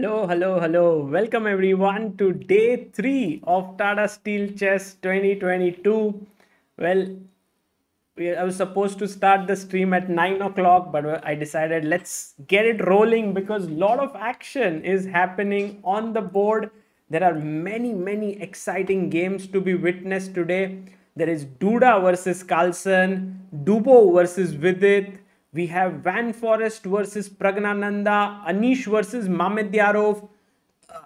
Hello, hello, hello. Welcome everyone to day three of Tata Steel Chess 2022. Well, I was supposed to start the stream at 9 o'clock, but I decided let's get it rolling because a lot of action is happening on the board. There are many, many exciting games to be witnessed today. There is Duda versus Carlsen, Dubov versus Vidit, we have Van Foreest versus Praggnanandhaa, Anish versus Mamedyarov. A uh,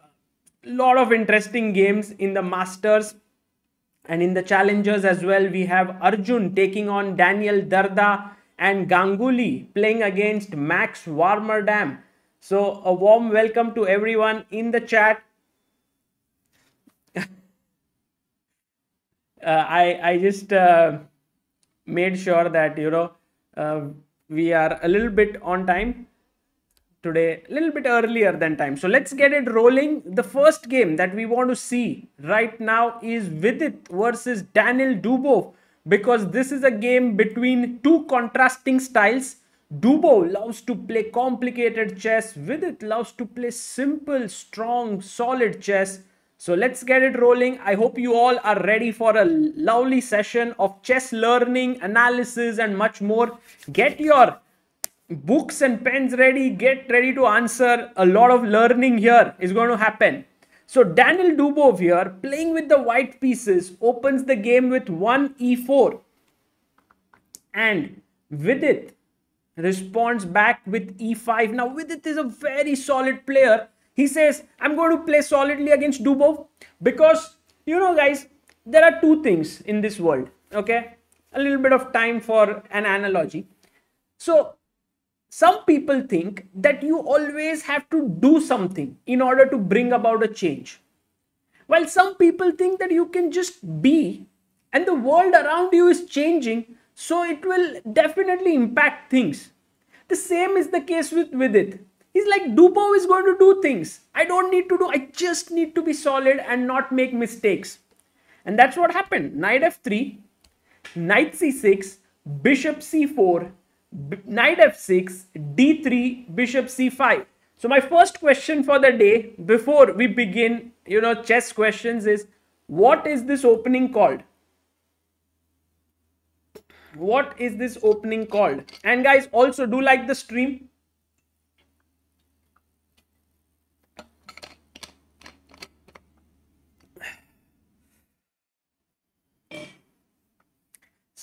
lot of interesting games in the Masters and in the Challengers as well. We have Arjun taking on Daniel Dardha and Ganguly playing against Max Warmerdam. So a warm welcome to everyone in the chat. uh, I I just uh, made sure that you know uh, we are a little bit on time today a little bit earlier than time so let's get it rolling the first game that we want to see right now is vidit versus daniel dubov because this is a game between two contrasting styles Dubov loves to play complicated chess. Vidit loves to play simple, strong, solid chess. So let's get it rolling. I hope you all are ready for a lovely session of chess learning, analysis, and much more. Get your books and pens ready. Get ready to answer. A lot of learning here is going to happen. So Daniel Dubov here, playing with the white pieces, opens the game with 1 e4. And Vidit responds back with e5. Now Vidit is a very solid player he says, I'm going to play solidly against Dubov because, you know, guys, there are two things in this world. Okay. A little bit of time for an analogy. So, some people think that you always have to do something in order to bring about a change. While some people think that you can just be and the world around you is changing, so it will definitely impact things. The same is the case with Vidit. He's like, Dubov is going to do things. I don't need to do, I just need to be solid and not make mistakes. And that's what happened. Knight f3, knight c6, bishop c4, knight f6, d3, bishop c5. So my first question for the day before we begin, you know, chess questions is what is this opening called? What is this opening called? And guys, also do like the stream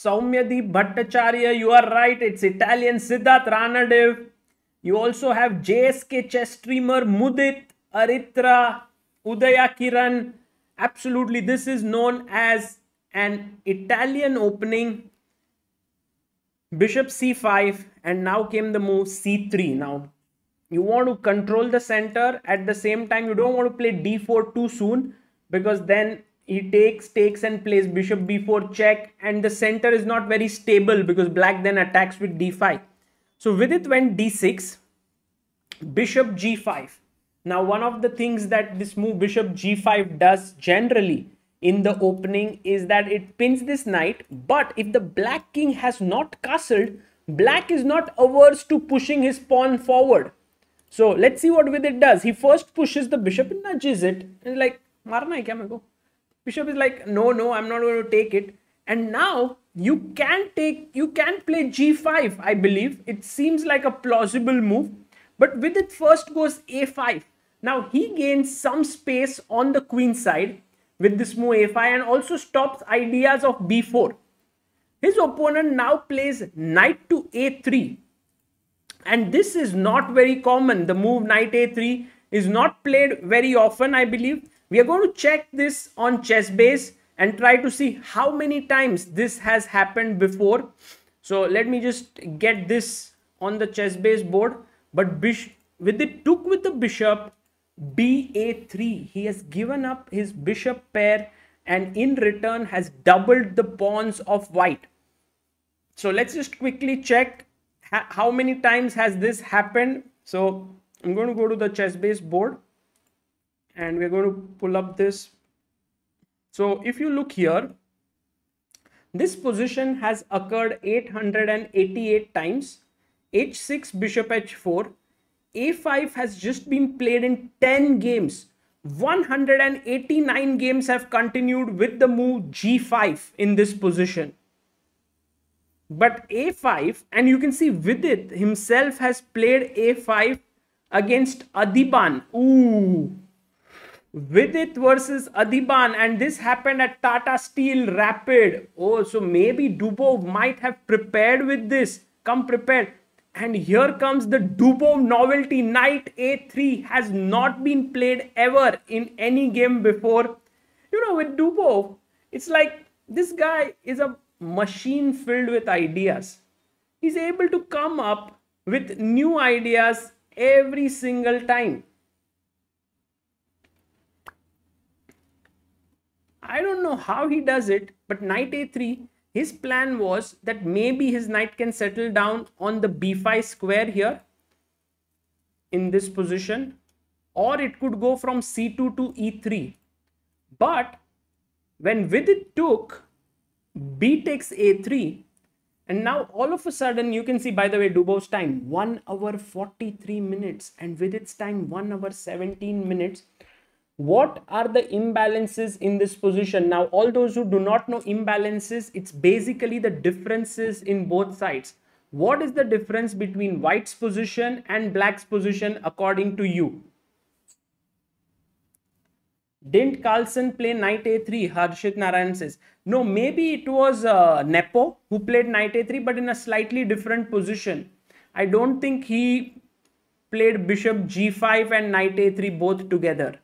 Soumyadeep Bhattacharya, you are right. It's Italian Siddharth Ranadev. You also have JSK chess streamer Mudit, Aritra, Udaya Kiran. Absolutely, this is known as an Italian opening. Bishop c5 and now came the move c3. Now, you want to control the center. At the same time, you don't want to play d4 too soon because then he takes takes and plays bishop b4 check and the center is not very stable because black then attacks with d5 so Vidit went d6 bishop g5 now one of the things that this move bishop g5 does generally in the opening is that it pins this knight but if the black king has not castled black is not averse to pushing his pawn forward. So let's see what Vidit does. He first pushes the bishop and nudges it and like marna hai kya go Bishop is like, no, no, I'm not going to take it. And now you can take, you can play g5, I believe. It seems like a plausible move. But Vidit first goes a5. Now he gains some space on the queen side with this move a5 and also stops ideas of b4. His opponent now plays knight to a3. And this is not very common. The move knight a3 is not played very often, I believe. We are going to check this on ChessBase and try to see how many times this has happened before. So let me just get this on the ChessBase board. But Vidit took with the bishop ba3. He has given up his bishop pair and in return has doubled the pawns of white. So let's just quickly check how many times has this happened. So I'm going to go to the ChessBase board and we're going to pull up this. So if you look here this position has occurred 888 times. H6 bishop h4 a5 has just been played in 10 games. 189 games have continued with the move g5 in this position. But a5 and you can see Vidit himself has played a5 against Adhiban. Ooh Vidit versus Adhiban, and this happened at Tata Steel Rapid. Oh, so maybe Dubov might have prepared with this. Come prepared. And here comes the Dubov novelty. Knight A3 has not been played ever in any game before. You know, with Dubov, it's like this guy is a machine filled with ideas. He's able to come up with new ideas every single time. I don't know how he does it, but knight a3, his plan was that maybe his knight can settle down on the b5 square here in this position or it could go from c2 to e3. But when Vidit took b takes a3 and now all of a sudden you can see by the way Dubov's time 1 hour 43 minutes and Vidit's time 1 hour 17 minutes what are the imbalances in this position? Now all those who do not know imbalances it's basically the differences in both sides. What is the difference between white's position and black's position according to you? Didn't Carlsen play knight a3 harshit narayan says no maybe it was uh, nepo who played knight a3 but in a slightly different position. I don't think he played bishop g5 and knight a3 both together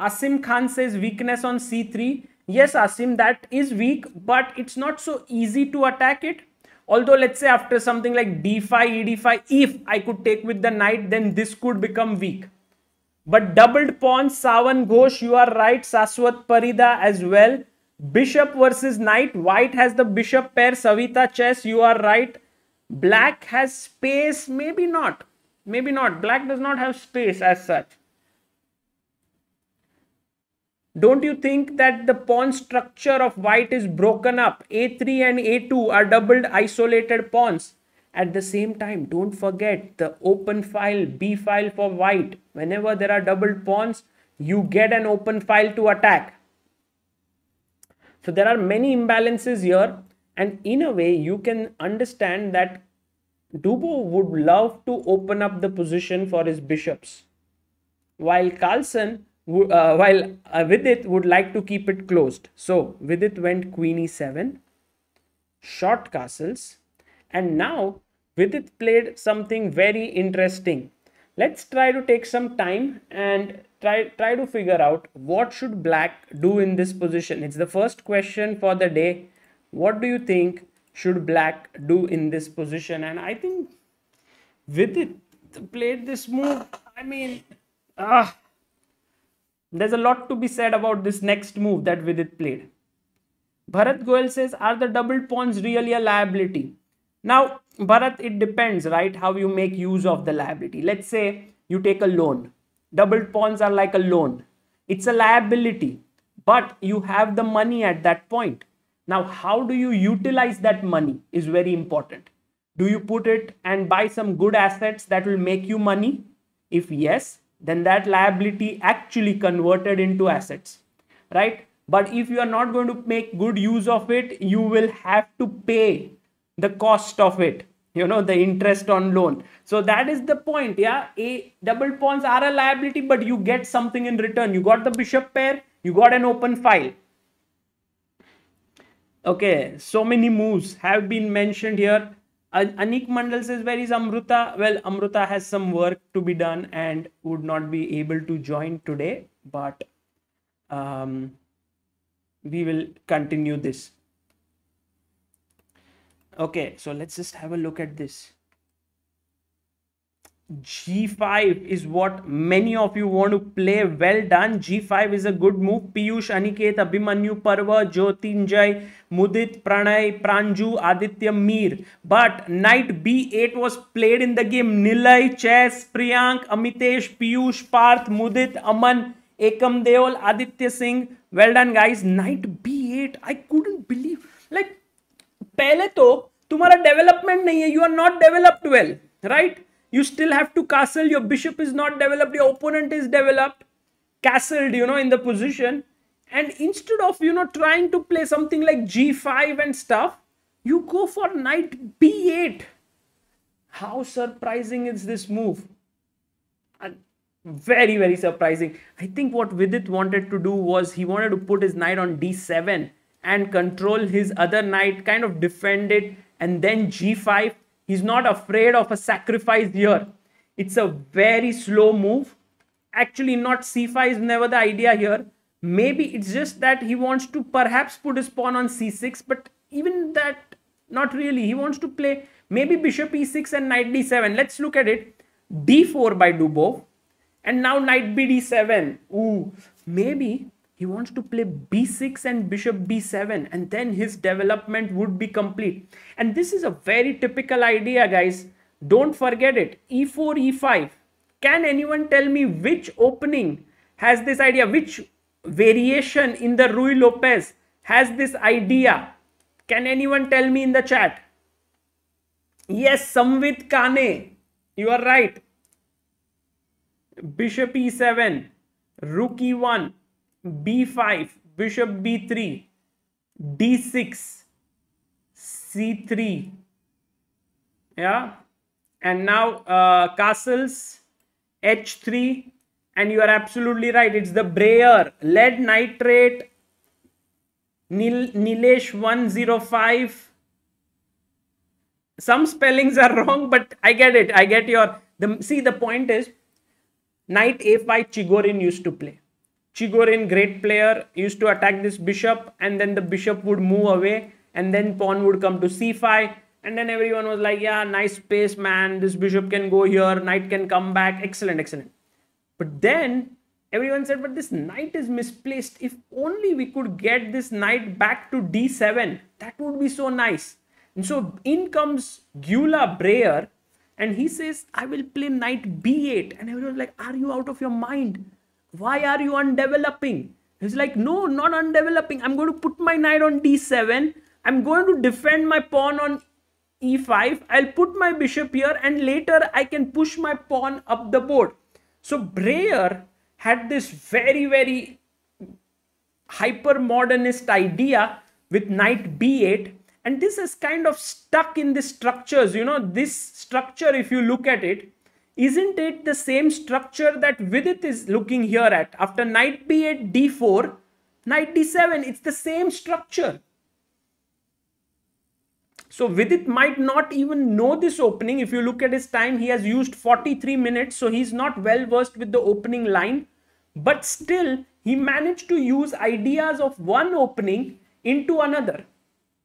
Asim Khan says weakness on c3. Yes, Asim, that is weak, but it's not so easy to attack it. Although, let's say after something like d5, ed5, if I could take with the knight, then this could become weak. But doubled pawn, Sawan Ghosh, you are right. Saswat Parida as well. Bishop versus knight. White has the bishop pair. Savita chess, you are right. Black has space, maybe not. Maybe not. Black does not have space as such. Don't you think that the pawn structure of white is broken up? A3 and A2 are doubled isolated pawns. At the same time, don't forget the open file B file for white. Whenever there are doubled pawns, you get an open file to attack. So there are many imbalances here and in a way you can understand that Dubov would love to open up the position for his bishops. While Carlsen uh, while uh, Vidit would like to keep it closed. So Vidit went queen e7, short castles, and now Vidit played something very interesting. Let's try to take some time and try, try to figure out what should black do in this position. It's the first question for the day. What do you think should black do in this position? And I think Vidit played this move. I mean, ah, there's a lot to be said about this next move that Vidit played. Bharat Goel says, are the double pawns really a liability? Now, Bharat, it depends, right? How you make use of the liability. Let's say you take a loan. Double pawns are like a loan. It's a liability, but you have the money at that point. Now, how do you utilize that money is very important. Do you put it and buy some good assets that will make you money? If yes, then that liability actually converted into assets right? But if you are not going to make good use of it you will have to pay the cost of it you know the interest on loan. So that is the point yeah? A double pawns are a liability but you get something in return. You got the bishop pair you got an open file. Okay so many moves have been mentioned here Anik Mandal says, Where is Amruta? Well, Amruta has some work to be done and would not be able to join today, but um, we will continue this. Okay, so let's just have a look at this g5 is what many of you want to play well done g5 is a good move piyush aniket abhimanyu parva jyotinjay mudit pranay pranju aditya meer but knight b8 was played in the game nilay chess priyank amitesh piyush parth mudit aman ekam deol aditya singh well done guys knight b8 i couldn't believe like पहले तो तुम्हारा development नहीं है you are not developed well right you still have to castle. Your bishop is not developed. Your opponent is developed. Castled you know in the position. And instead of you know trying to play something like g5 and stuff you go for knight b8 how surprising is this move? And very very surprising. I think what vidit wanted to do was he wanted to put his knight on d7 and control his other knight kind of defend it and then g5 he's not afraid of a sacrifice here. It's a very slow move. Actually not c5 is never the idea here. Maybe it's just that he wants to perhaps put his pawn on c6 but even that not really. He wants to play maybe bishop e6 and knight d7 let's look at it. D4 by dubov and now knight b d7 ooh maybe he wants to play b6 and bishop b7 and then his development would be complete and this is a very typical idea guys don't forget it e4 e5 can anyone tell me which opening has this idea which variation in the Ruy Lopez has this idea? Can anyone tell me in the chat? Yes, Samvit Kane. You are right. Bishop e7, rook e1, b5, bishop b3, d6, c3. Yeah. And now uh, castles, h3, and you are absolutely right. It's the Breyer lead nitrate Nil, Nilesh 105 some spellings are wrong but I get it. I get your the see the point is knight a5 Chigorin used to play Chigorin great player used to attack this bishop and then the bishop would move away and then pawn would come to c5 and then everyone was like yeah nice space man this bishop can go here knight can come back excellent excellent but then everyone said, but this knight is misplaced. If only we could get this knight back to d7, that would be so nice. And so in comes Gyula Breyer and he says, I will play knight b8. And everyone's like, are you out of your mind? Why are you undeveloping? He's like, no, not undeveloping. I'm going to put my knight on d7. I'm going to defend my pawn on e5. I'll put my bishop here and later I can push my pawn up the board. So Breyer had this very, very hyper modernist idea with knight b8 and this is kind of stuck in the structures you know this structure if you look at it isn't it the same structure that Vidit is looking here at after knight b8 d4 knight d7 it's the same structure so Vidit might not even know this opening. If you look at his time, he has used 43 minutes. So he's not well versed with the opening line. But still, he managed to use ideas of one opening into another.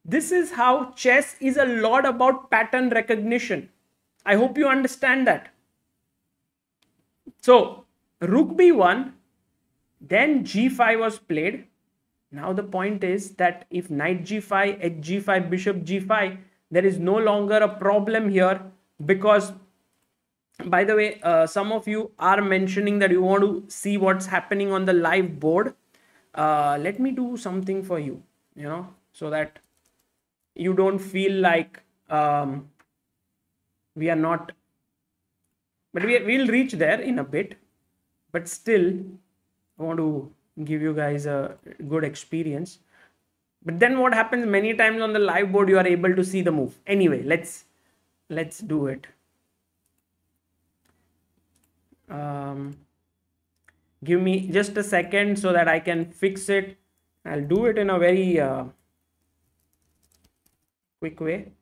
This is how chess is a lot about pattern recognition. I hope you understand that. So, rook b1, then g5 was played. Now the point is that if knight g5, h g5, bishop g5, there is no longer a problem here because by the way, uh, some of you are mentioning that you want to see what's happening on the live board. Uh, let me do something for you, you know, so that you don't feel like um, we are not, but we, we'll reach there in a bit. But still, I want to give you guys a good experience. But then what happens many times on the live board you are able to see the move. Anyway let's let's do it. Um, give me just a second so that I can fix it. I'll do it in a very uh, quick way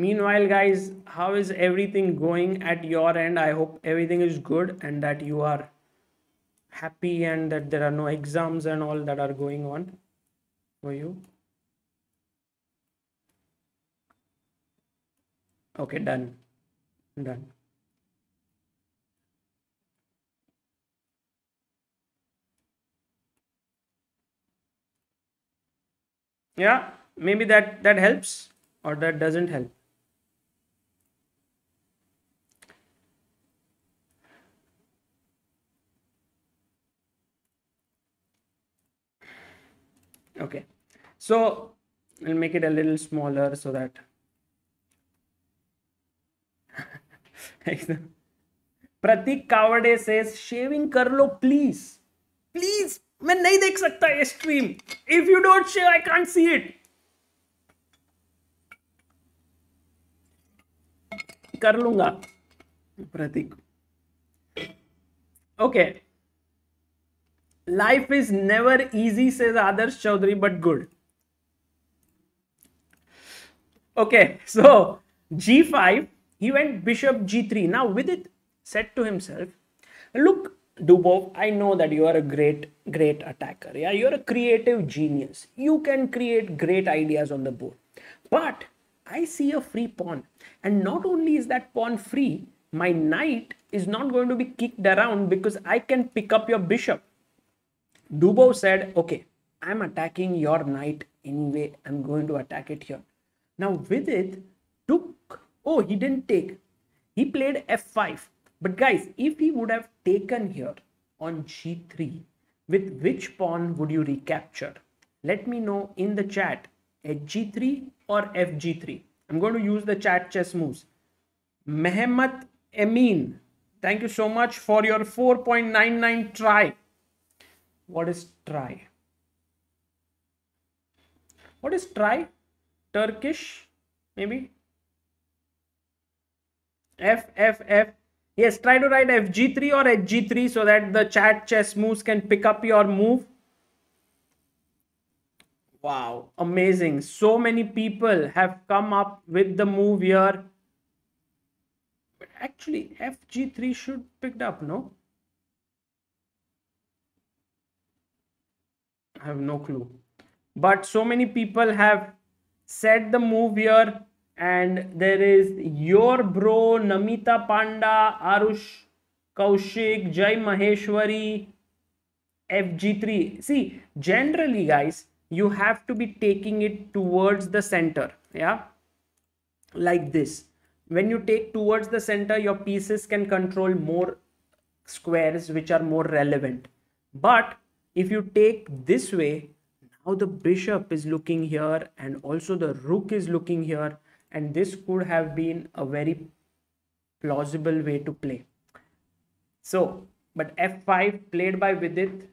meanwhile guys how is everything going at your end? I hope everything is good and that you are happy and that there are no exams and all that are going on for you. Okay done. Done. Yeah maybe that that helps or that doesn't help okay. So I'll make it a little smaller so that Prateek Kawade से shaving कर लो please please मैं नहीं देख सकता ये stream if you don't shave I can't see it कर लूँगा Prateek okay okay. Life is never easy, says Adarsh Chaudhary, but good. Okay, so g5, he went bishop g3. Now, Vidit, said to himself, look, Dubov, I know that you are a great, great attacker. Yeah, you're a creative genius. You can create great ideas on the board. But I see a free pawn. And not only is that pawn free, my knight is not going to be kicked around because I can pick up your bishop. Dubov said, okay, I'm attacking your knight anyway. I'm going to attack it here. Now Vidit, took, oh, he didn't take. He played f5. But guys, if he would have taken here on g3, with which pawn would you recapture? Let me know in the chat, hg3 or fg3. I'm going to use the chat chess moves. Mehmet Emin, thank you so much for your 4.99 try. What is try? What is try? Turkish, maybe? F, F, F. Yes, try to write FG3 or HG3 so that the chat chess moves can pick up your move. Wow, amazing. So many people have come up with the move here. But actually, FG3 should picked up, no? I have no clue. But so many people have said the move here and there is your bro Namita Panda, Arush Kaushik, Jai Maheshwari, FG3. See, generally guys, you have to be taking it towards the center yeah like this when you take towards the center your pieces can control more squares which are more relevant but if you take this way now the bishop is looking here and also the rook is looking here and this could have been a very plausible way to play so but f5 played by Vidit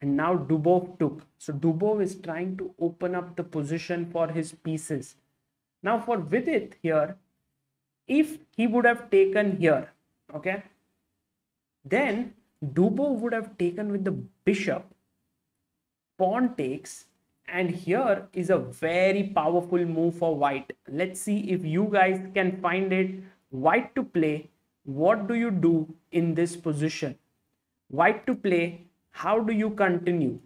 and now Dubov took. So Dubov is trying to open up the position for his pieces. Now for Vidit here, if he would have taken here, okay, then Dubov would have taken with the bishop, pawn takes, and here is a very powerful move for white. Let's see if you guys can find it. White to play, what do you do in this position? White to play, how do you continue?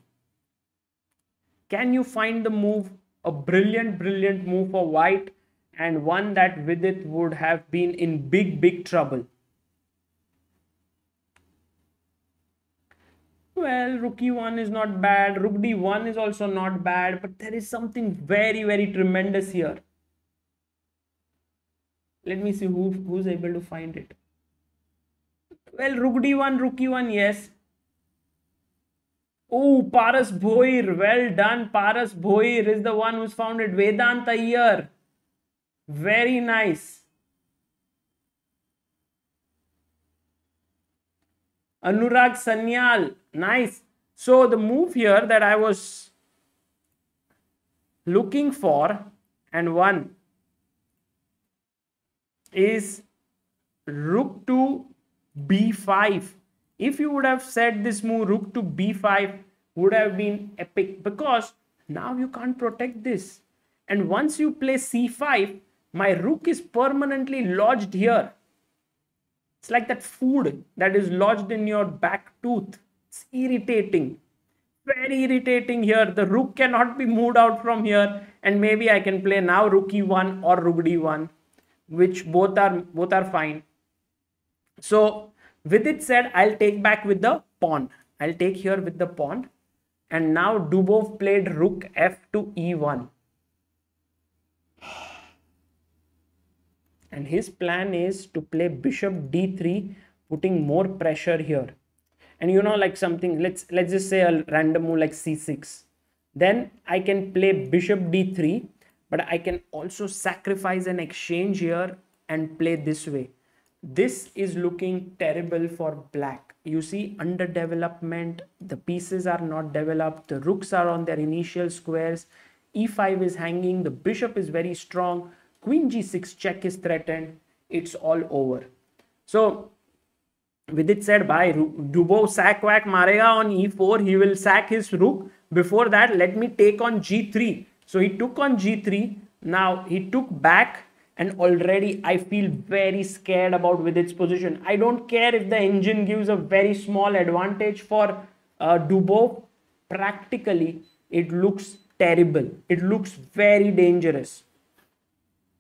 Can you find the move, a brilliant, brilliant move for white and one that Vidit would have been in big, big trouble? Well, rook e1 is not bad. Rook d1 is also not bad. But there is something very, very tremendous here. Let me see who, who's able to find it. Well, rook d1, rook e1, yes. Oh, Paras Bhoir. Well done. Paras Bhoir is the one who's founded Vedanta here. Very nice. Anurag Sanyal. Nice. So the move here that I was looking for and one is rook to b5 if you would have said this move rook to b5 would have been epic because now you can't protect this. And once you play c5 my rook is permanently lodged here. It's like that food that is lodged in your back tooth it's irritating very irritating here the rook cannot be moved out from here and maybe i can play now rook e1 or rook d1 which both are both are fine so Vidit said, I'll take back with the pawn. I'll take here with the pawn. And now Dubov played rook f to e1. And his plan is to play bishop d3, putting more pressure here. And you know, like something, let's let's just say a random move like c6. then I can play bishop d3 but I can also sacrifice an exchange here and play this way. This is looking terrible for black. You see underdevelopment, the pieces are not developed, the rooks are on their initial squares, e5 is hanging, the bishop is very strong, queen g6 check is threatened, it's all over. So Vidit said by Dubov sack whack marega on e4, he will sack his rook. Before that, let me take on g3. So he took on g3. Now he took back and already I feel very scared about Vidit's position. I don't care if the engine gives a very small advantage for uh, Dubov. Practically, it looks terrible. It looks very dangerous.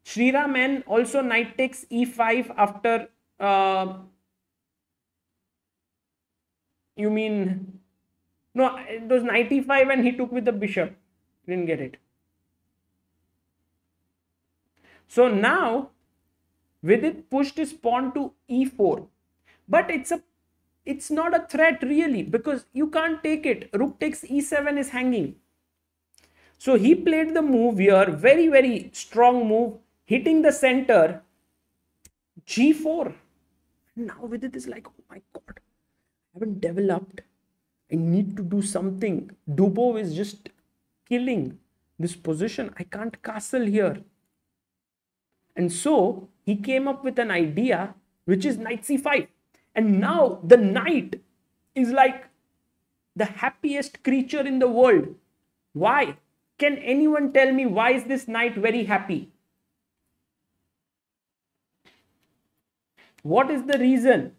Sriram also knight takes e5 after uh, you mean no it was 95 and he took with the bishop. Didn't get it. So now Vidit pushed his pawn to e4 but it's a it's not a threat really because you can't take it. Rook takes e7 is hanging. So he played the move here very very strong move hitting the center g4 now Vidit is like oh my god haven't developed. I need to do something. Dubov is just killing this position. I can't castle here. And so he came up with an idea which is knight c5. And now the knight is like the happiest creature in the world. Why? Can anyone tell me why is this knight very happy? What is the reason?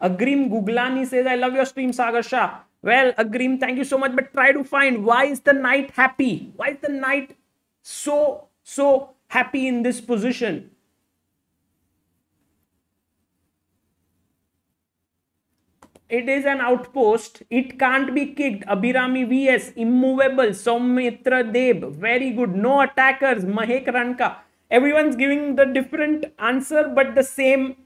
Agrim Guglani says, I love your stream, Sagar Shah. Well, Agrim, thank you so much. But try to find why is the knight happy? Why is the knight so, so happy in this position? It is an outpost. It can't be kicked. Abhirami VS, immovable. Soumitra Deb, very good. No attackers. Mahek Ranka. Everyone's giving the different answer, but the same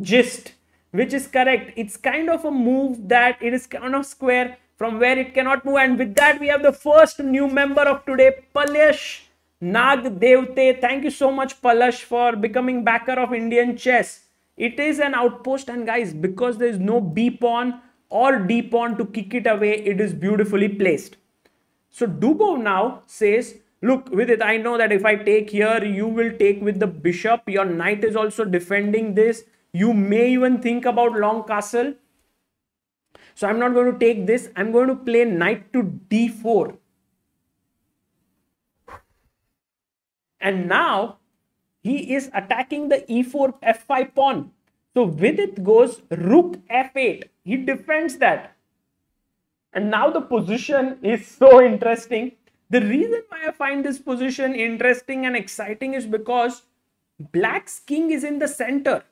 gist which is correct. It's kind of a move that it is kind of square from where it cannot move. And with that, we have the first new member of today, Palash Nag Devte. Thank you so much, Palash, for becoming backer of Indian chess. It is an outpost and guys, because there is no B pawn or D pawn to kick it away, it is beautifully placed. So Dubov now says, look Vidit, I know that if I take here, you will take with the bishop. Your knight is also defending this you may even think about long castle. So I'm not going to take this. I'm going to play knight to d4. And now he is attacking the e4 f5 pawn. So Vidit goes rook f8. He defends that. And now the position is so interesting. The reason why I find this position interesting and exciting is because black's king is in the center.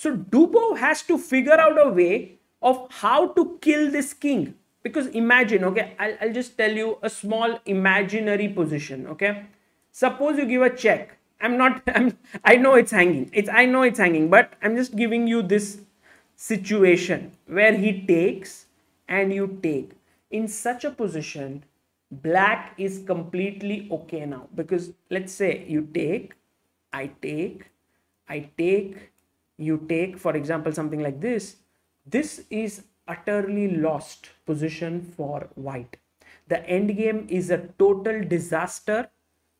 So Dubov has to figure out a way of how to kill this king. Because imagine, okay, I'll, I'll just tell you a small imaginary position, okay? Suppose you give a check. I'm not, I'm, I know it's hanging. It's, I know it's hanging, but I'm just giving you this situation where he takes and you take. In such a position, black is completely okay now because let's say you take, I take, I take, you take for example something like this this is utterly lost position for white. The end game is a total disaster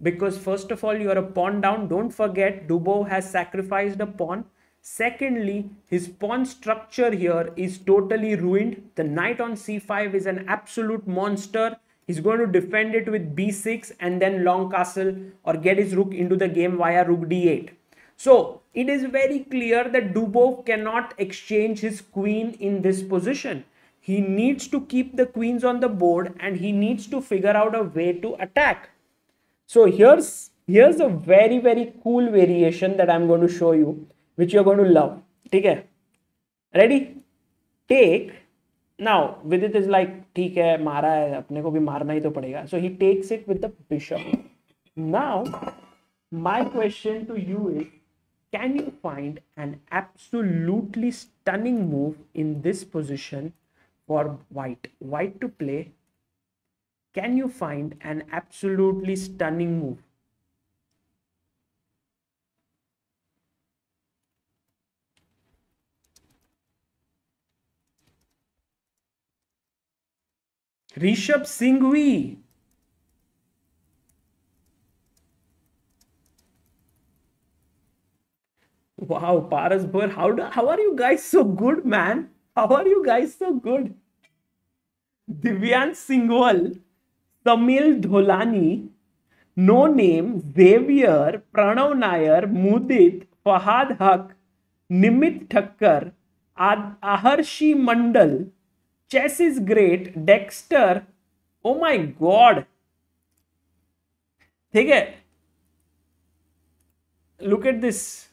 because first of all you are a pawn down. Don't forget Dubov has sacrificed a pawn. Secondly his pawn structure here is totally ruined. The knight on c5 is an absolute monster. He's going to defend it with b6 and then long castle or get his rook into the game via rook d8 so it is very clear that Dubov cannot exchange his queen in this position. He needs to keep the queens on the board and he needs to figure out a way to attack. So here's, here's a very, very cool variation that I'm going to show you, which you're going to love. Okay? Ready? Take. Now, Vidit is like, ठीक है मारा है अपने को भी मारना ही तो पड़ेगा. So he takes it with the bishop. Now, my question to you is, can you find an absolutely stunning move in this position for white? White to play can you find an absolutely stunning move? Rishabh Singhvi. Wow, Paras Bhar, how, do, how are you guys so good, man? How are you guys so good? Divyan Singhwal, Tamil Dholani, No Name, Xavier, Pranav Nair, Mudit, Fahad Haq, Nimit Thakkar, Aharshi Mandal, Chess is great, Dexter, oh my god. ठीक है look at this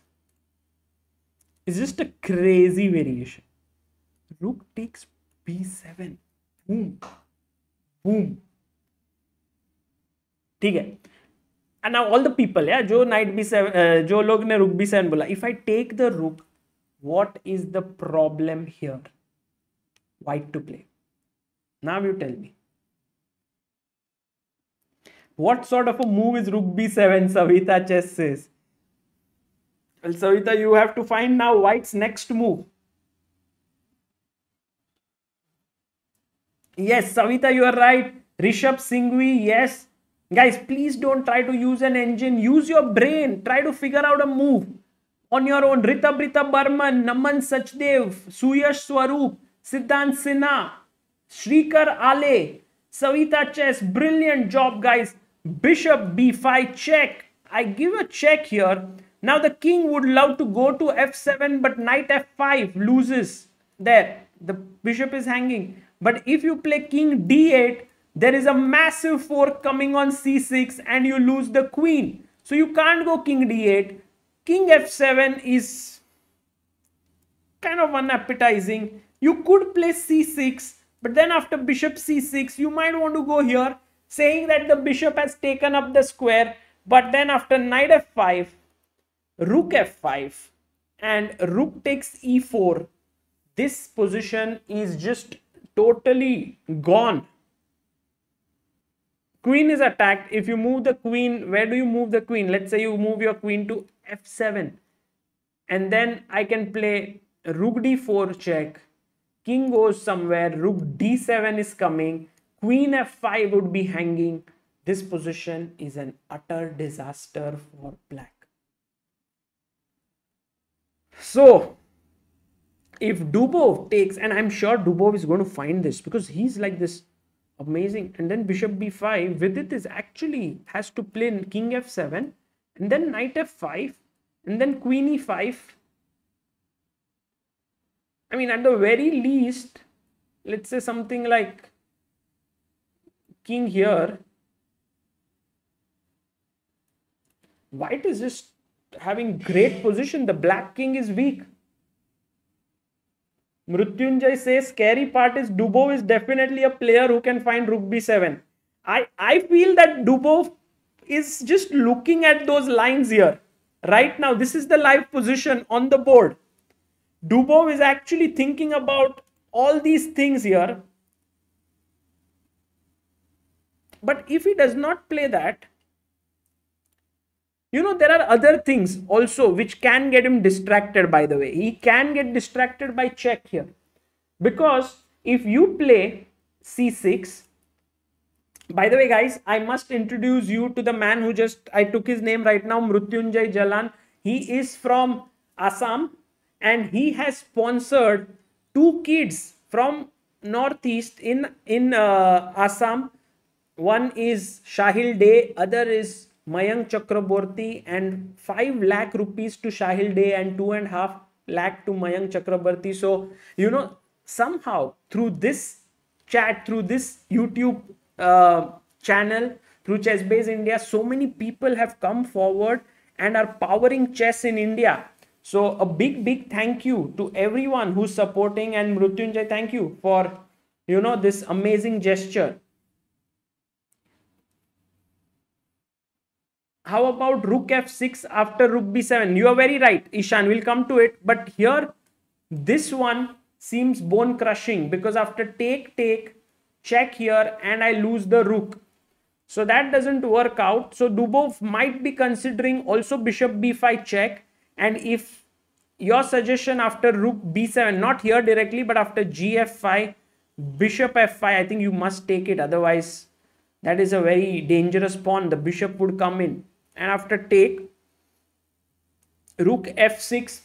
it's just a crazy variation rook takes b7 boom boom ठीक है and now all the people yeah जो knight b7 uh, जो लोग ने rook b7 बोला if I take the rook what is the problem here white to play now you tell me what sort of a move is rook b7 savita chess says well, Savita, you have to find now white's next move. Yes, Savita, you are right. Rishabh Singhvi, yes. Guys, please don't try to use an engine. Use your brain. Try to figure out a move on your own. Rita Brita Burman, Naman Sachdev, Suyash Swaroop, Siddhant Sinha, Shrikar Ale, Savita Chess. Brilliant job, guys. Bishop b5 check. I give a check here. Now the king would love to go to f7, but knight f5 loses. There, the bishop is hanging. But if you play king d8, there is a massive fork coming on c6 and you lose the queen. So you can't go king d8. King f7 is kind of unappetizing. You could play c6, but then after bishop c6, you might want to go here, saying that the bishop has taken up the square. But then after knight f5, rook f5 and rook takes e4 this position is just totally gone. Queen is attacked. If you move the queen where do you move the queen? Let's say you move your queen to f7 and then i can play rook d4 check. King goes somewhere rook d7 is coming. Queen f5 would be hanging. This position is an utter disaster for black so if Dubov takes, and I'm sure Dubov is going to find this because he's like this amazing. And then bishop b5, Vidit is actually has to play in king f7 and then knight f5 and then queen e5. I mean, at the very least, let's say something like king here. White is just having great position. The black king is weak. Mrutyunjay says scary part is Dubov is definitely a player who can find rook b7. I, I feel that Dubov is just looking at those lines here. Right now, this is the live position on the board. Dubov is actually thinking about all these things here. But if he does not play that, you know there are other things also which can get him distracted by the way. He can get distracted by check here. Because if you play c6 by the way guys i must introduce you to the man who just i took his name right now mrutyunjay jalan. He is from assam and he has sponsored two kids from northeast in in uh, assam. One is shahil day other is Mayank Chakraborty and 5 lakh rupees to Shahil Day and 2.5 lakh to Mayank Chakraborty. So, you know, somehow through this chat, through this YouTube uh, channel, through ChessBase India, so many people have come forward and are powering chess in India. So a big, big thank you to everyone who's supporting and Mrutyunjay, thank you for, you know, this amazing gesture. How about rook f6 after rook b7 you are very right ishan we'll come to it but here this one seems bone crushing because after take take check here and I lose the rook. So that doesn't work out. So Dubov might be considering also bishop b5 check. And if your suggestion after rook b7, not here directly, but after gf5, bishop f5, I think you must take it. Otherwise, that is a very dangerous pawn. The bishop would come in. And after take, rook f6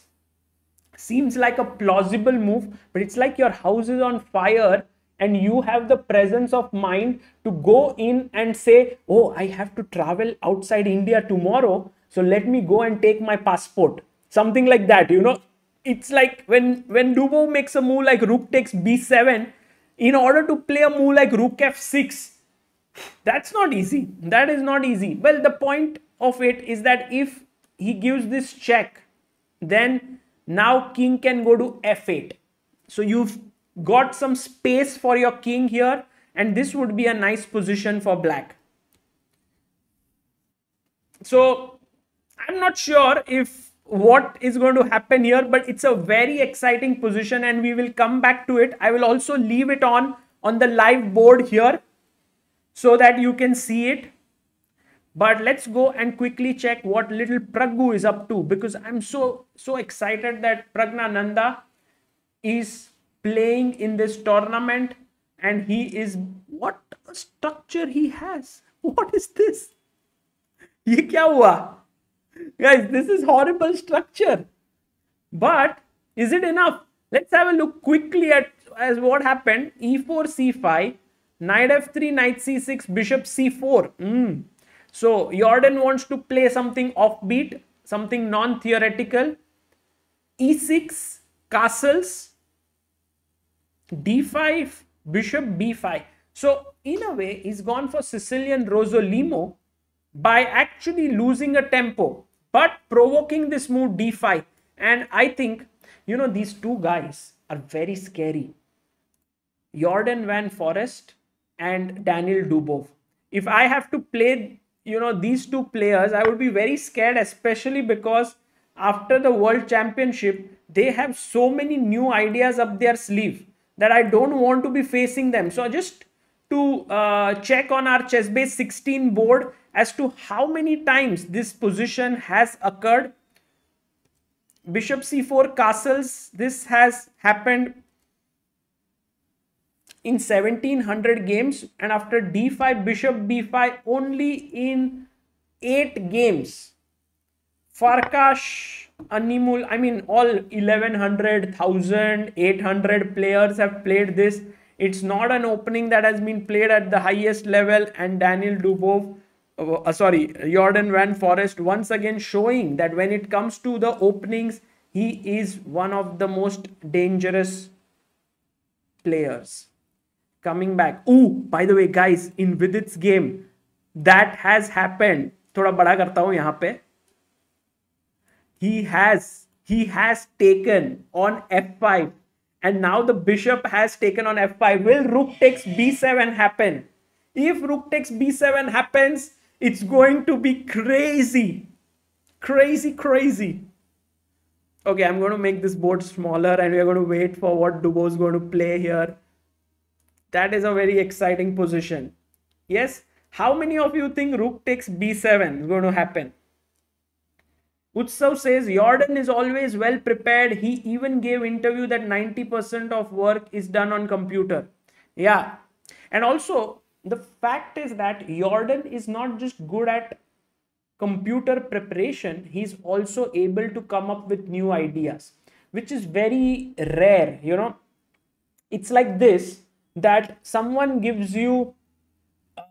seems like a plausible move, but it's like your house is on fire and you have the presence of mind to go in and say, Oh, I have to travel outside India tomorrow. So let me go and take my passport. Something like that, you know. It's like when, when Dubov makes a move like rook takes b7, in order to play a move like rook f6, that's not easy. That is not easy. Well, the point of it is that if he gives this check, then now king can go to f8. So you've got some space for your king here and this would be a nice position for black. So I'm not sure if what is going to happen here, but it's a very exciting position and we will come back to it. I will also leave it on on the live board here so that you can see it. But let's go and quickly check what little Praggu is up to because I'm so, so excited that Praggnanandhaa is playing in this tournament and he is, what a structure he has. What is this? Ye kya hua? Guys, this is horrible structure. But is it enough? Let's have a look quickly at as what happened. E4, C5, knight F3, knight C6, bishop C4. Mm. So Jorden wants to play something offbeat, something non-theoretical. E6, castles, D5, bishop B5. So in a way, he's gone for Sicilian Rossolimo by actually losing a tempo, but provoking this move D5. And I think, you know, these two guys are very scary. Jorden Van Foreest and Daniel Dubov. If I have to play you know these two players i would be very scared especially because after the world championship they have so many new ideas up their sleeve that i don't want to be facing them. So just to uh, check on our chessbase 16 board as to how many times this position has occurred. Bishop c4 castles this has happened in 1700 games and after d5 bishop b5 only in 8 games. Farkash animul i mean all 1100 1000 800 players have played this. It's not an opening that has been played at the highest level and daniel dubov uh, sorry jorden van Foreest once again showing that when it comes to the openings he is one of the most dangerous players coming back. Oh, by the way, guys, in Vidit's game, that has happened. थोड़ा बड़ा करता हूं यहां पे। He has he has taken on f5 and now the bishop has taken on f5 will rook takes b7 happen? If rook takes b7 happens it's going to be crazy. Crazy crazy. Okay i'm going to make this board smaller and we're going to wait for what dubov is going to play here that is a very exciting position. Yes. How many of you think rook takes b7 is going to happen? Utsav says Yordan is always well prepared. He even gave interview that 90% of work is done on computer. Yeah. And also the fact is that Yordan is not just good at computer preparation. He's also able to come up with new ideas, which is very rare. You know, it's like this that someone gives you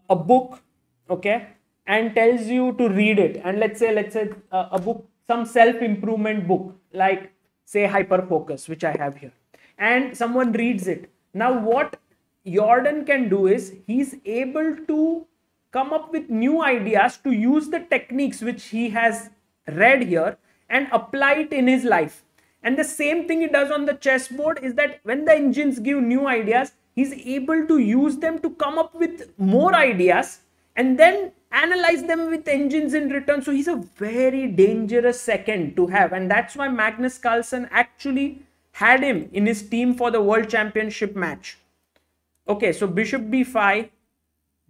a book okay and tells you to read it. And let's say let's say uh, a book some self improvement book like say hyper focus which i have here. And someone reads it. Now what jorden can do is he's able to come up with new ideas to use the techniques which he has read here and apply it in his life. And the same thing he does on the chessboard is that when the engines give new ideas he's able to use them to come up with more ideas and then analyze them with engines in return. So he's a very dangerous second to have. And that's why Magnus Carlsen actually had him in his team for the World Championship match. okay so bishop b5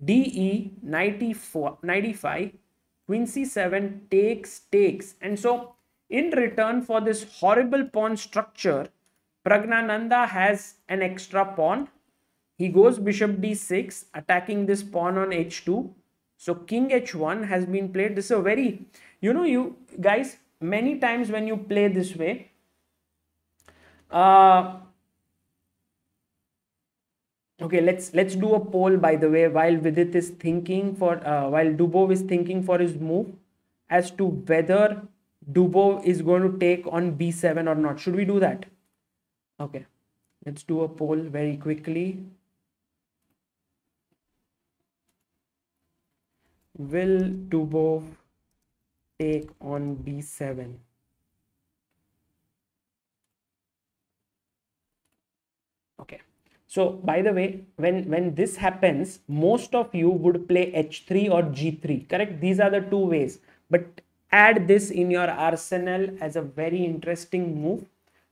de 94 95 queen c7 takes takes and so in return for this horrible pawn structure praggnanandhaa has an extra pawn he goes bishop d6 attacking this pawn on h2 so king h1 has been played. This is a very you know you guys many times when you play this way uh, okay let's let's do a poll by the way while vidit is thinking for uh, while dubov is thinking for his move as to whether dubov is going to take on b7 or not. Should we do that? Okay let's do a poll very quickly will dubov take on b7 okay. So by the way when when this happens most of you would play h3 or g3 correct? These are the two ways. But add this in your arsenal as a very interesting move.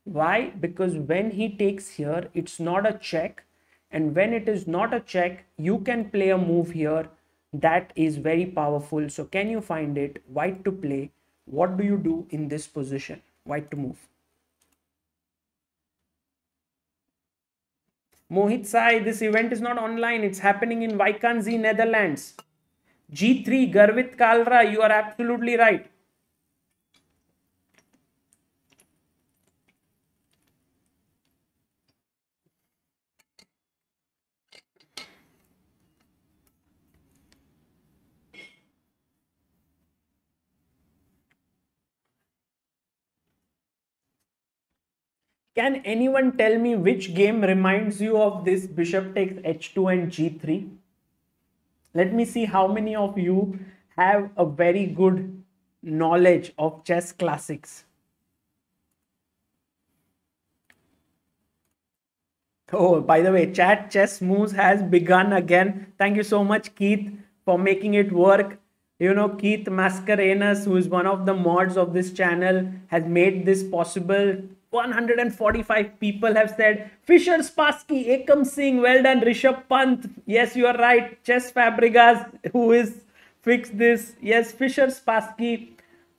Why? Because when he takes here it's not a check. And when it is not a check you can play a move here that is very powerful so can you find it white to play what do you do in this position white to move Mohit Sai, this event is not online. It's happening in Wijk aan Zee, Netherlands. G3, Garvit Kalra, you are absolutely right. Can anyone tell me which game reminds you of this bishop takes h2 and g3? Let me see how many of you have a very good knowledge of chess classics. Oh, by the way, chat chess moves has begun again. Thank you so much, Keith, for making it work. You know, Keith Mascarenas, who is one of the mods of this channel, has made this possible 145 people have said Fischer Spassky, Ekam Singh, well done, Rishabh Pant. Yes, you are right. Chess Fabregas, who is fixed this. Yes, Fischer Spassky.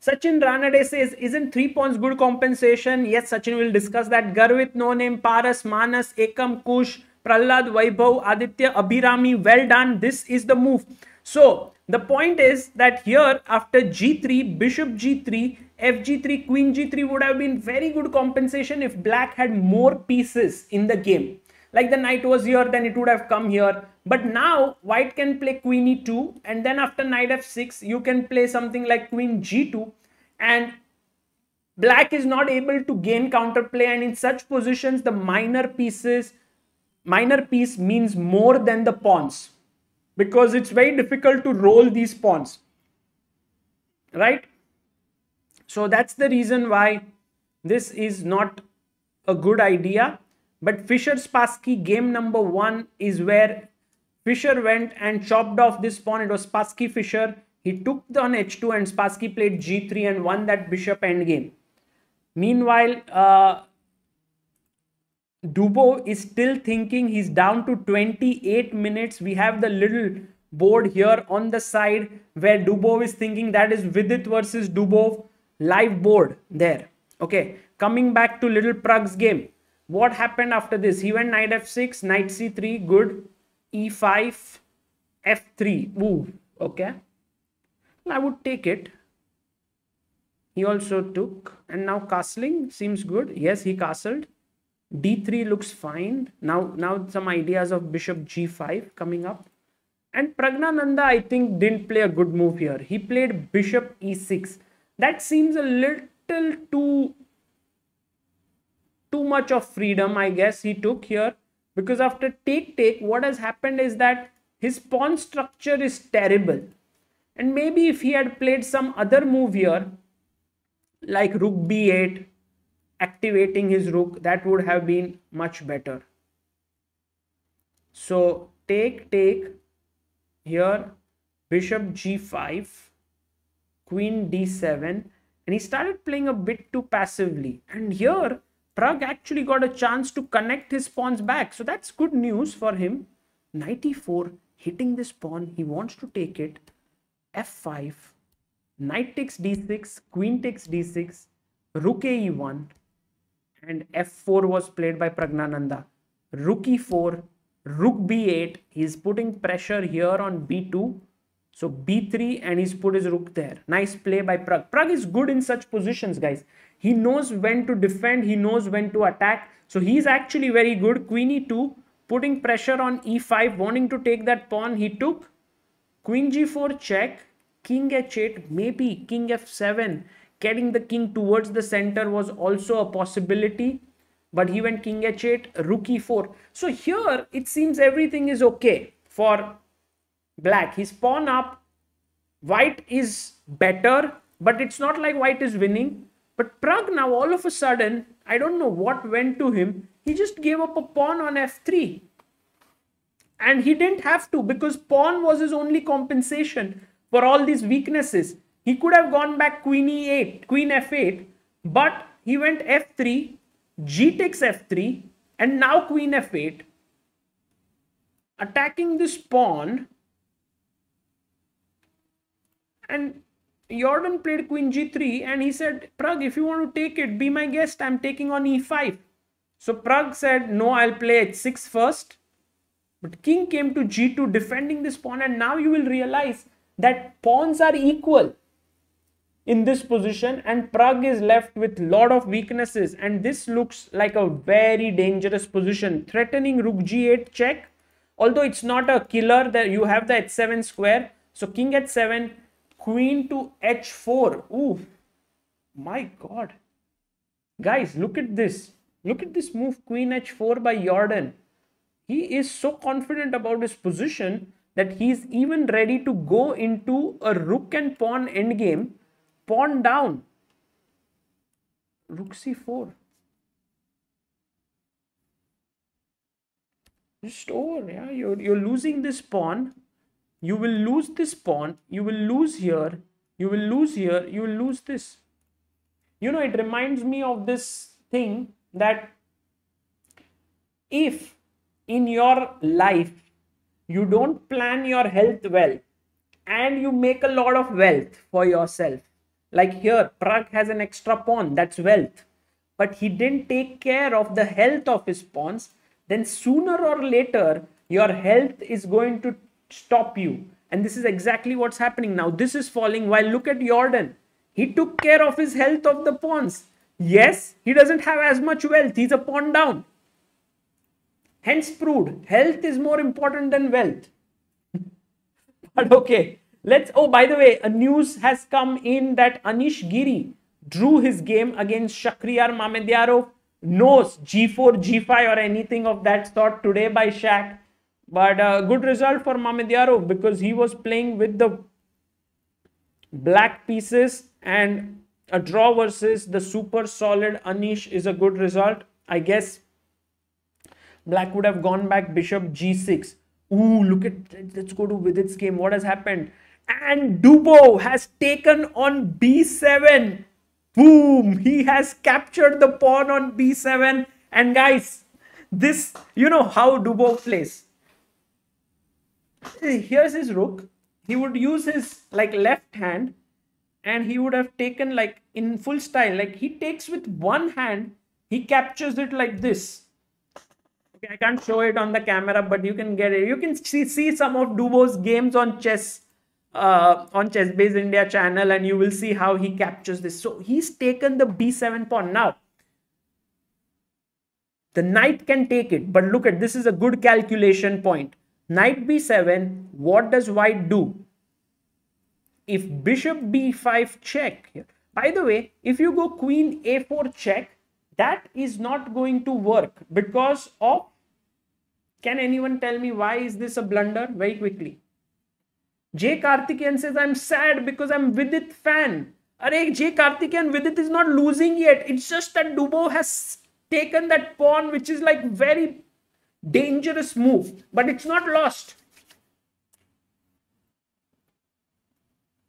Sachin Ranade says, isn't three points good compensation? Yes, Sachin will discuss that. Garvit, No Name, Paras, Manas, Ekam, Kush, Prahlad, Vaibhav, Aditya, Abhirami. Well done. This is the move. So, the point is that here after g3, bishop g3, fg3 queen g3 would have been very good compensation if black had more pieces in the game. Like the knight was here then it would have come here. But now white can play queen e2 and then after knight f6 you can play something like queen g2 and black is not able to gain counterplay and in such positions the minor pieces minor piece means more than the pawns. Because it's very difficult to roll these pawns. Right so that's the reason why this is not a good idea. But Fischer Spassky game number one is where Fischer went and chopped off this pawn. It was Spassky Fischer. He took on h2 and Spassky played g3 and won that bishop endgame. Meanwhile, uh, Dubov is still thinking he's down to 28 minutes. We have the little board here on the side where Dubov is thinking that is Vidit versus Dubov live board there. Okay, coming back to little Pragg's game. What happened after this? He went knight f6, knight c3, good. e5, f3. Ooh, okay. I would take it. He also took. And now castling seems good. Yes, he castled. d3 looks fine. Now, now some ideas of bishop g5 coming up. And Praggnanandhaa, I think, didn't play a good move here. He played bishop e6 that seems a little too too much of freedom i guess he took here. Because after take take what has happened is that his pawn structure is terrible. And maybe if he had played some other move here like rook b8 activating his rook that would have been much better. So take take here bishop g5 queen d7 and he started playing a bit too passively. And here Pragg actually got a chance to connect his pawns back. So that's good news for him. Knight e4 hitting this pawn. He wants to take it. F5 knight takes d6 queen takes d6 rook a e1 and f4 was played by praggnanandhaa. Rook e4 rook b8 he's putting pressure here on b2 so b3 and he's put his rook there. Nice play by pragg. Pragg is good in such positions guys. He knows when to defend he knows when to attack. So he's actually very good. Queen e2 putting pressure on e5 wanting to take that pawn. He took. Queen g4 check. King h8 maybe king f7 getting the king towards the center was also a possibility. But he went king h8 rook e4 so here it seems everything is okay for black. He's pawn up. White is better but it's not like white is winning. But Pragg now all of a sudden I don't know what went to him. He just gave up a pawn on f3 and he didn't have to because pawn was his only compensation for all these weaknesses. He could have gone back queen e8 queen f8 but he went f3 g takes f3 and now queen f8 attacking this pawn and Jorden played queen g3 and he said Pragg if you want to take it be my guest. I'm taking on e5 so Pragg said no I'll play h6 first. But king came to g2 defending this pawn and now you will realize that pawns are equal in this position and Pragg is left with lot of weaknesses and this looks like a very dangerous position. Threatening rook g8 check. Although it's not a killer that you have the h7 square so king h7 queen to h4 ooh my god guys look at this look at this move queen h4 by Jorden he is so confident about his position that he's even ready to go into a rook and pawn endgame pawn down. Rook c4. Just over, yeah. You're, you're losing this pawn. You will lose this pawn. You will lose here. You will lose here. You will lose this. You know, it reminds me of this thing that if in your life you don't plan your health well and you make a lot of wealth for yourself like here, Pragg has an extra pawn, that's wealth. But he didn't take care of the health of his pawns. Then sooner or later, your health is going to stop you. And this is exactly what's happening now. This is falling while look at Jorden. He took care of his health of the pawns. Yes, he doesn't have as much wealth. He's a pawn down. Hence proved, health is more important than wealth. but okay, Let's, oh, by the way, a news has come in that Anish Giri drew his game against Shakhriyar Mamedyarov. No G4, G5 or anything of that sort today by Shak. But a uh, good result for Mamedyarov because he was playing with the black pieces and a draw versus the super solid Anish is a good result. I guess black would have gone back bishop g6. Ooh, look at, let's go to Vidit's game. What has happened? and Dubov has taken on b7. Boom! He has captured the pawn on b7. And guys, this, you know how Dubov plays. Here's his rook. He would use his like left hand and he would have taken like in full style. Like he takes with one hand, he captures it like this. Okay, I can't show it on the camera, but you can get it. You can see, see some of Dubov's games on chess uh, on ChessBase India channel and you will see how he captures this. So he's taken the b7 pawn. Now, the knight can take it, but look at this is a good calculation point. Knight b7, what does white do? If bishop b5 check, by the way, if you go queen a4 check, that is not going to work because of, can anyone tell me why is this a blunder? Very quickly Jay Karthikeyan says, I'm sad because I'm Vidit fan. Arey, Jay Karthikeyan, Vidit is not losing yet. It's just that Dubov has taken that pawn, which is like very dangerous move, but it's not lost.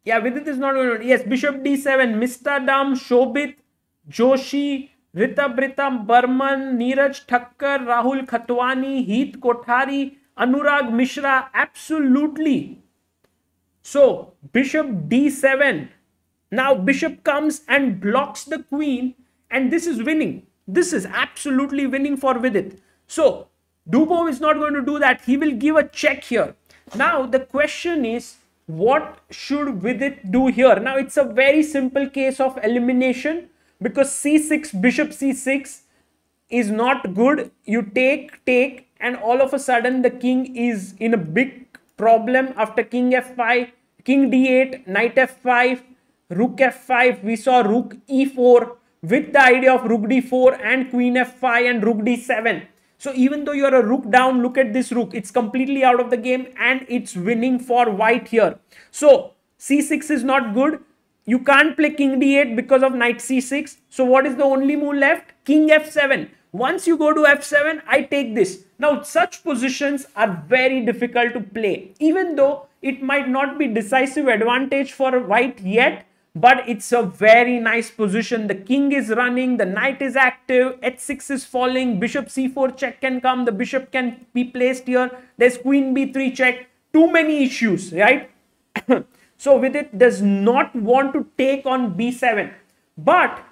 Yeah, Vidit is not going to. Yes, Bishop D7, Mr. Dam, Shobit, Joshi, Rita Britam, Burman, Neeraj Thakkar, Rahul Khatwani, Heath Kothari, Anurag Mishra, absolutely. So, bishop d7. Now, bishop comes and blocks the queen, and this is winning. This is absolutely winning for Vidit. So, Dubov is not going to do that. He will give a check here. Now, the question is, what should Vidit do here? Now, it's a very simple case of elimination because c6, bishop c6 is not good. You take, take, and all of a sudden the king is in a big problem after king f5, king d8, knight f5, rook f5. We saw rook e4 with the idea of rook d4 and queen f5 and rook d7. So even though you're a rook down, look at this rook. It's completely out of the game and it's winning for white here. So c6 is not good. You can't play king d8 because of knight c6. So what is the only move left? King f7. Once you go to f7, I take this. Now such positions are very difficult to play. Even though it might not be decisive advantage for white yet, but it's a very nice position. The king is running, the knight is active, h6 is falling, bishop c4 check can come, the bishop can be placed here, there's queen b3 check, too many issues, right? so Vidit, does not want to take on b7. But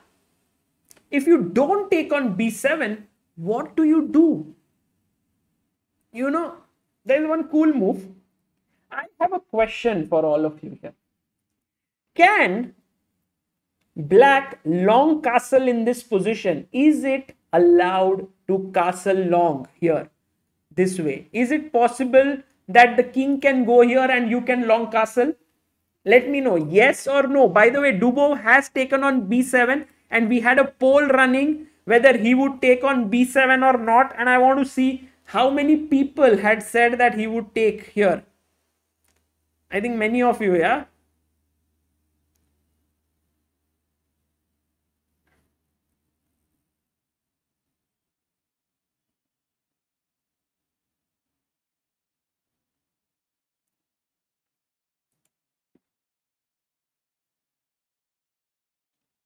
if you don't take on b7, what do you do? You know, there's one cool move. I have a question for all of you here. Can black long castle in this position? Is it allowed to castle long here? This way. Is it possible that the king can go here and you can long castle? Let me know. Yes or no. By the way, Dubov has taken on b7 and we had a poll running whether he would take on b7 or not. And I want to see how many people had said that he would take here. I think many of you, yeah?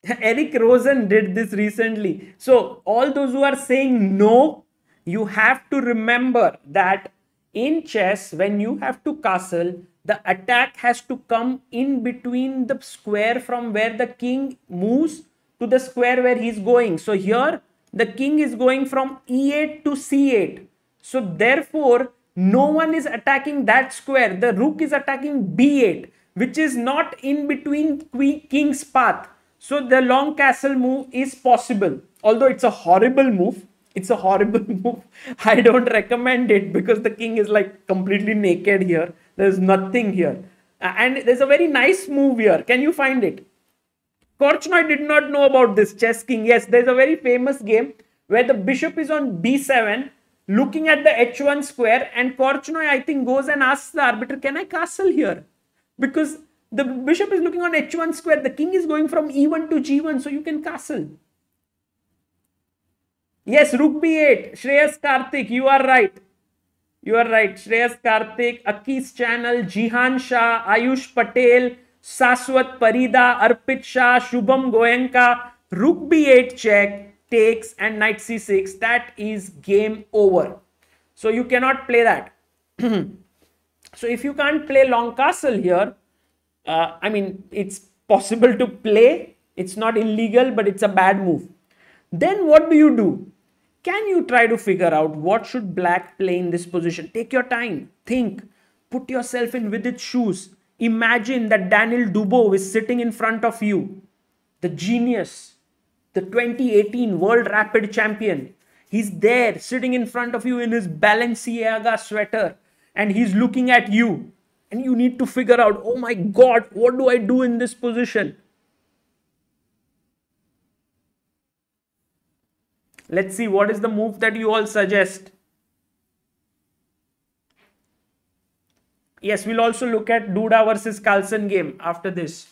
Eric Rosen did this recently. So, all those who are saying no, you have to remember that in chess, when you have to castle, the attack has to come in between the square from where the king moves to the square where he's going. So, here the king is going from e8 to c8. So, therefore, no one is attacking that square. The rook is attacking b8, which is not in between king's path so the long castle move is possible. Although it's a horrible move. It's a horrible move. I don't recommend it because the king is like completely naked here. There's nothing here. And there's a very nice move here. Can you find it? Korchnoi did not know about this chess king. Yes, there's a very famous game where the bishop is on b7 looking at the h1 square and Korchnoi I think goes and asks the arbiter, can I castle here? Because the bishop is looking on h1 square. The king is going from e1 to g1, so you can castle. Yes, rook b8. Shreyas Karthik, you are right. You are right. Shreyas Karthik, Aki's channel, Jihan Shah, Ayush Patel, Saswat Parida, Arpit Shah, Shubham Goenka, rook b8 check, takes and knight c6. That is game over. So you cannot play that. so if you can't play long castle here, uh, I mean, it's possible to play. It's not illegal, but it's a bad move. Then what do you do? Can you try to figure out what should black play in this position? Take your time. Think. Put yourself in Vidit's shoes. Imagine that Daniel Dubov is sitting in front of you. The genius. The 2018 World Rapid Champion. He's there sitting in front of you in his Balenciaga sweater. And he's looking at you and you need to figure out, oh my God, what do I do in this position? Let's see what is the move that you all suggest. Yes, we'll also look at Duda versus Carlsen game after this.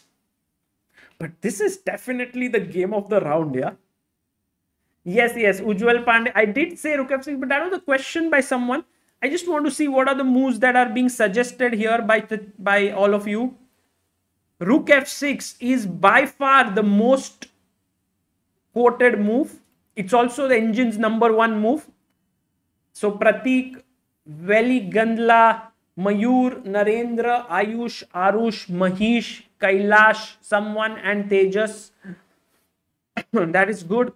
But this is definitely the game of the round, yeah? Yes, yes, Ujwal Pandey. I did say Rook f6, but that was a question by someone. I just want to see what are the moves that are being suggested here by, the, by all of you. Rook f6 is by far the most quoted move. It's also the engine's number one move. So Pratik, Veli Gandla, Mayur, Narendra, Ayush, Arush, Mahish, Kailash, someone, and Tejas. that is good.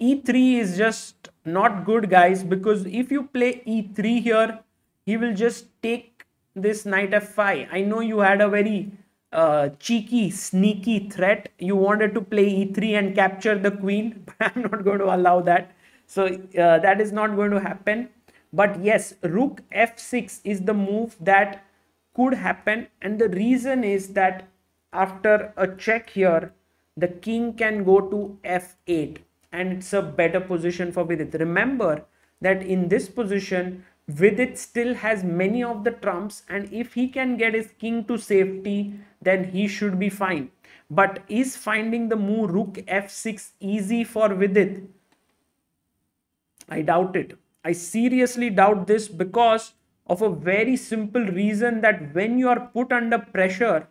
E3 is just not good, guys, because if you play E3 here, he will just take this knight f5. I know you had a very uh, cheeky, sneaky threat. You wanted to play e3 and capture the queen, but I'm not going to allow that. So uh, that is not going to happen. But yes, rook f6 is the move that could happen. And the reason is that after a check here, the king can go to f8 and it's a better position for Vidit. Remember that in this position, Vidit still has many of the trumps and if he can get his king to safety, then he should be fine. But is finding the move rook f6 easy for Vidit? I doubt it. I seriously doubt this because of a very simple reason that when you are put under pressure,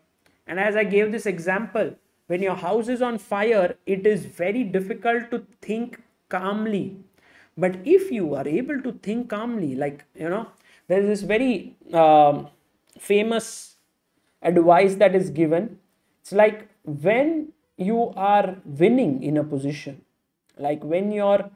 and as I gave this example, when your house is on fire, it is very difficult to think calmly. But if you are able to think calmly, like, you know, there is this very uh, famous advice that is given. It's like when you are winning in a position, like when your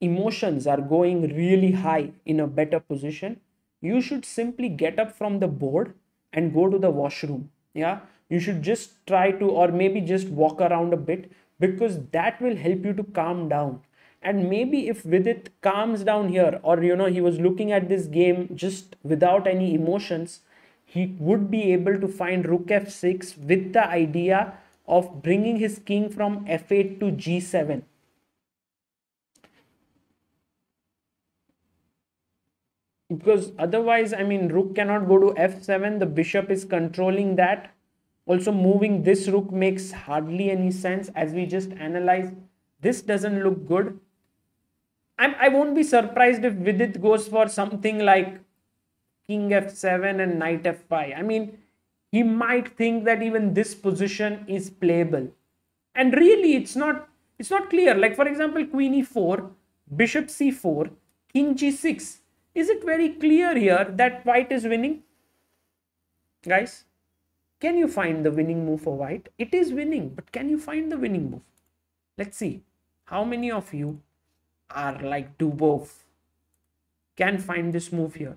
emotions are going really high in a better position, you should simply get up from the board and go to the washroom. Yeah, you should just try to, or maybe just walk around a bit because that will help you to calm down. And maybe if Vidit calms down here, or you know, he was looking at this game just without any emotions, he would be able to find rook f6 with the idea of bringing his king from f8 to g7 because otherwise i mean rook cannot go to f7 the bishop is controlling that also moving this rook makes hardly any sense as we just analyzed this doesn't look good. I'm, i won't be surprised if vidit goes for something like king f7 and knight f5 i mean he might think that even this position is playable. And really it's not it's not clear. Like for example queen e4 bishop c4 king g6 is it very clear here that white is winning? Guys, can you find the winning move for white? It is winning, but can you find the winning move? Let's see. How many of you are like Dubov? Can find this move here?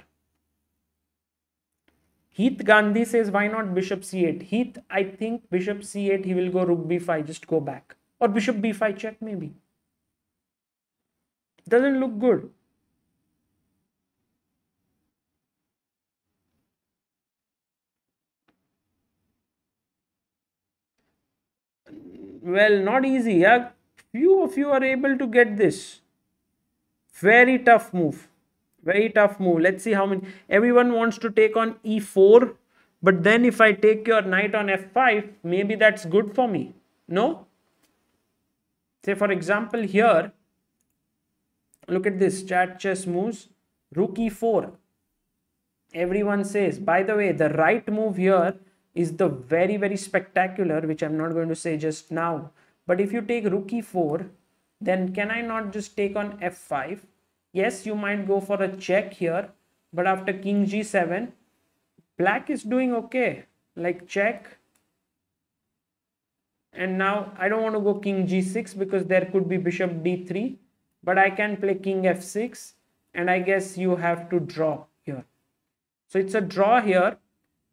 Heath Gandhi says, why not bishop c8? Heath, I think bishop c8, he will go rook b5, just go back. Or bishop b5 check maybe. Doesn't look good. Well not easy. Yeah few of you are able to get this. Very tough move. Very tough move. Let's see how many everyone wants to take on e4 but then if i take your knight on f5 maybe that's good for me. No? Say for example here look at this chat chess moves rook e4 everyone says by the way the right move here is the very very spectacular which i'm not going to say just now. But if you take rook e4 then can i not just take on f5 yes you might go for a check here but after king g7 black is doing okay. Like check. And now i don't want to go king g6 because there could be bishop d3 but i can play king f6 and i guess you have to draw here. So it's a draw here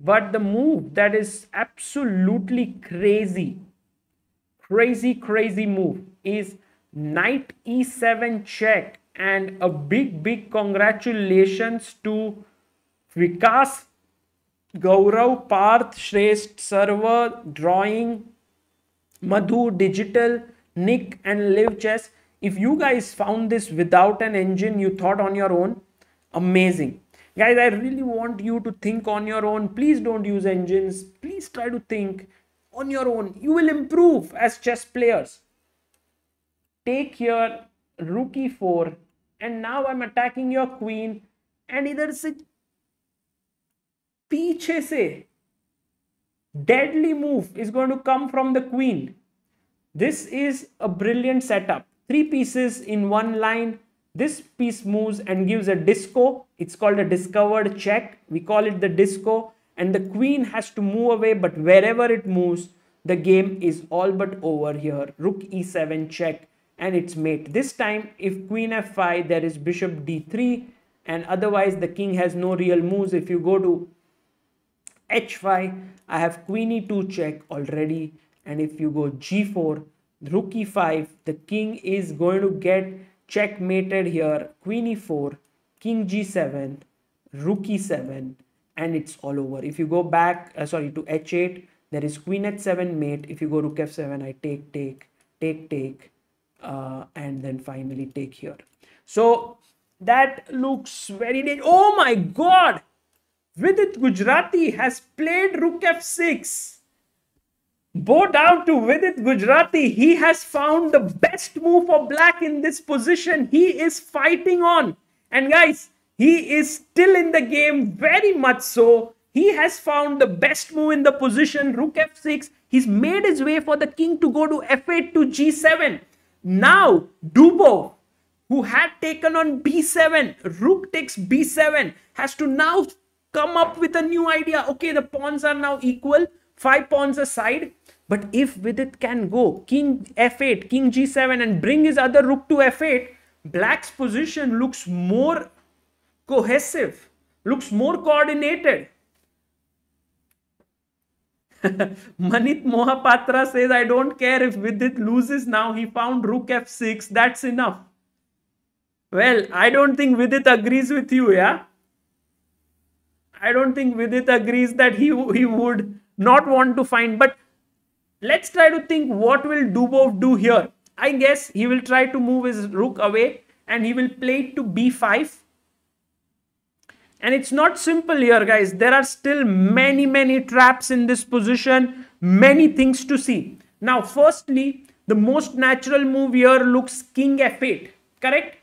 but the move that is absolutely crazy, crazy, crazy move is knight e7 check and a big, big congratulations to Vikas Gaurav Parth Shrestha server drawing Madhu Digital Nick and Live Chess. If you guys found this without an engine, you thought on your own, amazing guys i really want you to think on your own. Please don't use engines. Please try to think on your own. You will improve as chess players. Take your rook e4 and now i'm attacking your queen and either se piche se deadly move is going to come from the queen. This is a brilliant setup. Three pieces in one line this piece moves and gives a disco. It's called a discovered check. We call it the disco. And the queen has to move away, but wherever it moves, the game is all but over here. Rook e7 check and it's mate. This time, if queen f5, there is bishop d3 and otherwise the king has no real moves. If you go to h5, I have queen e2 check already. And if you go g4, rook e5, the king is going to get checkmated here. Queen e4, king g7, rook e7, and it's all over. If you go back, uh, sorry, to h8, there is queen h7 mate. If you go rook f7, I take, take, take, take, uh, and then finally take here. So that looks very Oh my god! Vidit Gujrathi has played rook f6. Bow down to Vidit Gujrathi. He has found the best move for black in this position. He is fighting on. And guys, he is still in the game very much so. He has found the best move in the position, rook f6. He's made his way for the king to go to f8 to g7. Now, Dubov, who had taken on b7, rook takes b7, has to now come up with a new idea. Okay, the pawns are now equal, five pawns aside. But if Vidit can go king f8, king g7 and bring his other rook to f8, black's position looks more cohesive, looks more coordinated. Manit Mohapatra says, I don't care if Vidit loses now. He found rook f6. That's enough. Well, I don't think Vidit agrees with you, yeah? I don't think Vidit agrees that he, he would not want to find. But let's try to think what will Dubov do here. I guess he will try to move his rook away and he will play to b5 and it's not simple here, guys. There are still many, many traps in this position, many things to see. Now, firstly, the most natural move here looks king f8, correct?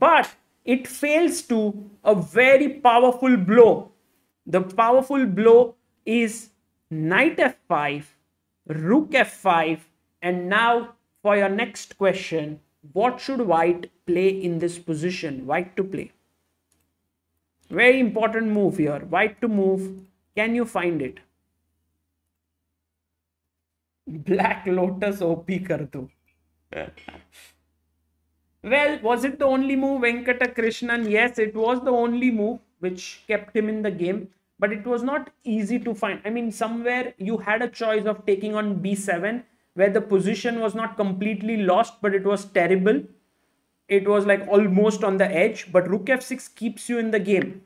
But it fails to a very powerful blow. The powerful blow is knight f5, rook f5, and now for your next question, what should white play in this position? White to play. Very important move here. White to move. Can you find it? Black Lotus OP kar do. well, was it the only move, Venkata Krishnan? Yes, it was the only move which kept him in the game. But it was not easy to find. I mean, somewhere you had a choice of taking on b7, where the position was not completely lost, but it was terrible it was like almost on the edge but rook f6 keeps you in the game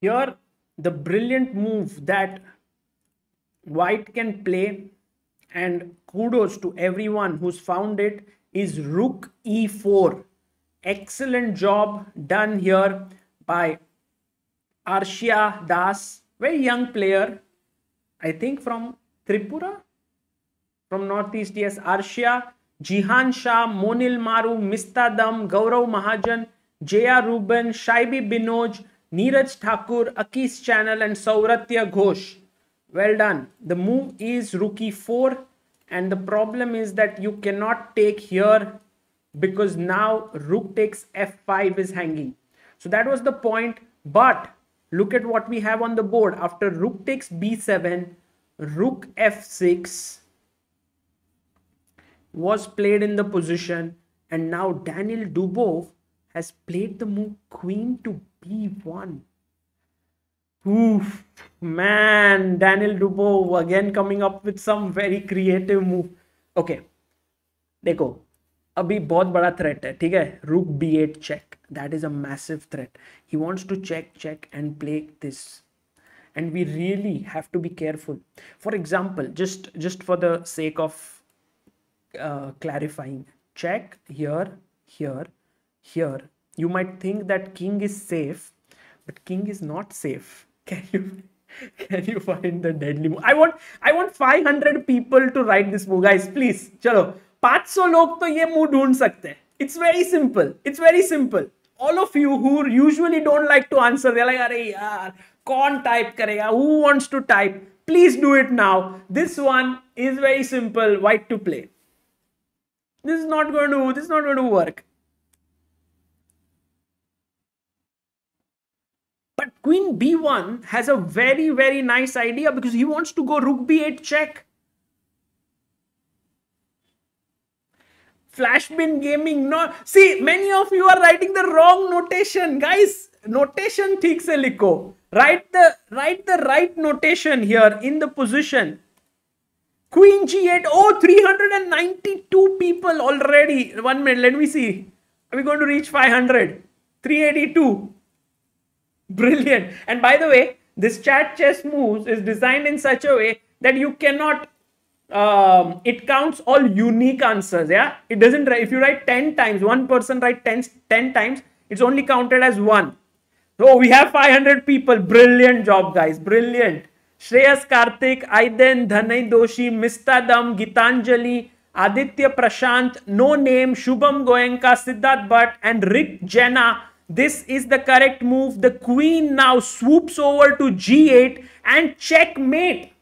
here the brilliant move that white can play and kudos to everyone who's found it is rook e4 excellent job done here by Arshia Das, very young player, I think from Tripura, from Northeast. Yes, Arshia, Jihan Shah, Monil Maru, Mistadam, Gaurav Mahajan, Jaya Ruben, Shaibi Binoj, Neeraj Thakur, Akis Channel, and Sauratya Ghosh. Well done. The move is rook e4 and the problem is that you cannot take here because now rook takes f5 is hanging. So that was the point. But Look at what we have on the board. After rook takes b7, rook f6 was played in the position and now Daniel Dubov has played the move queen to b1. Oof, man, Daniel Dubov again coming up with some very creative move. Okay, देखो अभी बहुत बड़ा threat है ठीक है रूक B eight check that is a massive threat he wants to check check and play this and we really have to be careful for example just just for the sake of uh, clarifying check here here here you might think that king is safe but king is not safe can you can you find the deadly move i want i want 500 people to write this move guys please chalo 500 लोग तो ये मुंह ढूंढ सकते हैं it's very simple it's very simple all of you who usually don't like to answer they're like अरे यार कौन टाइप करेगा who wants to type please do it now this one is very simple white to play this is not going to this is not going to work But queen b1 has a very, very nice idea because he wants to go rook b8 check. Flashbin gaming. No, see, many of you are writing the wrong notation. Guys, notation theek se likho. Write the, write the right notation here in the position. Queen g8. Oh, 392 people already. One minute, let me see. Are we going to reach 500? 382. Brilliant. And by the way, this chat chess moves is designed in such a way that you cannot um, it counts all unique answers. Yeah, it doesn't. If you write 10 times, one person write 10, 10 times, it's only counted as one. So we have 500 people. Brilliant job, guys. Brilliant. Shreyas Karthik, Aiden, Dhanay Doshi, Mistadam, Gitanjali, Aditya Prashant, No Name, Shubham Goenka, Siddharth Bhatt, and Rick Jenna. This is the correct move. The queen now swoops over to g8 and checkmate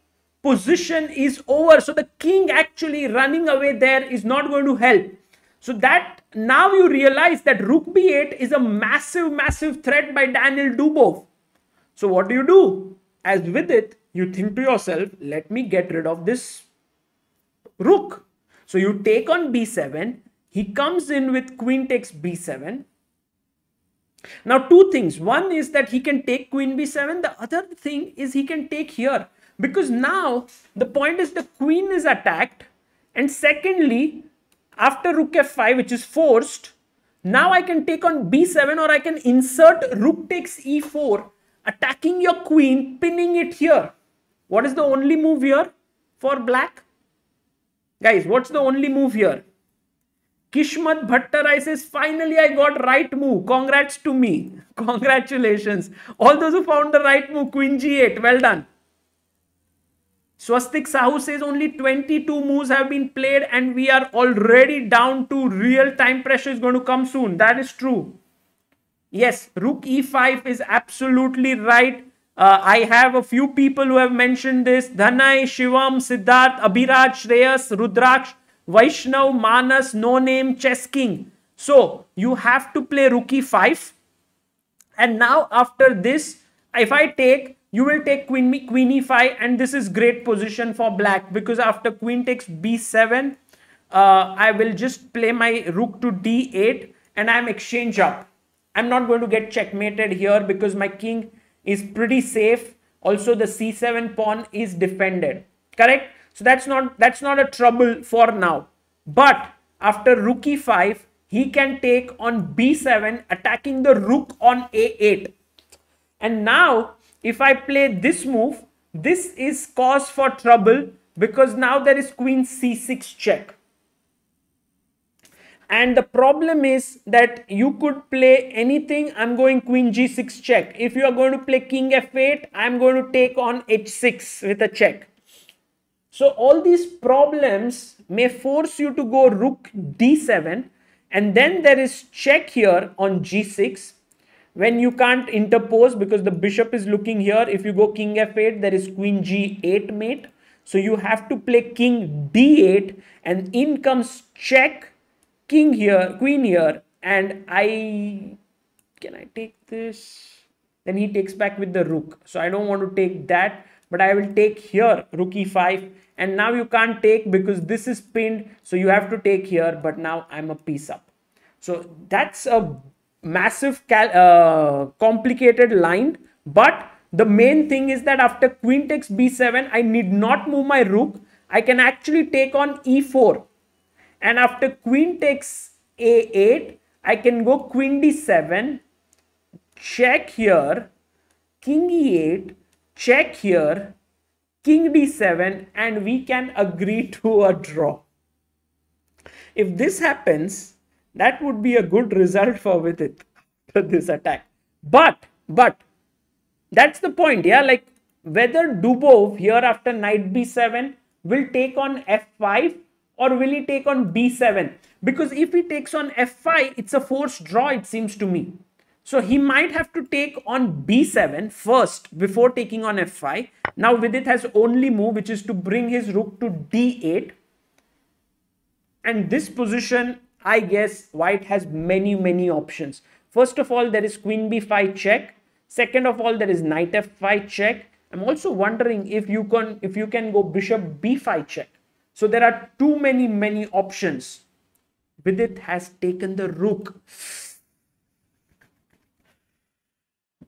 position is over. So the king actually running away there is not going to help. So that now you realize that rook b8 is a massive, massive threat by Daniel Dubov. So what do you do? As Vidit, you think to yourself, let me get rid of this rook. So you take on b7. He comes in with queen takes b7. Now two things. One is that he can take queen b7. The other thing is he can take here. Because now the point is the queen is attacked. And secondly after rook f5 which is forced now I can take on b7 or I can insert rook takes e4 attacking your queen pinning it here. What is the only move here for black? Guys what's the only move here Kishmat Bhattarai says, finally I got right move. Congrats to me. Congratulations. All those who found the right move, Queen G8. Well done. Swastik Sahu says only 22 moves have been played and we are already down to real time pressure is going to come soon. That is true. Yes, Rook E5 is absolutely right. Uh, I have a few people who have mentioned this. Dhanay, Shivam, Siddharth, Abhiraj, Shreyas, Rudraksh, Vaishnav, Manas, No Name, Chess King. So you have to play Rook E5. And now after this, if I take you will take queen, queen e5 and this is great position for black because after queen takes b7 uh, I will just play my rook to d8 and I'm exchange up. I'm not going to get checkmated here because my king is pretty safe. Also the c7 pawn is defended. Correct? So that's not that's not a trouble for now. But after rook e5 he can take on b7 attacking the rook on a8. And now if I play this move, this is cause for trouble because now there is queen c6 check. And the problem is that you could play anything. I'm going queen g6 check. If you are going to play king f8, I'm going to take on h6 with a check. So all these problems may force you to go rook d7 and then there is check here on g6 when you can't interpose because the bishop is looking here. If you go king f8 there is queen g8 mate. So you have to play king d8 and in comes check king here queen here and i can i take this? Then he takes back with the rook. So i don't want to take that but i will take here rook e5 and now you can't take because this is pinned so you have to take here but now i'm a piece up. So that's a massive uh, complicated line but the main thing is that after queen takes b7 i need not move my rook. I can actually take on e4 and after queen takes a8 i can go queen d7 check here king e8 check here king d7 and we can agree to a draw if this happens that would be a good result for Vidit this attack. But, but, that's the point, yeah? Like, whether Dubov here after knight b7 will take on f5 or will he take on b7? Because if he takes on f5, it's a forced draw, it seems to me. So he might have to take on b7 first before taking on f5. Now Vidit has only move which is to bring his rook to d8. And this position, I guess white has many, many options. First of all, there is queen b5 check. Second of all, there is knight f5 check. I'm also wondering if you can if you can go bishop b5 check. So there are too many, many options. Vidit has taken the rook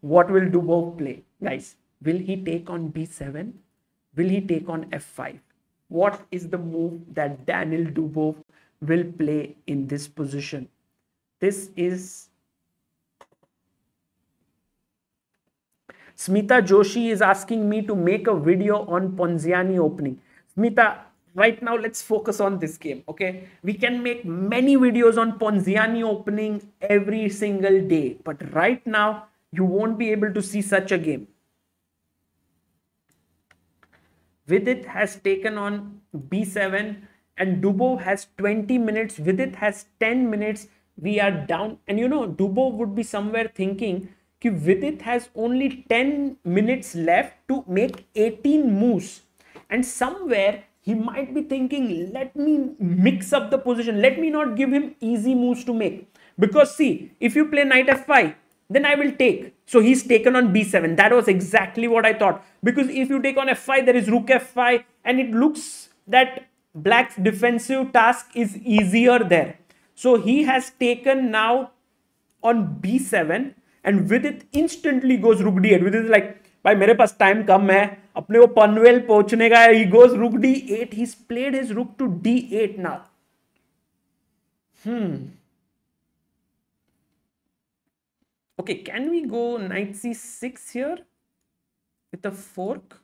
what will Dubov play? Guys, will he take on b7? Will he take on f5? What is the move that Daniel Dubov will play in this position? This is Smita Joshi is asking me to make a video on Ponziani opening. Smita, right now let's focus on this game, okay? We can make many videos on Ponziani opening every single day. But right now, you won't be able to see such a game. Vidit has taken on b7 and Dubov has 20 minutes. Vidit has 10 minutes. We are down. And you know, Dubov would be somewhere thinking that Vidit has only 10 minutes left to make 18 moves. And somewhere he might be thinking, let me mix up the position. Let me not give him easy moves to make. Because see, if you play knight f5, then I will take. So he's taken on b7. That was exactly what I thought. Because if you take on f5, there is rook f5. And it looks that black's defensive task is easier there. So he has taken now on b7. And Vidit instantly goes rook d8. Vidit like, भाई मेरे पास time कम है अपने को पनवेल पहुंचने का है He goes rook d8. He's played his rook to d8 now. Hmm. Okay, can we go knight c6 here with a fork?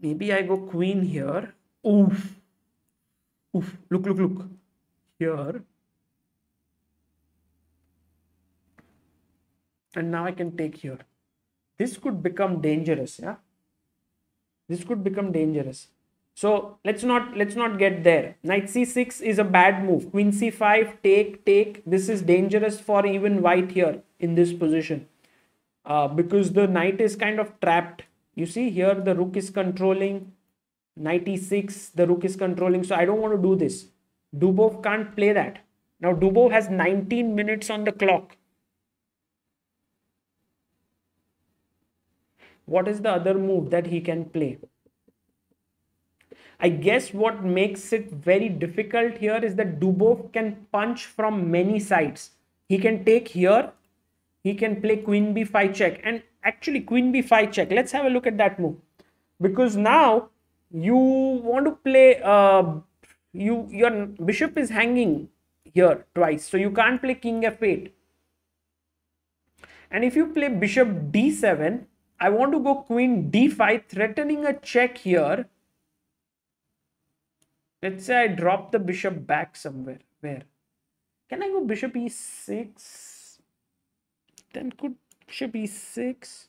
Maybe I go queen here. Oof. Oof. Look, look, look. Here. And now I can take here. This could become dangerous, yeah? This could become dangerous. So let's not let's not get there. Knight c6 is a bad move. Queen c5, take, take. This is dangerous for even white here in this position. Uh, because the knight is kind of trapped. You see here the rook is controlling. Knight e6, the rook is controlling. So I don't want to do this. Dubov can't play that. Now Dubov has 19 minutes on the clock. What is the other move that he can play? I guess what makes it very difficult here is that Dubov can punch from many sides. He can take here, he can play queen b5 check and actually queen b5 check. Let's have a look at that move. Because now you want to play, uh, you your bishop is hanging here twice. So you can't play king f8. And if you play bishop d7, I want to go queen d5 threatening a check here Let's say I drop the bishop back somewhere. Where? Can I go bishop e6? Then could bishop e6?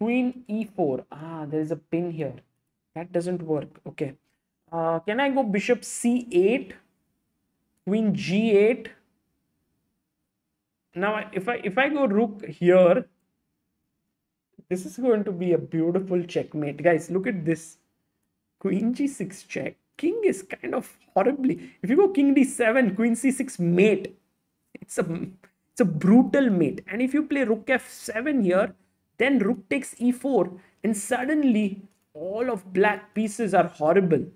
Queen e4. Ah, there is a pin here. That doesn't work. Okay. Uh, can I go bishop c8? Queen g8? Now, if I if I go rook here, this is going to be a beautiful checkmate. Guys, look at this. Queen g6 check king is kind of horribly. If you go king d7, queen c6 mate, it's a it's a brutal mate. And if you play rook f7 here, then rook takes e4, and suddenly all of black pieces are horrible.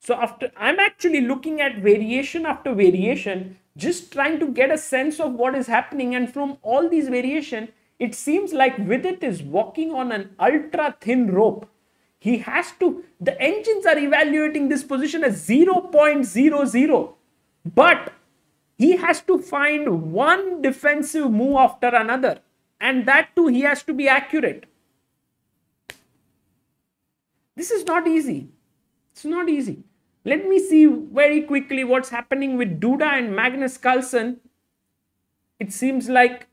So after I'm actually looking at variation after variation, just trying to get a sense of what is happening. And from all these variation, it seems like Vidit is walking on an ultra thin rope he has to the engines are evaluating this position as 0.00 but he has to find one defensive move after another and that too he has to be accurate. This is not easy. It's not easy. Let me see very quickly what's happening with duda and magnus carlsen. It seems like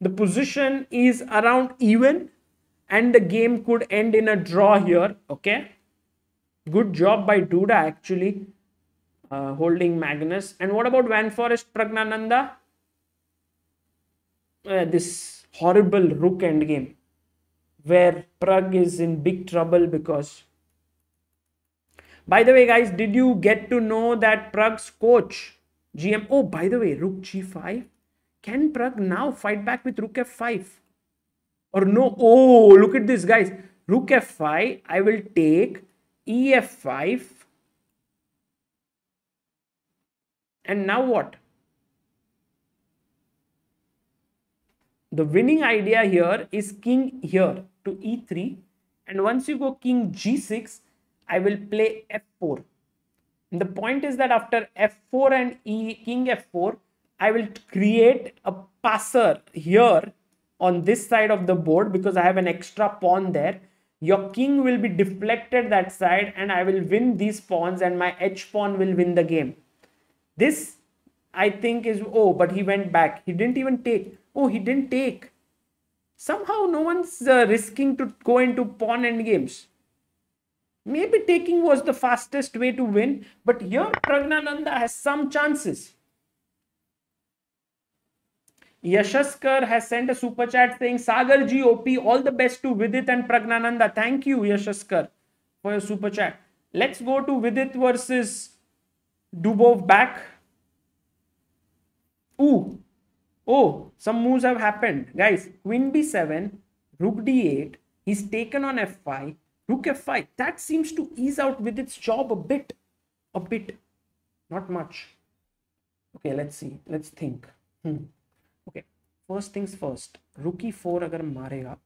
the position is around even and the game could end in a draw here okay Good job by Duda actually uh, holding Magnus. And what about Van Foreest Praggnanandhaa? Uh, this horrible rook endgame where Pragg is in big trouble because. By the way, guys, did you get to know that Pragg's coach, GM? Oh, by the way, Rook G5. Can Pragg now fight back with Rook F5? Or no? Oh, look at this, guys. Rook F5. I will take EF5. And now what? The winning idea here is king here to e3 and once you go king g6 I will play f4 and the point is that after f4 and e king f4 I will create a passer here on this side of the board because I have an extra pawn there. Your king will be deflected that side and I will win these pawns and my h pawn will win the game. This I think is oh but he went back. He didn't even take. Oh he didn't take. Somehow no one's uh, risking to go into pawn end games. Maybe taking was the fastest way to win, but here Praggnanandhaa has some chances. Yashaskar has sent a super chat saying, Sagar GOP, all the best to Vidit and Praggnanandhaa. Thank you, Yashaskar, for your super chat. Let's go to Vidit versus Dubov back. Ooh, Oh, some moves have happened. Guys, queen b7, rook d8, he's taken on f5, rook f5. That seems to ease out Vidit's job a bit. A bit. Not much. Okay, let's see. Let's think. Hmm. First things first. Rook e4 agar marega.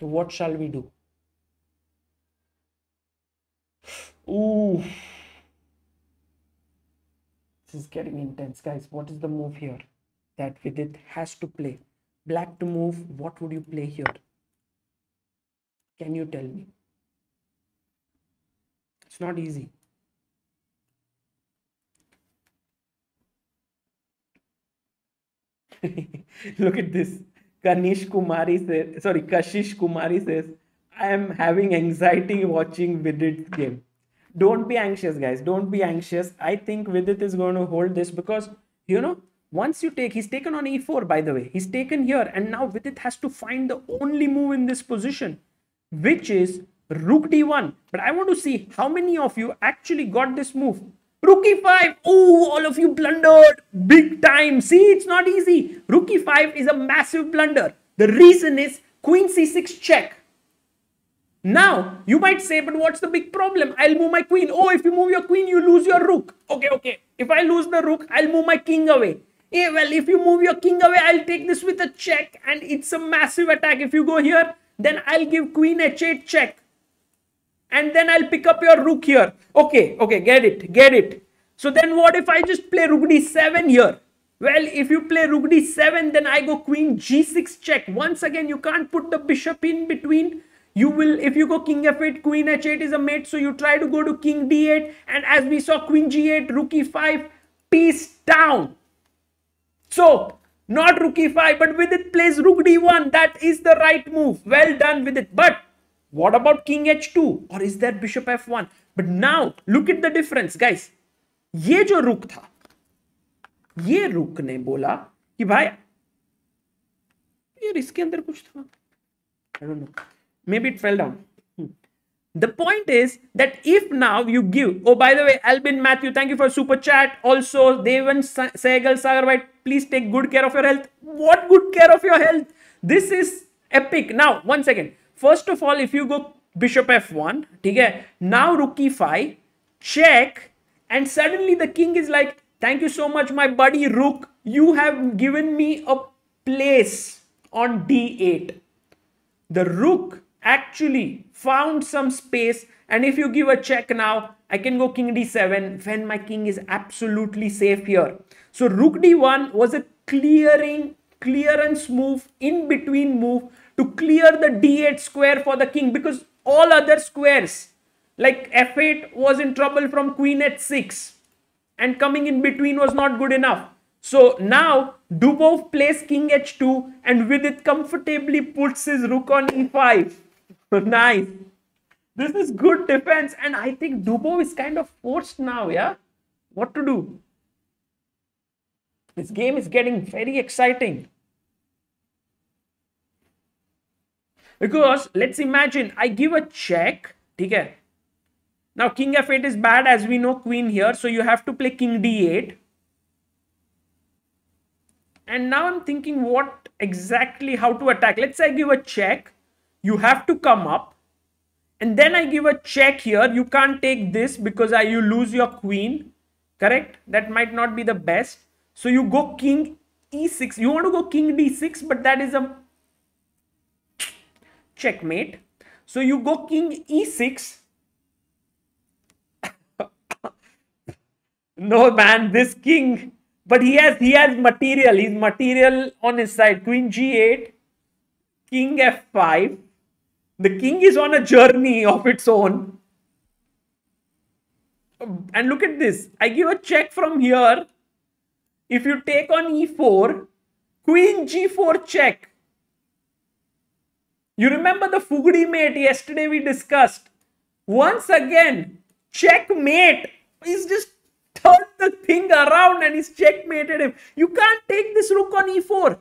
So what shall we do? Ooh. This is getting intense, guys. What is the move here? that Vidit has to play. Black to move, what would you play here? Can you tell me? It's not easy. Look at this. Kanish Kumari says, sorry, Kashish Kumari says, I am having anxiety watching Vidit's game. Don't be anxious, guys. Don't be anxious. I think Vidit is going to hold this because, you know, once you take, he's taken on e4, by the way. He's taken here. And now Vidit has to find the only move in this position, which is rook d1. But I want to see how many of you actually got this move. Rook e5. Oh, all of you blundered big time. See, it's not easy. Rook e5 is a massive blunder. The reason is queen c6 check. Now, you might say, but what's the big problem? I'll move my queen. Oh, if you move your queen, you lose your rook. Okay, okay. If I lose the rook, I'll move my king away. Yeah, well, if you move your king away, I'll take this with a check and it's a massive attack. If you go here, then I'll give queen h8 check. And then I'll pick up your rook here. Okay, okay, get it, get it. So then what if I just play rook d7 here? Well, if you play rook d7, then I go queen g6 check. Once again, you can't put the bishop in between. You will, if you go king f8, queen h8 is a mate. So you try to go to king d8. And as we saw, queen g8, rook e5, piece down. So, not rook e5, but Vidit plays rook d1. That is the right move. Well done Vidit. But what about king h2? Or is there bishop f1? But now, look at the difference, guys. ये जो रुक था ये रुक ने बोला कि भाई यार इसके अंदर कुछ था I don't know. Maybe it fell down. The point is that if now you give, oh, by the way, Albin Matthew, thank you for super chat. Also, Devan Sagar White, please take good care of your health. What good care of your health? This is epic. Now, one second. First of all, if you go bishop f1, okay, now rook e5, check, and suddenly the king is like, thank you so much, my buddy rook. You have given me a place on d8. The rook actually found some space and if you give a check now I can go king d7 when my king is absolutely safe here. So rook d1 was a clearing clearance move in between move to clear the d8 square for the king because all other squares like f8 was in trouble from queen h6 and coming in between was not good enough. So now Dubov plays king h2 and Vidit comfortably puts his rook on e5. nice. This is good defense. And I think Dubov is kind of forced now, yeah? What to do? This game is getting very exciting. Because let's imagine I give a check. Okay. Now king f8 is bad as we know queen here. So you have to play king d8. And now I'm thinking what exactly how to attack. Let's say I give a check. You have to come up. And then I give a check here. You can't take this because I, you lose your queen. Correct? That might not be the best. So you go king e6. You want to go king d6, but that is a checkmate. So you go king e6. no man, this king, but he has he has material. He's material on his side. Queen g8, king f5. The king is on a journey of its own. And look at this. I give a check from here. If you take on e4, queen g4 check. You remember the Fugdi mate yesterday we discussed. Once again, checkmate. He's just turned the thing around and he's checkmated him. You can't take this rook on e4.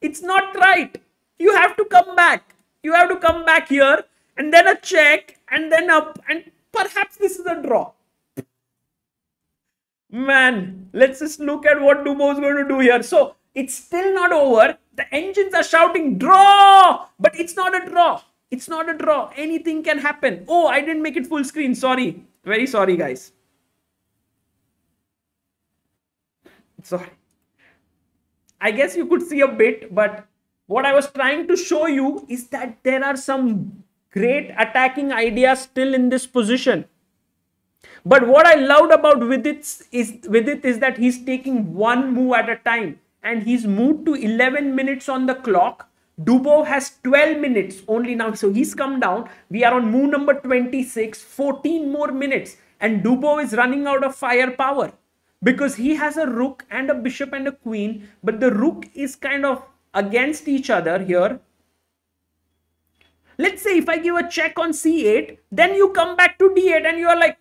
It's not right. You have to come back. You have to come back here and then a check and then up and perhaps this is a draw. Man, let's just look at what Dubov is going to do here. So it's still not over. The engines are shouting draw, but it's not a draw. It's not a draw. Anything can happen. Oh, I didn't make it full screen. Sorry. Very sorry, guys. Sorry. I guess you could see a bit, but what I was trying to show you is that there are some great attacking ideas still in this position. But what I loved about Vidit is is that he's taking one move at a time and he's moved to 11 minutes on the clock. Dubov has 12 minutes only now. So he's come down. We are on move number 26, 14 more minutes. And Dubov is running out of firepower because he has a rook and a bishop and a queen. But the rook is kind of against each other here. Let's say if I give a check on c8, then you come back to d8 and you are like,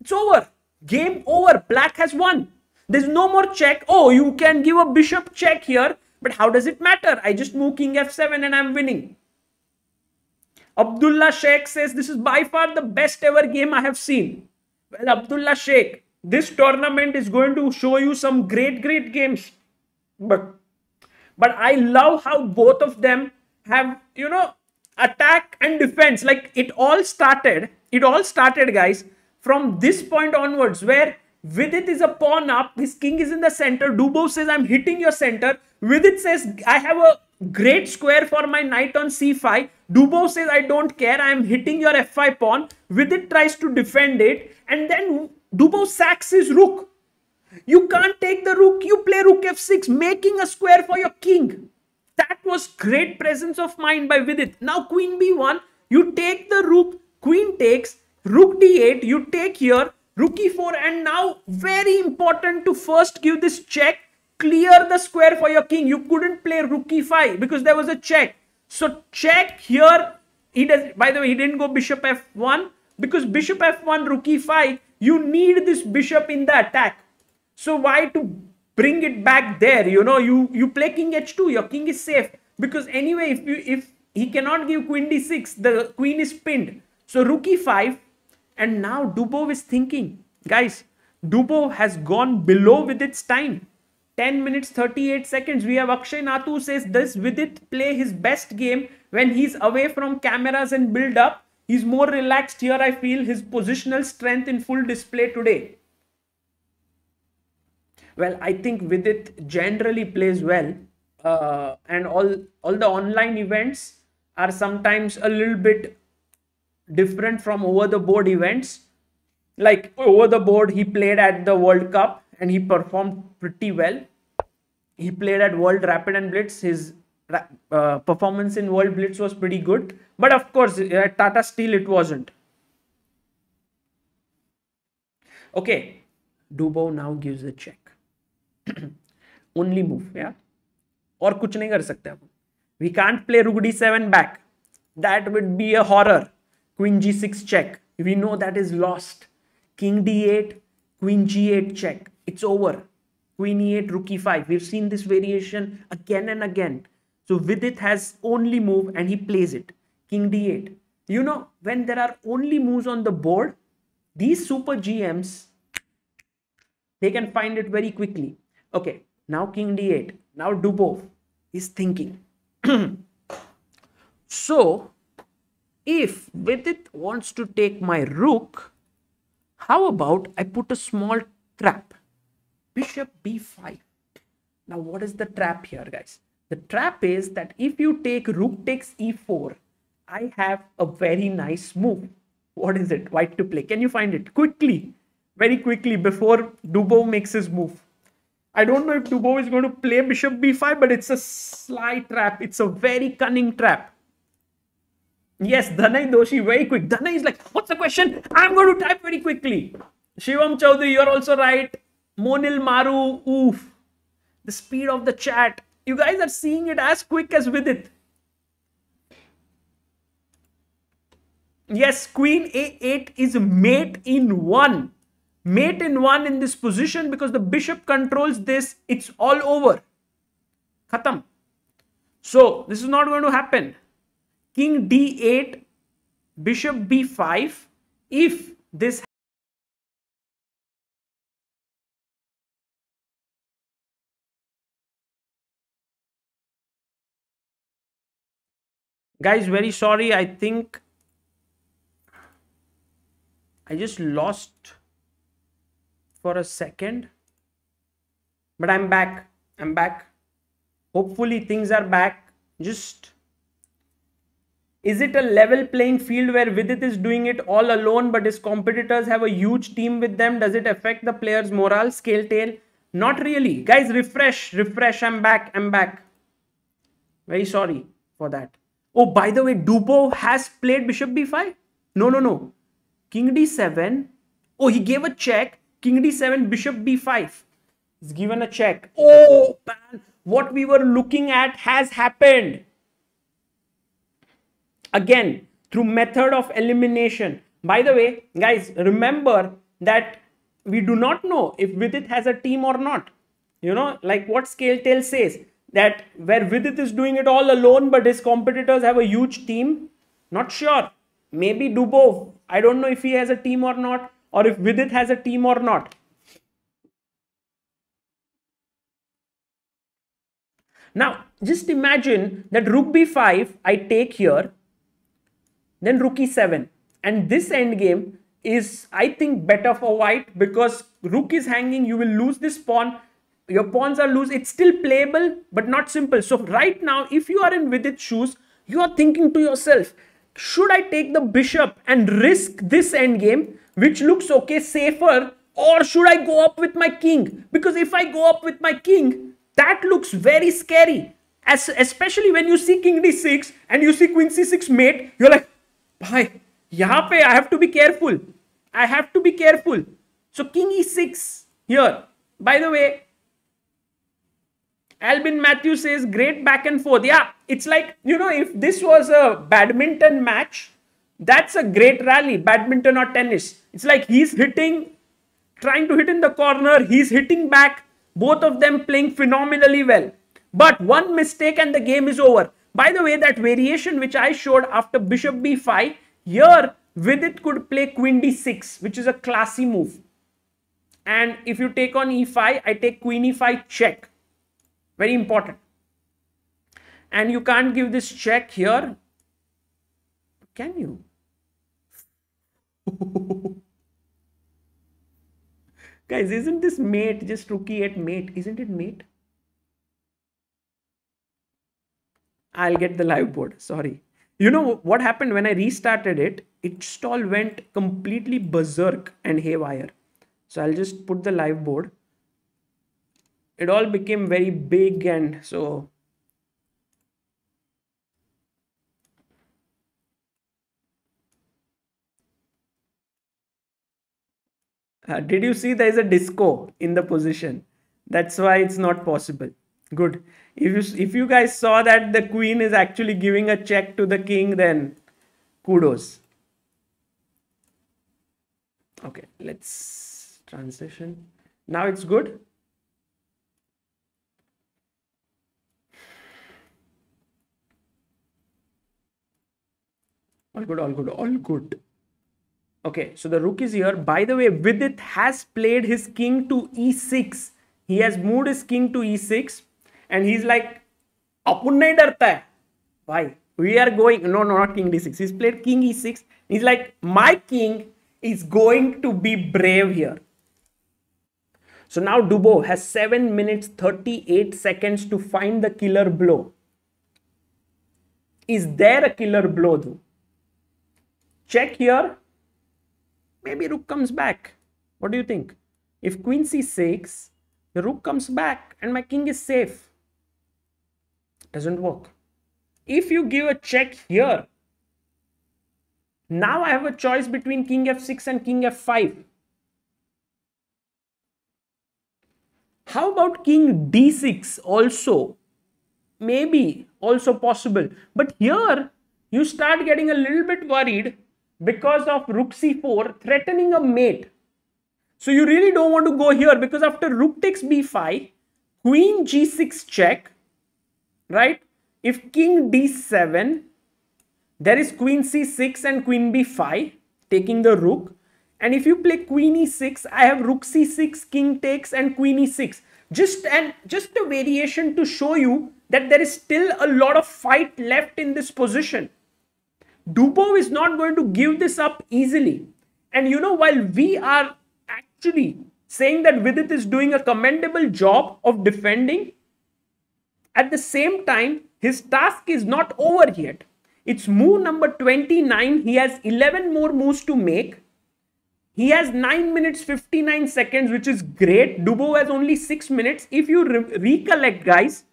it's over. Game over. Black has won. There's no more check. Oh, you can give a bishop check here, but how does it matter? I just move king f7 and I'm winning. Abdullah Sheikh says this is by far the best ever game I have seen. Well, Abdullah Sheikh, this tournament is going to show you some great, great games. But, but I love how both of them have, you know, attack and defense. Like it all started, it all started, guys, from this point onwards where Vidit is a pawn up. His king is in the center. Dubov says, I'm hitting your center. Vidit says, I have a great square for my knight on c5. Dubov says, I don't care. I am hitting your f5 pawn. Vidit tries to defend it. And then Dubov sacks his rook. You can't take the rook. You play rook f6, making a square for your king. That was great presence of mind by Vidit. Now queen b1. You take the rook. Queen takes. Rook d8. You take here rook e4 and now very important to first give this check. Clear the square for your king. You couldn't play rook e5 because there was a check. So check here. He does by the way he didn't go bishop f1 because bishop f1 rook e5 you need this bishop in the attack. So why to bring it back there? You know you you play king h2 your king is safe because anyway if you if he cannot give queen d6 the queen is pinned. So rook e5 and now Dubov is thinking, guys, Dubov has gone below Vidit's time. 10 minutes 38 seconds. We have Akshay Natu says this Vidit play his best game when he's away from cameras and build up. He's more relaxed here. I feel his positional strength in full display today. Well, I think Vidit generally plays well, uh, and all all the online events are sometimes a little bit different from over the board events. Like over the board, he played at the World Cup and he performed pretty well. He played at World Rapid and Blitz. His uh, performance in World Blitz was pretty good. But of course, at Tata Steel, it wasn't. Okay, Dubov now gives a check. Only move, yeah. और कुछ नहीं कर सकते We can't play rook d7 back. That would be a horror. queen g6 check. We know that is lost. King d8, queen g8 check. It's over. Queen e8, rook e5. We've seen this variation again and again. So Vidit has only move and he plays it. King d8. You know, when there are only moves on the board, these super GMs, they can find it very quickly. Okay, now king d8. Now Dubov is thinking. so, if Vidit wants to take my rook, how about I put a small trap? Bishop b5. Now, what is the trap here, guys? The trap is that if you take rook takes e4, I have a very nice move. What is it? White to play. Can you find it? Quickly, very quickly before Dubov makes his move. I don't know if Dubov is going to play bishop b5, but it's a sly trap. It's a very cunning trap. Mm-hmm. Yes, Dhanay Doshi, very quick. Dhanay is like, what's the question? I'm going to type very quickly. Shivam Chaudhary, you're also right. Monil Maru, oof. The speed of the chat. You guys are seeing it as quick as Vidit. Yes, queen a8 is mate in one. Mate in one in this position because the bishop controls this. It's all over. Khatam. So, this is not going to happen. King d8, bishop b5. If this guys very sorry i think I just lost for a second. But I'm back. I'm back. Hopefully things are back. Just is it a level playing field where Vidit is doing it all alone but his competitors have a huge team with them? Does it affect the player's morale? Scale tail? Not really. Guys, refresh, refresh. I'm back. I'm back. Very sorry for that. Oh, by the way, Dubov has played bishop b5? No, no, no. King d7. Oh, he gave a check. King d7, bishop b5. He's given a check. Oh, man. What we were looking at has happened. Again, through method of elimination. By the way, guys, remember that we do not know if Vidit has a team or not. You know, like what Scale Tail says, that where Vidit is doing it all alone, but his competitors have a huge team. Not sure. Maybe Dubov I don't know if he has a team or not, or if Vidit has a team or not. Now, just imagine that rook b5 I take here, then rook e7. And this endgame is, I think, better for white because rook is hanging, you will lose this pawn. Your pawns are loose. It's still playable, but not simple. So right now, if you are in Vidit's shoes, you are thinking to yourself, should I take the bishop and risk this endgame, which looks okay, safer, or should I go up with my king? Because if I go up with my king, that looks very scary. As, especially when you see king d6 and you see queen c6 mate, you're like, yahan pe I have to be careful. I have to be careful. So king e6 here. By the way, Albin Matthew says great back and forth. Yeah, it's like, you know, if this was a badminton match, that's a great rally, badminton or tennis. It's like he's hitting, trying to hit in the corner, he's hitting back, both of them playing phenomenally well. But one mistake and the game is over. By the way, that variation which I showed after bishop b5, here Vidit could play queen d6, which is a classy move. And if you take on e5, I take queen e5 check. Very important. And you can't give this check here. Can you? Guys, isn't this mate just rookie at mate? Isn't it mate? I'll get the live board. Sorry. You know what happened when I restarted it? It all went completely berserk and haywire. So I'll just put the live board it all became very big and so uh, did you see there is a disco in the position that's why it's not possible good if you if you guys saw that the queen is actually giving a check to the king then kudos Okay, let's transition. Now it's good. All good, all good, all good. Okay, so the rook is here. By the way, Vidit has played his king to e6. He has moved his king to e6 and he's like, Apun nahi darta hai. Why? We are going, no, no, not king d6. He's played king e6. He's like, my king is going to be brave here. So now Dubo has 7 minutes 38 seconds to find the killer blow. Is there a killer blow though? Check here. Maybe rook comes back. What do you think? If queen c6, the rook comes back and my king is safe. Doesn't work. If you give a check here, now I have a choice between king f6 and king f5. How about king d6 also? Maybe also possible. But here you start getting a little bit worried because of rook c4 threatening a mate. So you really don't want to go here because after rook takes b5, queen g6 check, right? If king d7, there is queen c6 and queen b5 taking the rook. And if you play queen e6, I have rook c6, king takes and queen e6. Just and just a variation to show you that there is still a lot of fight left in this position. Dubov is not going to give this up easily. And you know, while we are actually saying that Vidit is doing a commendable job of defending, at the same time, his task is not over yet. It's move number 29. He has 11 more moves to make. He has 9 minutes 59 seconds, which is great. Dubov has only 6 minutes. If you re recollect, guys,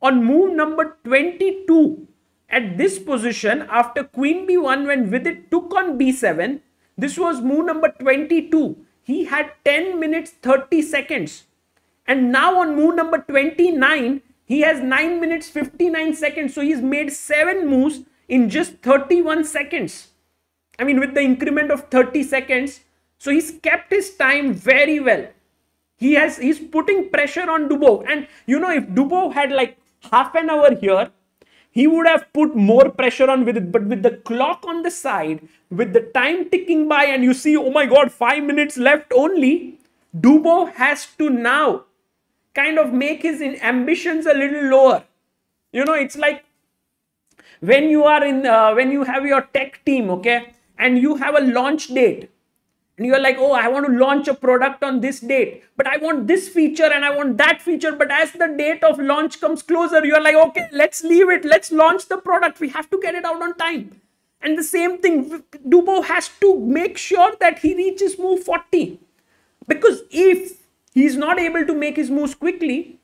on move number 22, at this position after queen b1 when Vidit took on b7. This was move number 22. He had 10 minutes 30 seconds. And now on move number 29, he has 9 minutes 59 seconds. So he's made 7 moves in just 31 seconds. I mean with the increment of 30 seconds. So he's kept his time very well. He has he's putting pressure on Dubov. And you know if Dubov had like half an hour here, he would have put more pressure on Vidit. But with the clock on the side, with the time ticking by, and you see, oh my god, five minutes left only, Dubo has to now kind of make his ambitions a little lower. You know, it's like when you are in, uh, when you have your tech team, okay, and you have a launch date and you're like, oh, I want to launch a product on this date, but I want this feature and I want that feature. But as the date of launch comes closer, you're like, okay, let's leave it. Let's launch the product. We have to get it out on time. And the same thing, Dubo has to make sure that he reaches move 40. Because if he's not able to make his moves quickly,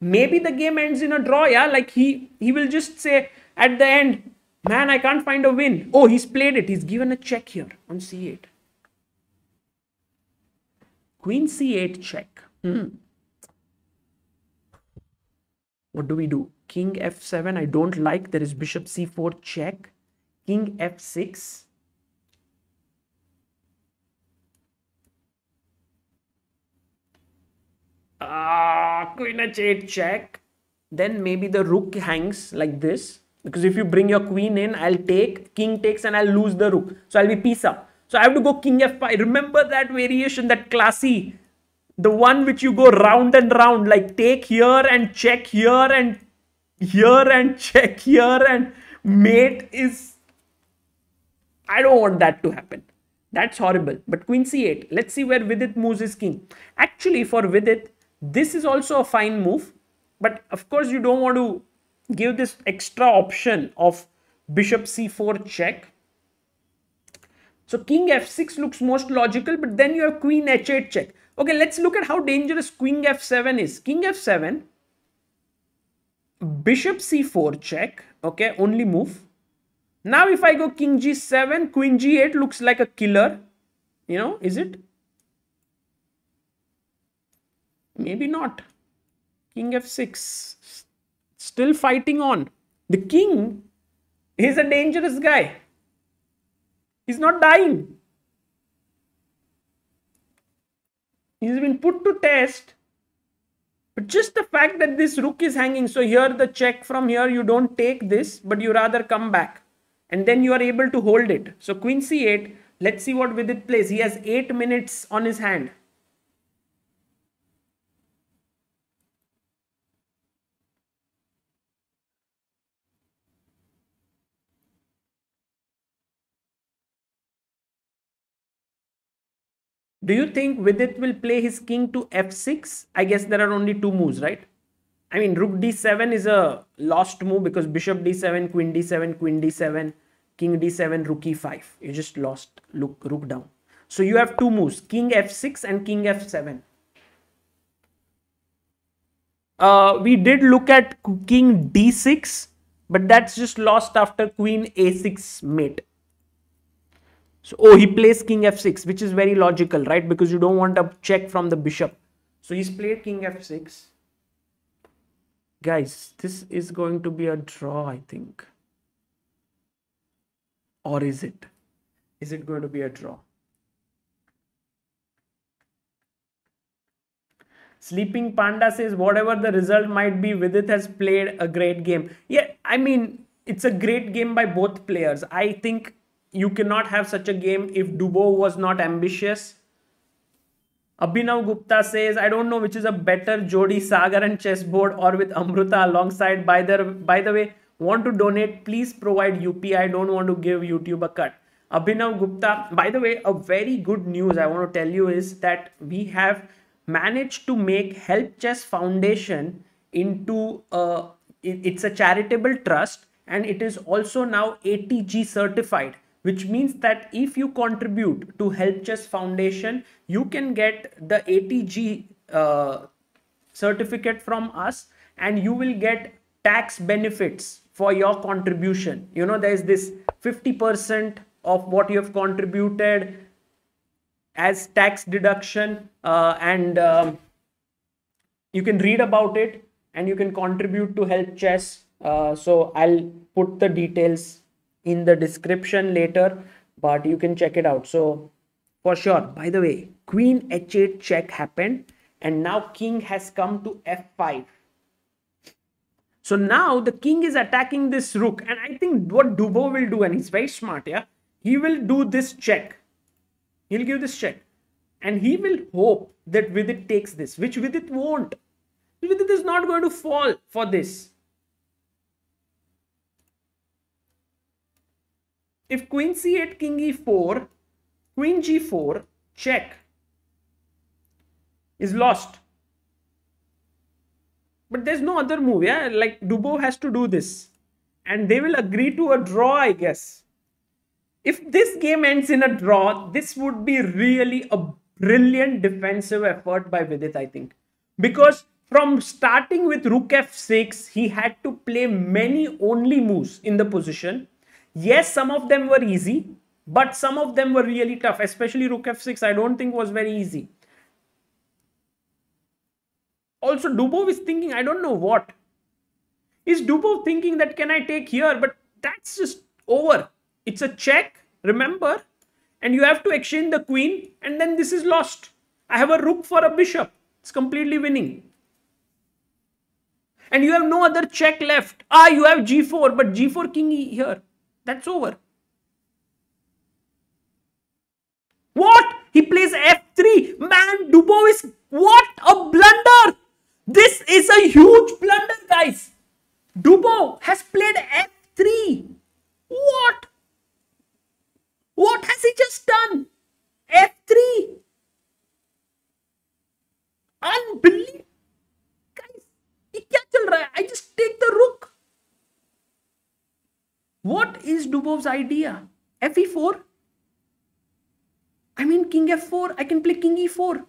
maybe the game ends in a draw. Yeah, like he, he will just say at the end, man, I can't find a win. Oh, he's played it. He's given a check here on c8. Queen c8 check. Hmm. What do we do? King f7, I don't like. There is bishop c4 check. King f6. Ah, queen h8 check. Then maybe the rook hangs like this. Because if you bring your queen in, I'll take, king takes and I'll lose the rook. So I'll be piece up. So I have to go king f5. Remember that variation, that classy, the one which you go round and round, like take here and check here and here and check here and mate is, I don't want that to happen. That's horrible. But queen c8, let's see where Vidit moves his king. Actually, for Vidit, this is also a fine move. But of course, you don't want to give this extra option of bishop c4 check so king f6 looks most logical, but then you have queen h8 check. Okay, let's look at how dangerous queen f7 is. King f7, bishop c4 check, okay, only move. Now if I go king g7, queen g8 looks like a killer. You know, is it? Maybe not. King f6, still fighting on. The king is a dangerous guy. He's not dying. He's been put to test. But just the fact that this rook is hanging, so here the check from here, you don't take this, but you rather come back. And then you are able to hold it. So queen c8, let's see what Vidit plays. He has 8 minutes on his hand. Do you think Vidit will play his king to f6? I guess there are only two moves, right? I mean, rook d7 is a lost move because bishop d7, queen d7, queen d7, king d7, rook e5. You just lost look, rook down. So you have two moves, king f6 and king f7. Uh, we did look at king d6, but that's just lost after queen a6 mate. So, oh, he plays king f6, which is very logical, right? Because you don't want a check from the bishop. So he's played king f6. Guys, this is going to be a draw, I think. Or is it? Is it going to be a draw? Sleeping Panda says, whatever the result might be, Vidit has played a great game. Yeah, I mean, it's a great game by both players. I think you cannot have such a game if Dubov was not ambitious. Abhinav Gupta says, I don't know which is a better Jodi Sagar and chessboard or with Amruta alongside. By the, by the way, want to donate, please provide UPI. I don't want to give YouTube a cut. Abhinav Gupta, by the way, a very good news I want to tell you is that we have managed to make Help Chess Foundation into a, it's a charitable trust and it is also now 80G certified which means that if you contribute to Help Chess Foundation, you can get the 80G uh, certificate from us and you will get tax benefits for your contribution. You know, there's this 50% of what you have contributed as tax deduction uh, and um, you can read about it and you can contribute to Help Chess. Uh, so I'll put the details in the description later but you can check it out. So for sure by the way queen h8 check happened and now king has come to f5 so now the king is attacking this rook and i think what Dubov will do and he's very smart yeah he will do this check. He'll give this check. And he will hope that Vidit takes this which Vidit won't. Vidit is not going to fall for this If queen c8, king e4, queen g4, check is lost. But there's no other move, yeah? Like Dubov has to do this. And they will agree to a draw, I guess. If this game ends in a draw, this would be really a brilliant defensive effort by Vidit, I think. Because from starting with rook f6, he had to play many only moves in the position Yes, some of them were easy, but some of them were really tough, especially rook f6 I don't think was very easy. Also, Dubov is thinking, I don't know what. Is Dubov thinking that can I take here? But that's just over. It's a check, remember? And you have to exchange the queen and then this is lost. I have a rook for a bishop. It's completely winning. And you have no other check left. Ah, you have g4, but g4 king here. That's over. What? He plays f3. Man, Dubov. What a blunder! This is a huge blunder, guys. Dubov has played f3. What? What has he just done? f3. Unbelievable. Guys, I just take the rook. What is Dubov's idea? fe4? I mean king f4. I can play king e4.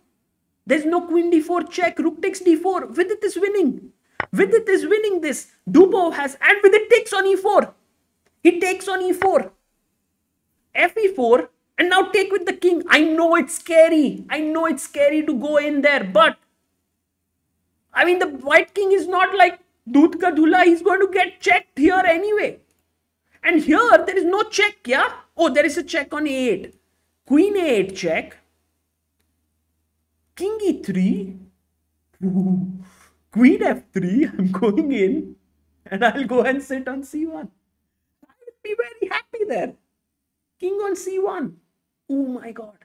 There's no queen d4 check. Rook takes d4. Vidit is winning. Vidit is winning this. Dubov has and Vidit takes on e4. He takes on e4. fe4 and now take with the king. I know it's scary. I know it's scary to go in there, but I mean the white king is not like Dudka Dula. He's going to get checked here anyway. And here there is no check, yeah? Oh, there is a check on a8. Queen a8 check. king e3 queen f3 i'm going in and i'll go and sit on c1 i would be very happy there king on c1 oh my god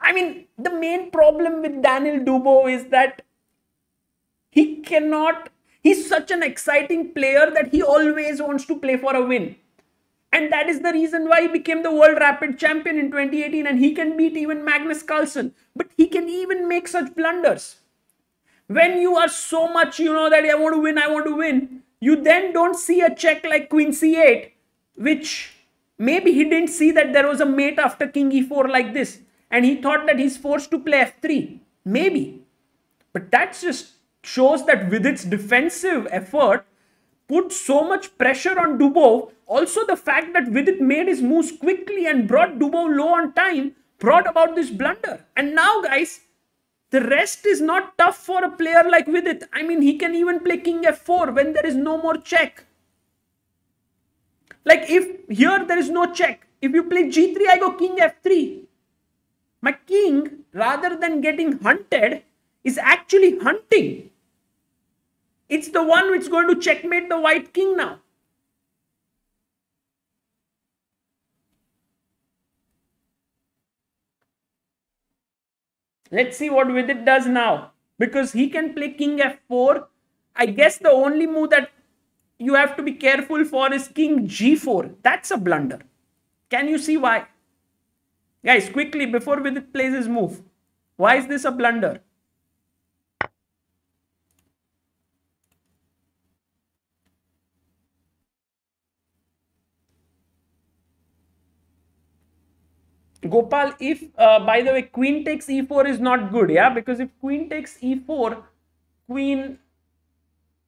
i mean the main problem with daniel dubov is that he cannot he's such an exciting player that he always wants to play for a win and that is the reason why he became the world rapid champion in 2018 and he can beat even Magnus Carlsen. But he can even make such blunders. When you are so much, you know, that I want to win, I want to win, you then don't see a check like Queen C8, which maybe he didn't see that there was a mate after King E4 like this. And he thought that he's forced to play F3. Maybe. But that's just shows that Vidit's defensive effort, put so much pressure on Dubov. Also, the fact that Vidit made his moves quickly and brought Dubov low on time brought about this blunder. And now, guys, the rest is not tough for a player like Vidit. I mean, he can even play King F4 when there is no more check. Like if here there is no check. If you play G3, I go King F3. My king, rather than getting hunted, is actually hunting. It's the one which is going to checkmate the white king now. Let's see what Vidit does now. Because he can play king f4. I guess the only move that you have to be careful for is king g4. That's a blunder. Can you see why? Guys, quickly, before Vidit plays his move. Why is this a blunder? Gopal, if uh, by the way, queen takes e4 is not good, yeah, because if queen takes e4, queen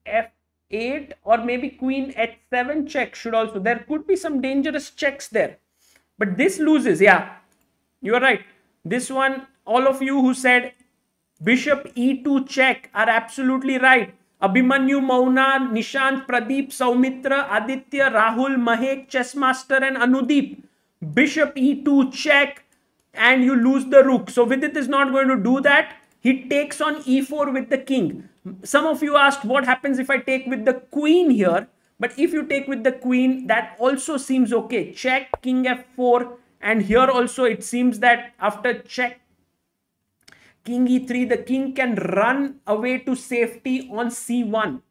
f8 or maybe queen h7 check should also, there could be some dangerous checks there. But this loses, yeah, you are right. This one, all of you who said bishop e2 check are absolutely right. Abhimanyu, Mauna, Nishant, Pradeep, Saumitra, Aditya, Rahul, Mahek, Chessmaster and Anudeep bishop e2 check and you lose the rook. So Vidit is not going to do that. He takes on e4 with the king. Some of you asked what happens if I take with the queen here. But if you take with the queen, that also seems okay. Check, king f4. And here also it seems that after check, king e3, the king can run away to safety on c1.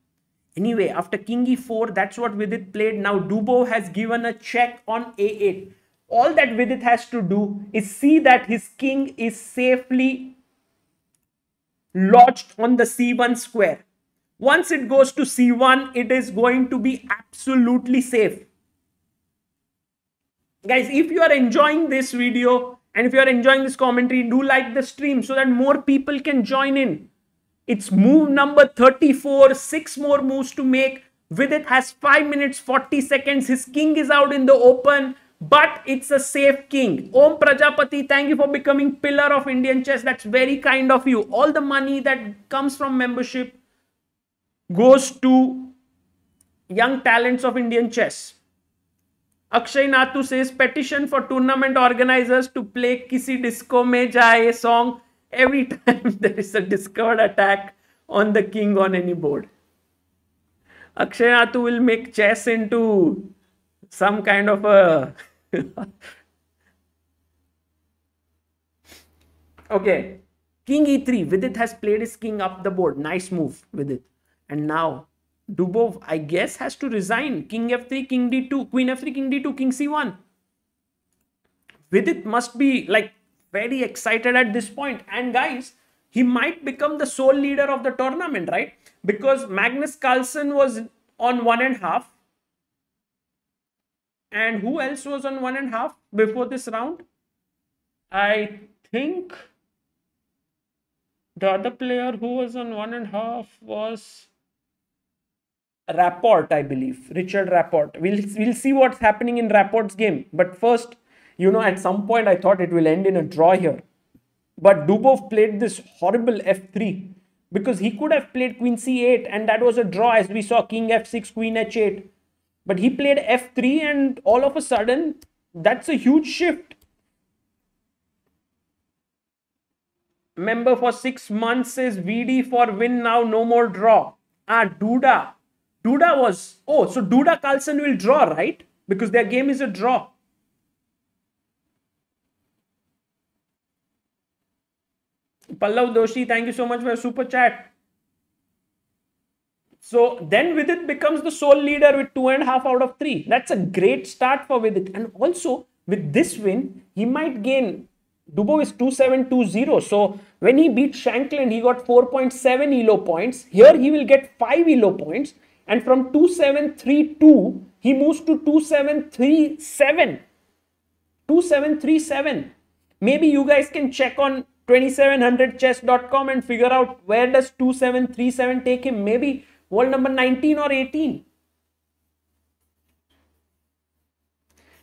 Anyway, after king e4, that's what Vidit played. Now Dubov has given a check on a8 all that Vidit has to do is see that his king is safely lodged on the c1 square. Once it goes to c1, it is going to be absolutely safe. Guys, if you are enjoying this video and if you are enjoying this commentary, do like the stream so that more people can join in. It's move number 34, six more moves to make. Vidit has 5 minutes 40 seconds. His king is out in the open but it's a safe king. Om Prajapati, thank you for becoming pillar of Indian chess. That's very kind of you. All the money that comes from membership goes to young talents of Indian chess. Akshay Natu says petition for tournament organizers to play Kisi Disco Mein Jaye song every time there is a discovered attack on the king on any board. Akshay Natu will make chess into some kind of a okay. King e3 vidit has played his king up the board. Nice move with it and now dubov i guess has to resign. King f3 king d2 queen f3 king d2 king c1 vidit must be like very excited at this point. and guys he might become the sole leader of the tournament right? Because magnus carlsen was on one and half and who else was on one and a half before this round? I think the other player who was on one and a half was Rapport, I believe. Richard Rapport. We'll, we'll see what's happening in Rapport's game. But first, you know, at some point I thought it will end in a draw here. But Dubov played this horrible f3 because he could have played queen c8 and that was a draw as we saw king f6, queen h8. But he played f3 and all of a sudden, that's a huge shift. member for six months says VD for win now, no more draw. Ah, Duda. Duda was, oh, so Duda Carlsen will draw, right? Because their game is a draw. Pallav Doshi, thank you so much for super chat. So then Vidit becomes the sole leader with two and a half out of three. That's a great start for Vidit. And also with this win, he might gain. Dubov is 2720. So when he beat Shankland, he got 4.7 elo points. Here he will get 5 elo points. And from 2732, he moves to 2737. 2737. Maybe you guys can check on 2700chess.com and figure out where does 2737 take him. Maybe world number 19 or 18.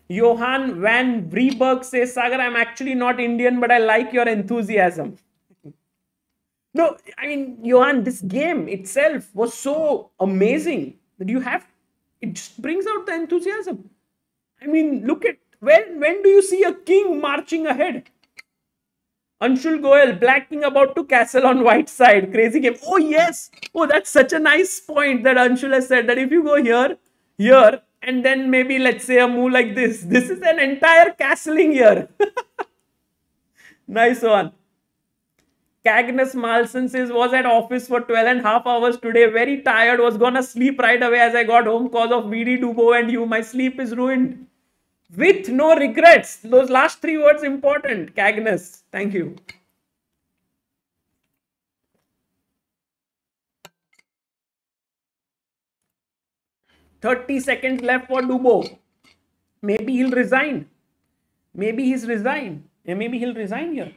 Johan van Vrieberg says, Sagar, I'm actually not Indian, but I like your enthusiasm. no, I mean, Johan, this game itself was so amazing that you have, it just brings out the enthusiasm. I mean, look at, when, when do you see a king marching ahead? Anshul Goel, Black King about to castle on white side. Crazy game. Oh, yes. Oh, that's such a nice point that Anshul has said that if you go here, here, and then maybe let's say a move like this. This is an entire castling here. nice one. Cagnus Malson says, was at office for 12 and a half hours today. Very tired. Was gonna sleep right away as I got home cause of VD Dubov and you. My sleep is ruined with no regrets. Those last three words important. Cagnus. Thank you. Thirty seconds left for Dubov. Maybe he'll resign. Maybe he's resigned. maybe he'll resign here.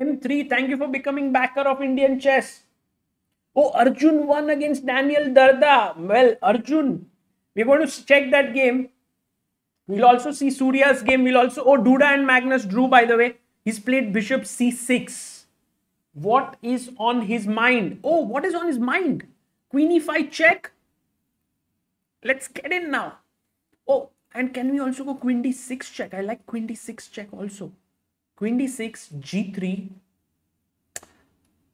M3, thank you for becoming backer of Indian chess. Oh, Arjun won against Daniel Dardha. Well, Arjun, we're going to check that game. We'll also see Surya's game. We'll also, oh, Duda and Magnus drew, by the way. He's played bishop c6. What is on his mind? Oh, what is on his mind? Queen e5 check. Let's get in now. Oh, and can we also go queen d6 check? I like queen d6 check also. Queen d6, g3,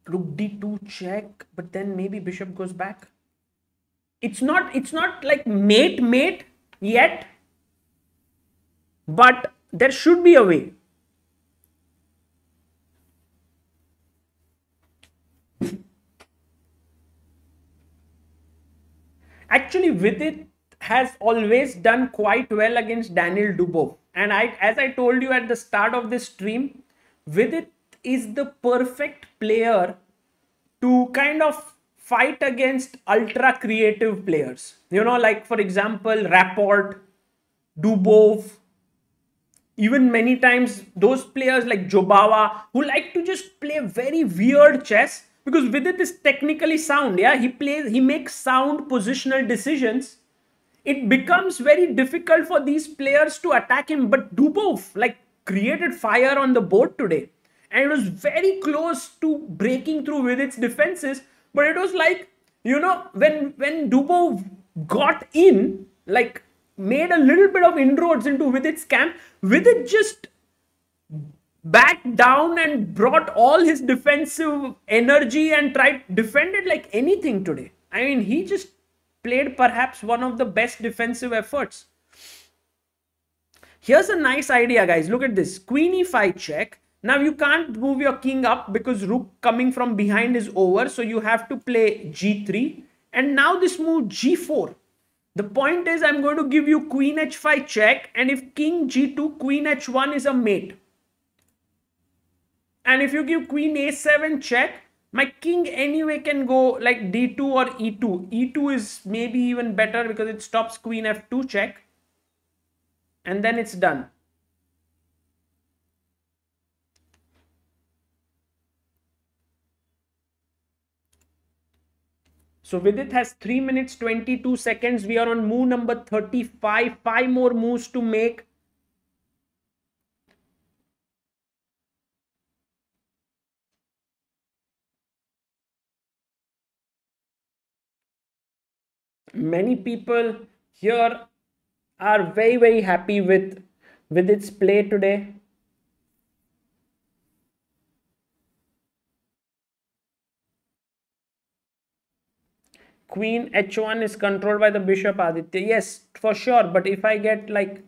rook d2 check, but then maybe bishop goes back. It's not, it's not like mate mate yet, but there should be a way. Actually, Vidit has always done quite well against Daniel Dubov. And I, as I told you at the start of this stream, Vidit is the perfect player to kind of fight against ultra creative players. You know, like for example, Rapport, Dubov, even many times those players like Jobava who like to just play very weird chess because Vidit is technically sound. Yeah, he plays, he makes sound positional decisions. It becomes very difficult for these players to attack him. But Dubov like created fire on the board today, and it was very close to breaking through Vidit's defenses. But it was like you know when when Dubov got in, like made a little bit of inroads into Vidit's camp, Vidit just backed down and brought all his defensive energy and tried defended like anything today. I mean, he just played perhaps one of the best defensive efforts. Here's a nice idea, guys. Look at this. Queen e5 check. Now you can't move your king up because rook coming from behind is over. So you have to play g3. And now this move g4. The point is I'm going to give you queen h5 check. And if king g2, queen h1 is a mate. And if you give queen a7 check, my king anyway can go like d2 or e2. e2 is maybe even better because it stops queen f2 check. And then it's done. So Vidit has 3 minutes 22 seconds. We are on move number 35. 5 more moves to make. many people here are very very happy with Vidit's play today queen h1 is controlled by the bishop Aditya. Yes, for sure. But if I get like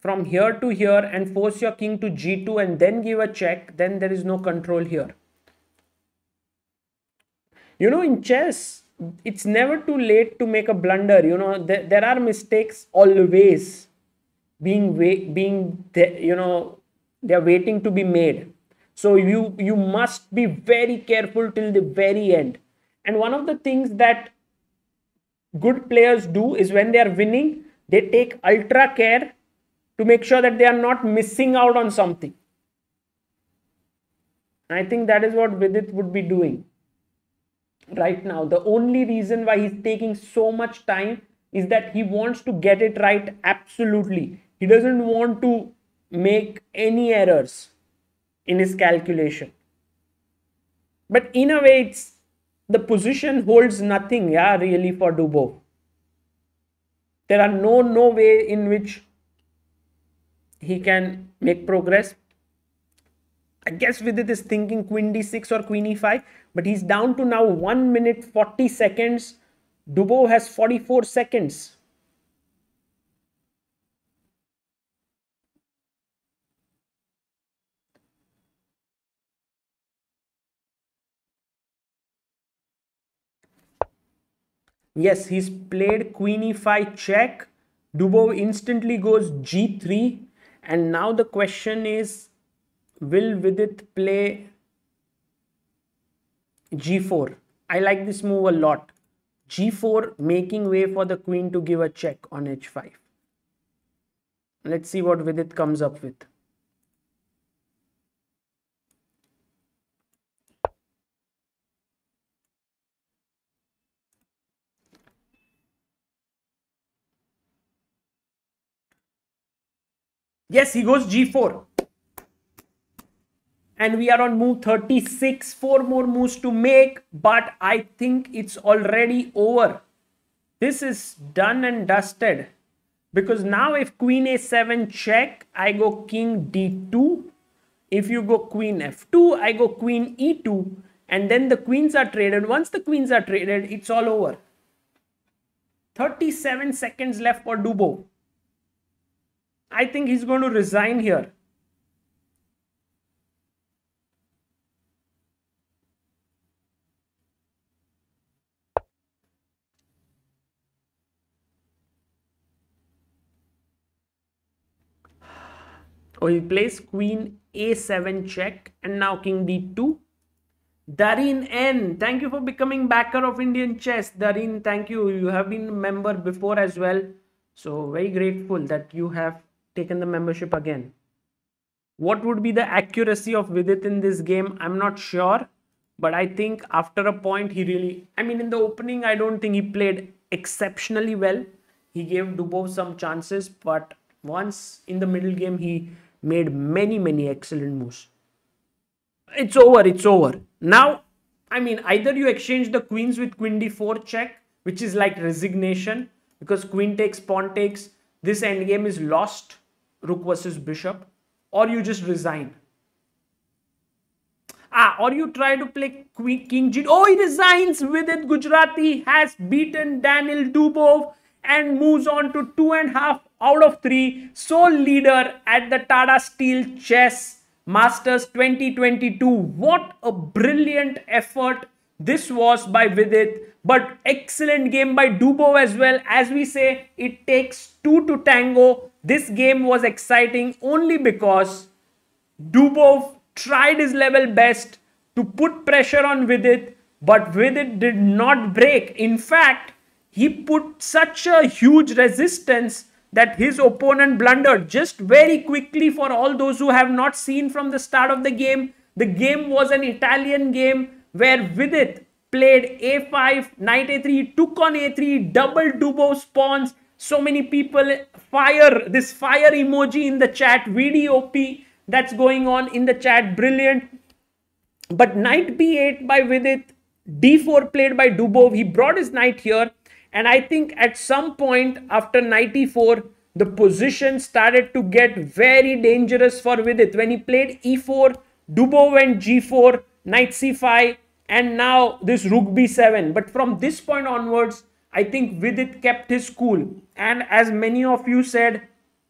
from here to here and force your king to g2 and then give a check, then there is no control here. You know, in chess, it's never too late to make a blunder. You know, there, there are mistakes always being being you know they're waiting to be made so you you must be very careful till the very end and one of the things that good players do is when they are winning they take ultra care to make sure that they are not missing out on something. I think that is what vidit would be doing right now. The only reason why he's taking so much time is that he wants to get it right absolutely. He doesn't want to make any errors in his calculation. But in a way, it's the position holds nothing, yeah, really for Dubov. There are no no way in which he can make progress. I guess Vidit is thinking queen d6 or queen e5, but he's down to now 1 minute 40 seconds. Dubov has 44 seconds. Yes, he's played queen e5 check. Dubov instantly goes g3. And now the question is, will Vidit play g4? I like this move a lot. g4 making way for the queen to give a check on h5. Let's see what Vidit comes up with. Yes, he goes g4. And we are on move 36. Four more moves to make. But I think it's already over. This is done and dusted. Because now if queen a7 check, I go king d2. If you go queen f2, I go queen e2. And then the queens are traded. Once the queens are traded, it's all over. 37 seconds left for Dubov. I think he's going to resign here. Oh, he plays queen a7 check and now king d2. Darin N, thank you for becoming backer of Indian chess. Darin, thank you. You have been a member before as well. So very grateful that you have taken the membership again. What would be the accuracy of Vidit in this game? I'm not sure. But I think after a point, he really... I mean, in the opening, I don't think he played exceptionally well. He gave Dubov some chances. But once in the middle game, he made many, many excellent moves. It's over. It's over. Now, I mean, either you exchange the queens with queen d4 check, which is like resignation. Because queen takes, pawn takes. This endgame is lost rook versus bishop or you just resign? Ah or you try to play queen king g oh he resigns Vidit gujrathi has beaten daniel dubov and moves on to two and a half out of three. Sole leader at the tata steel chess masters 2022 what a brilliant effort this was by vidit but excellent game by dubov as well. As we say it takes two to tango this game was exciting only because Dubov tried his level best to put pressure on Vidit, but Vidit did not break. In fact, he put such a huge resistance that his opponent blundered just very quickly for all those who have not seen from the start of the game. The game was an Italian game where Vidit played a5, knight a3, took on a3, double Dubov's pawns, so many people fire this fire emoji in the chat vdop that's going on in the chat brilliant. But knight b8 by vidit d4 played by dubov he brought his knight here. And i think at some point after knight e4 the position started to get very dangerous for vidit. When he played e4 dubov went g4 knight c5 and now this rook b7 but from this point onwards i think vidit kept his cool. And as many of you said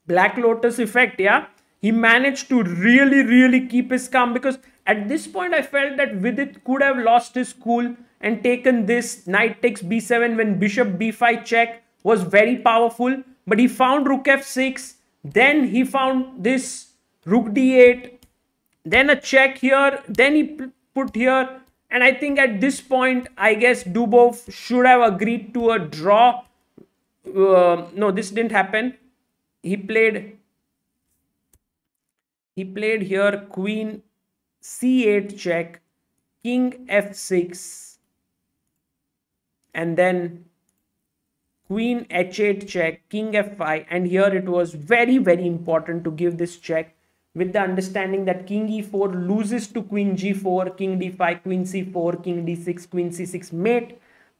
black lotus effect yeah? He managed to really really keep his calm because at this point i felt that vidit could have lost his cool and taken this knight takes b7 when bishop b5 check was very powerful but he found rook f6 then he found this rook d8 then a check here then he put here and i think at this point i guess dubov should have agreed to a draw. Uh, no this didn't happen. He played he played here queen c8 check king f6 and then queen h8 check king f5 and here it was very very important to give this check with the understanding that king e4 loses to queen g4 king d5 queen c4 king d6 queen c6 mate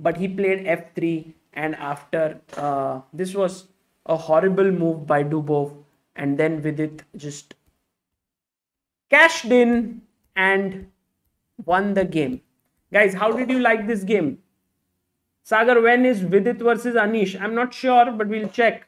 but he played f3 and after uh, this was a horrible move by Dubov and then Vidit just cashed in and won the game. Guys, how did you like this game? Sagar, when is Vidit versus Anish? I'm not sure, but we'll check.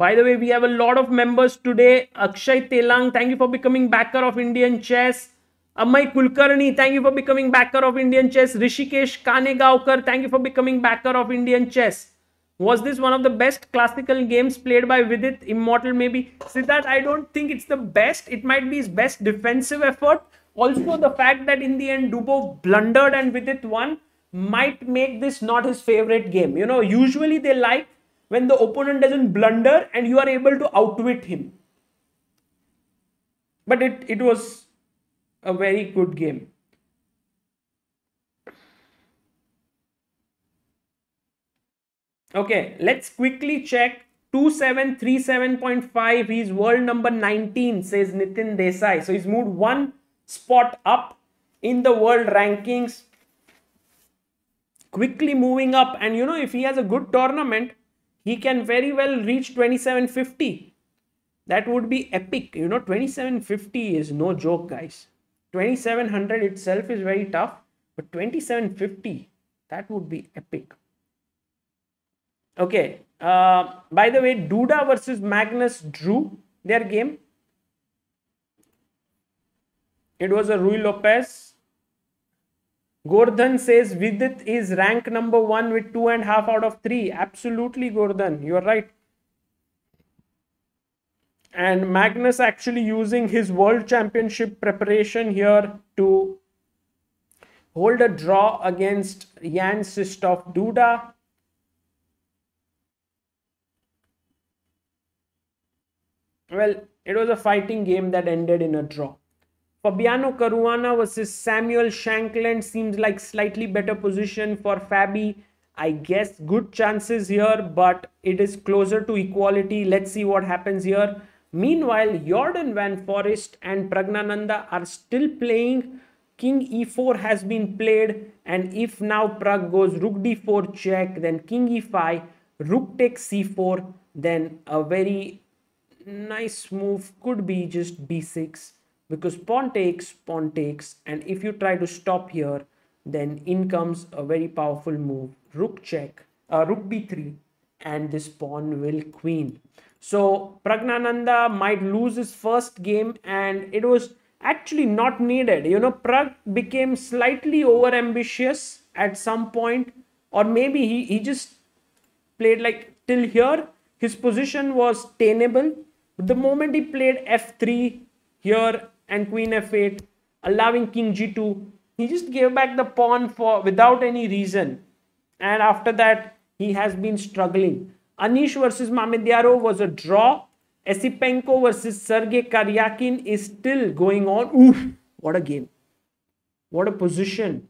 By the way, we have a lot of members today. Akshay Telang, thank you for becoming backer of Indian Chess. Amay Kulkarni, thank you for becoming backer of Indian Chess. Rishikesh Kanegaukar, thank you for becoming backer of Indian Chess. Was this one of the best classical games played by Vidit? Immortal maybe. Siddharth, I don't think it's the best. It might be his best defensive effort. Also, the fact that in the end Dubov blundered and Vidit won might make this not his favorite game. You know, usually they like when the opponent doesn't blunder and you are able to outwit him. But it, it was a very good game. Okay, let's quickly check 2737.5. He's world number 19, says Nitin Desai. So he's moved one spot up in the world rankings quickly moving up and you know if he has a good tournament he can very well reach 2750 that would be epic. You know 2750 is no joke guys. 2700 itself is very tough but 2750 that would be epic. Okay uh, by the way duda versus magnus drew their game. It was a Ruy Lopez Gordon says Vidit is rank number one with two and a half out of three. Absolutely, Gordon. You're right. And Magnus actually using his world championship preparation here to hold a draw against Jan Krzysztof Duda. Well, it was a fighting game that ended in a draw. Fabiano Caruana versus Samuel Shankland seems like slightly better position for Fabi. I guess good chances here, but it is closer to equality. Let's see what happens here. Meanwhile, Jorden Van Foreest and Praggnanandhaa are still playing. King e4 has been played and if now Pragg goes rook d4 check, then king e5, rook takes c4, then a very nice move could be just b6 because pawn takes, pawn takes, and if you try to stop here, then in comes a very powerful move, rook check, uh, rook b3, and this pawn will queen. So Praggnanandhaa might lose his first game and it was actually not needed. You know, Pragg became slightly over ambitious at some point or maybe he, he just played like till here his position was tenable. The moment he played f3 here and queen f8 allowing king g2 he just gave back the pawn for without any reason. And after that he has been struggling. Anish versus mamedyarov was a draw. Esipenko versus sergey karjakin is still going on. Oof what a game. What a position.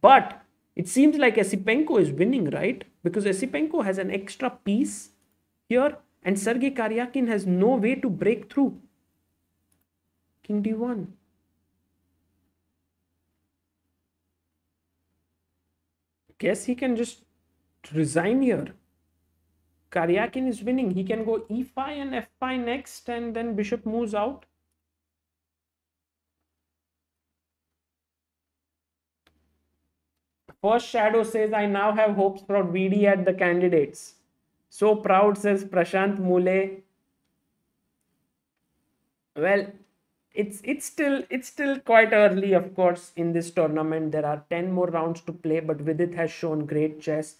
But it seems like esipenko is winning right? Because esipenko has an extra piece here and sergey karjakin has no way to break through King d1. Guess he can just resign here. Karjakin is winning. He can go e5 and f5 next and then bishop moves out. First Shadow says, I now have hopes for VD at the candidates. So proud, says Prashant Mule. Well, it's it's still it's still quite early, of course, in this tournament. There are 10 more rounds to play, but Vidit has shown great chess.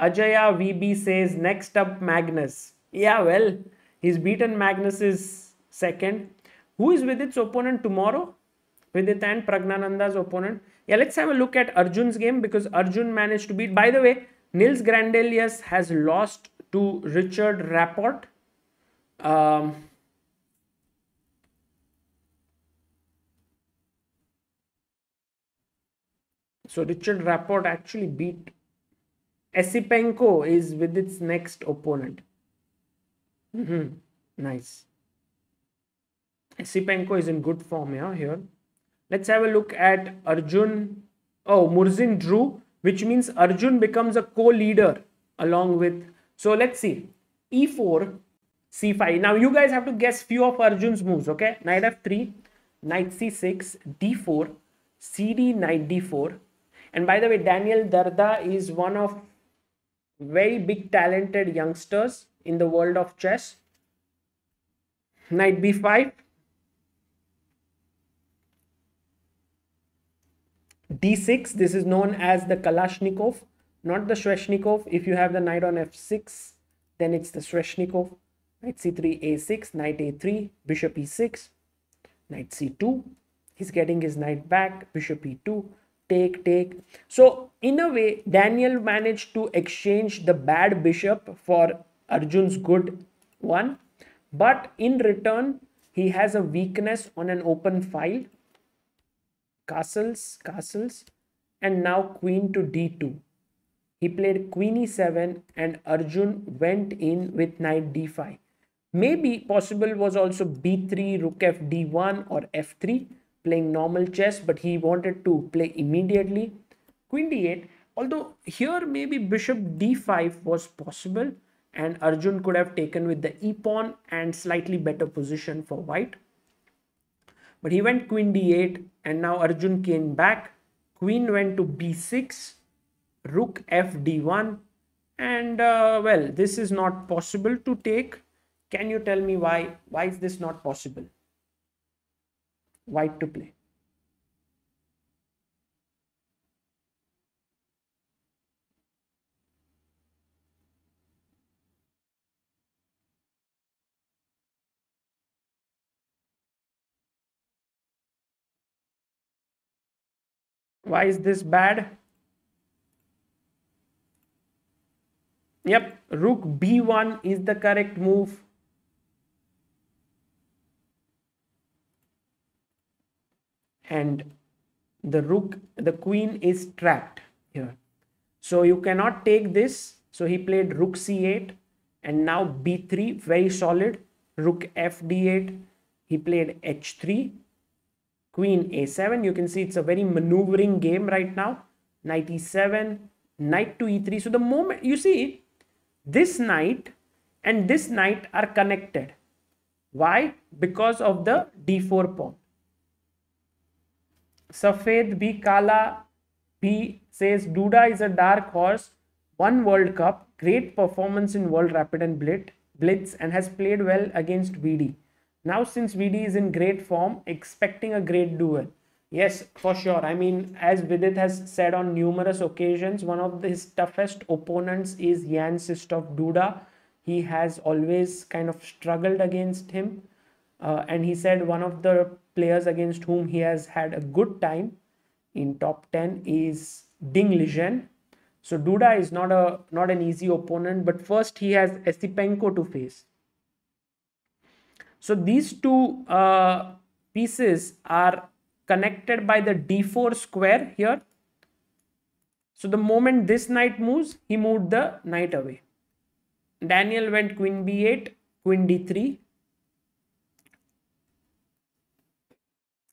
Ajaya VB says, next up Magnus. Yeah, well, he's beaten Magnus's second. Who is Vidit's opponent tomorrow? Vidit and Praggnanandhaa's opponent. Yeah, let's have a look at Arjun's game because Arjun managed to beat. By the way, Nils Grandelius has lost to Richard Rapport. Um, so Richard Rapport actually beat Esipenko is Vidit's next opponent. Mm -hmm. Nice. Esipenko is in good form yeah, here. Let's have a look at Arjun. Oh, Murzin drew, which means Arjun becomes a co-leader along with. So let's see. E4, C5. Now you guys have to guess few of Arjun's moves, okay? Knight F3, Knight C6, D4, CD, Knight D4. And by the way, Daniel Dardha is one of very big talented youngsters in the world of chess. Knight B5, d6 this is known as the kalashnikov not the sveshnikov. If you have the knight on f6 then it's the sveshnikov. Knight c3 a6 knight a3 bishop e6 knight c2 he's getting his knight back bishop e2 take take so in a way daniel managed to exchange the bad bishop for arjun's good one but in return he has a weakness on an open file castles, castles, and now queen to d2. He played queen e7 and Arjun went in with knight d5. Maybe possible was also b3, rook f d1 or f3 playing normal chess but he wanted to play immediately. Queen d8 although here maybe bishop d5 was possible and Arjun could have taken with the e pawn and slightly better position for white. But he went queen d8 and now Arjun came back. Queen went to b6, rook f d1 and uh, well this is not possible to take. Can you tell me why? Why is this not possible? White to play. Why is this bad? Yep, rook b1 is the correct move. And the rook, the queen is trapped here. So you cannot take this. So he played rook c8 and now b3, very solid. Rook f d8. He played h3 queen a7 you can see it's a very maneuvering game right now knight e7 knight to e3 so the moment you see this knight and this knight are connected why because of the d4 pawn safed b kala b says duda is a dark horse won world cup great performance in world rapid and blitz Blitz and has played well against vd now, since VD is in great form, expecting a great duel. Yes, for sure. I mean, as Vidit has said on numerous occasions, one of his toughest opponents is Jan Krzysztof Duda. He has always kind of struggled against him. Uh, and he said one of the players against whom he has had a good time in top 10 is Ding Liren. So Duda is not a not an easy opponent, but first he has Esipenko to face. So these two uh, pieces are connected by the d4 square here. So the moment this knight moves, he moved the knight away. Daniel went queen b8, queen d3,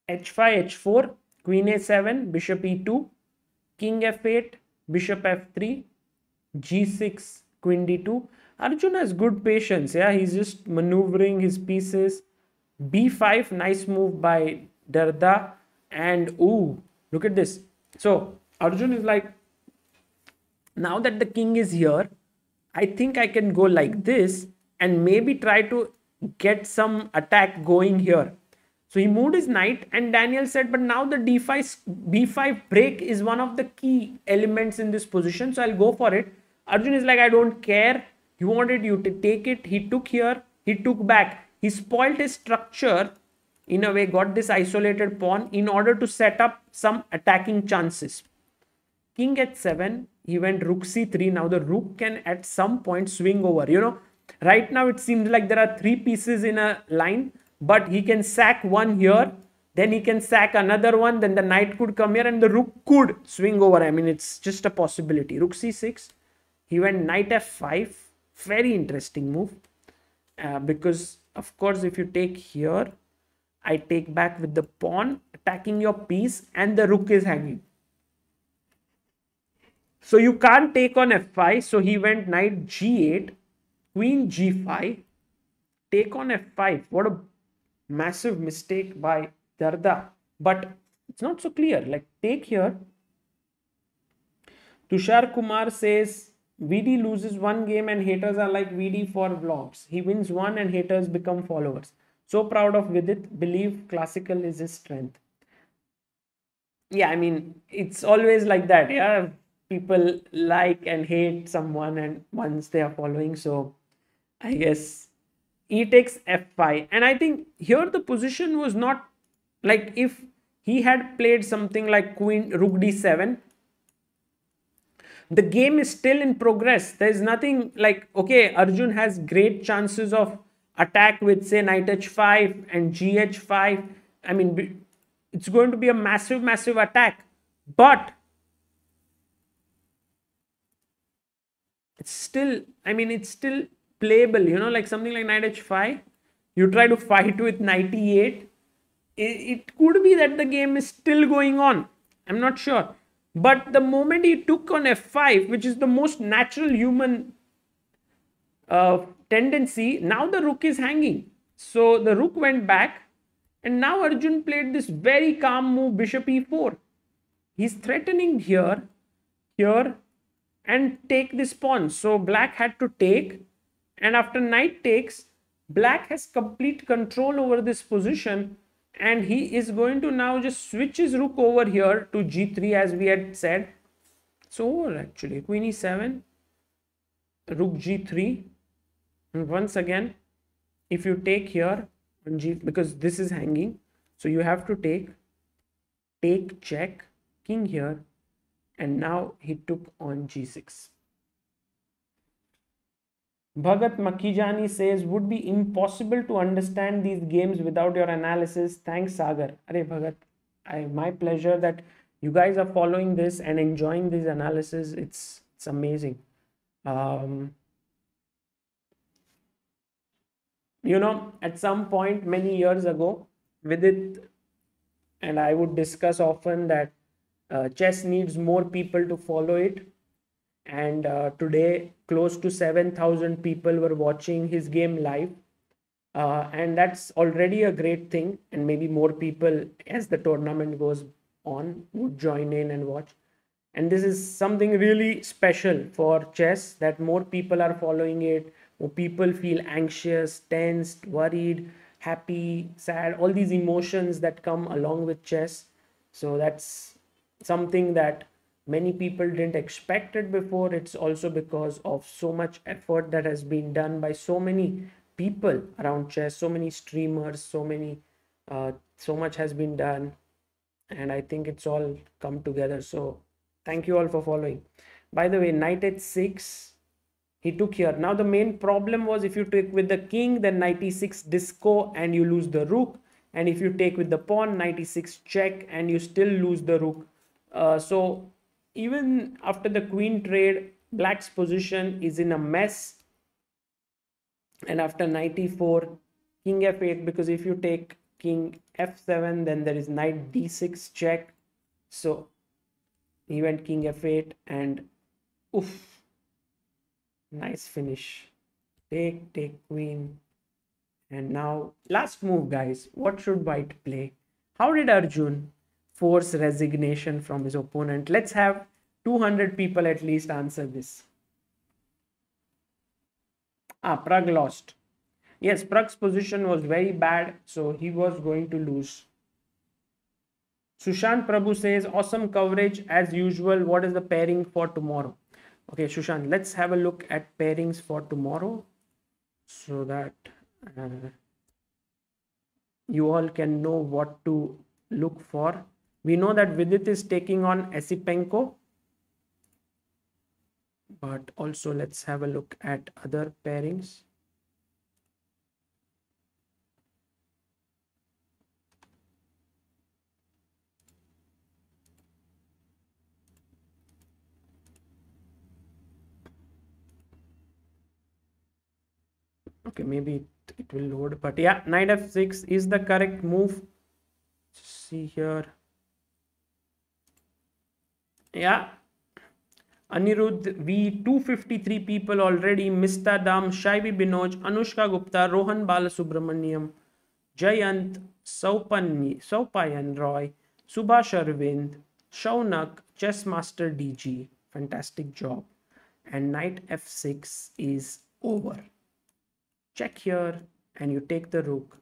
h5, h4, queen a7, bishop e2, king f8, bishop f3, g6, queen d2. Arjun has good patience. Yeah, he's just maneuvering his pieces. B5, nice move by Dardha. And ooh, look at this. So Arjun is like now that the king is here i think i can go like this and maybe try to get some attack going here so he moved his knight and daniel said but now the d5 b5 break is one of the key elements in this position so i'll go for it. Arjun is like i don't care. He wanted you to take it. He took here he took back. He spoiled his structure in a way got this isolated pawn in order to set up some attacking chances. King h7 he went rook c3 now the rook can at some point swing over you know. Right now it seems like there are three pieces in a line but he can sack one here then he can sack another one then the knight could come here and the rook could swing over. I mean it's just a possibility. Rook c6 he went knight f5 very interesting move. Uh, because of course if you take here i take back with the pawn attacking your piece and the rook is hanging. So you can't take on f5 so he went knight g8 queen g5 take on f5 what a massive mistake by Dardha but it's not so clear like take here tushar kumar says VD loses one game and haters are like VD for vlogs. He wins one and haters become followers. So proud of Vidit. Believe classical is his strength. Yeah, I mean, it's always like that. Yeah, people like and hate someone and once they are following. So I guess e takes f5. And I think here the position was not like if he had played something like queen rook d7 the game is still in progress. There's nothing like okay arjun has great chances of attack with say knight h5 and gh5 i mean it's going to be a massive massive attack. But it's still i mean it's still playable you know like something like knight h5 you try to fight with knight e8 it, it could be that the game is still going on i'm not sure but the moment he took on f5, which is the most natural human uh, tendency, now the rook is hanging. So the rook went back and now Arjun played this very calm move, bishop e4. He's threatening here, here and take this pawn. So black had to take and after knight takes, black has complete control over this position and he is going to now just switch his rook over here to g3 as we had said. So actually. Queen e7 rook g3 and once again if you take here on g because this is hanging so you have to take take check king here. And now he took on g6 Bhagat Makijani says, would be impossible to understand these games without your analysis. Thanks, Sagar. Are Bhagat, I, my pleasure that you guys are following this and enjoying this analysis. It's, it's amazing. Um, you know, at some point many years ago, Vidit, and I would discuss often that uh, chess needs more people to follow it and uh, today close to 7000 people were watching his game live. Uh, and that's already a great thing. And maybe more people as the tournament goes on would join in and watch. And this is something really special for chess that more people are following it. More people feel anxious tensed worried happy sad all these emotions that come along with chess. So that's something that many people didn't expect it before. It's also because of so much effort that has been done by so many people around chess so many streamers so many uh, so much has been done. And i think it's all come together. So thank you all for following. By the way knight h6 he took here. Now the main problem was if you take with the king then knight e6 disco and you lose the rook. And if you take with the pawn knight e6 check and you still lose the rook. Uh, so even after the queen trade, black's position is in a mess. And after knight e4, king f8, because if you take king f7, then there is knight d6 check. So he went king f8 and oof, nice finish. Take, take queen. And now last move, guys. What should white play? How did Arjun force resignation from his opponent. Let's have 200 people at least answer this. Ah, Pragg lost. Yes, Pragg's position was very bad, so he was going to lose. Sushant Prabhu says, awesome coverage as usual. What is the pairing for tomorrow? Okay, Sushant, let's have a look at pairings for tomorrow so that uh, you all can know what to look for. We know that Vidit is taking on Esipenko. But also let's have a look at other pairings. okay maybe it, it will load but yeah knight f6 is the correct move see here yeah Anirudh, we 253 people already. Mr. Dam, Shaivi Binoj, Anushka Gupta, Rohan Balasubramaniam, Jayant, Saupan, Saupayan Roy, Subhash Arvind, Shaunak, Chessmaster DG. Fantastic job. And knight f6 is over check here and you take the rook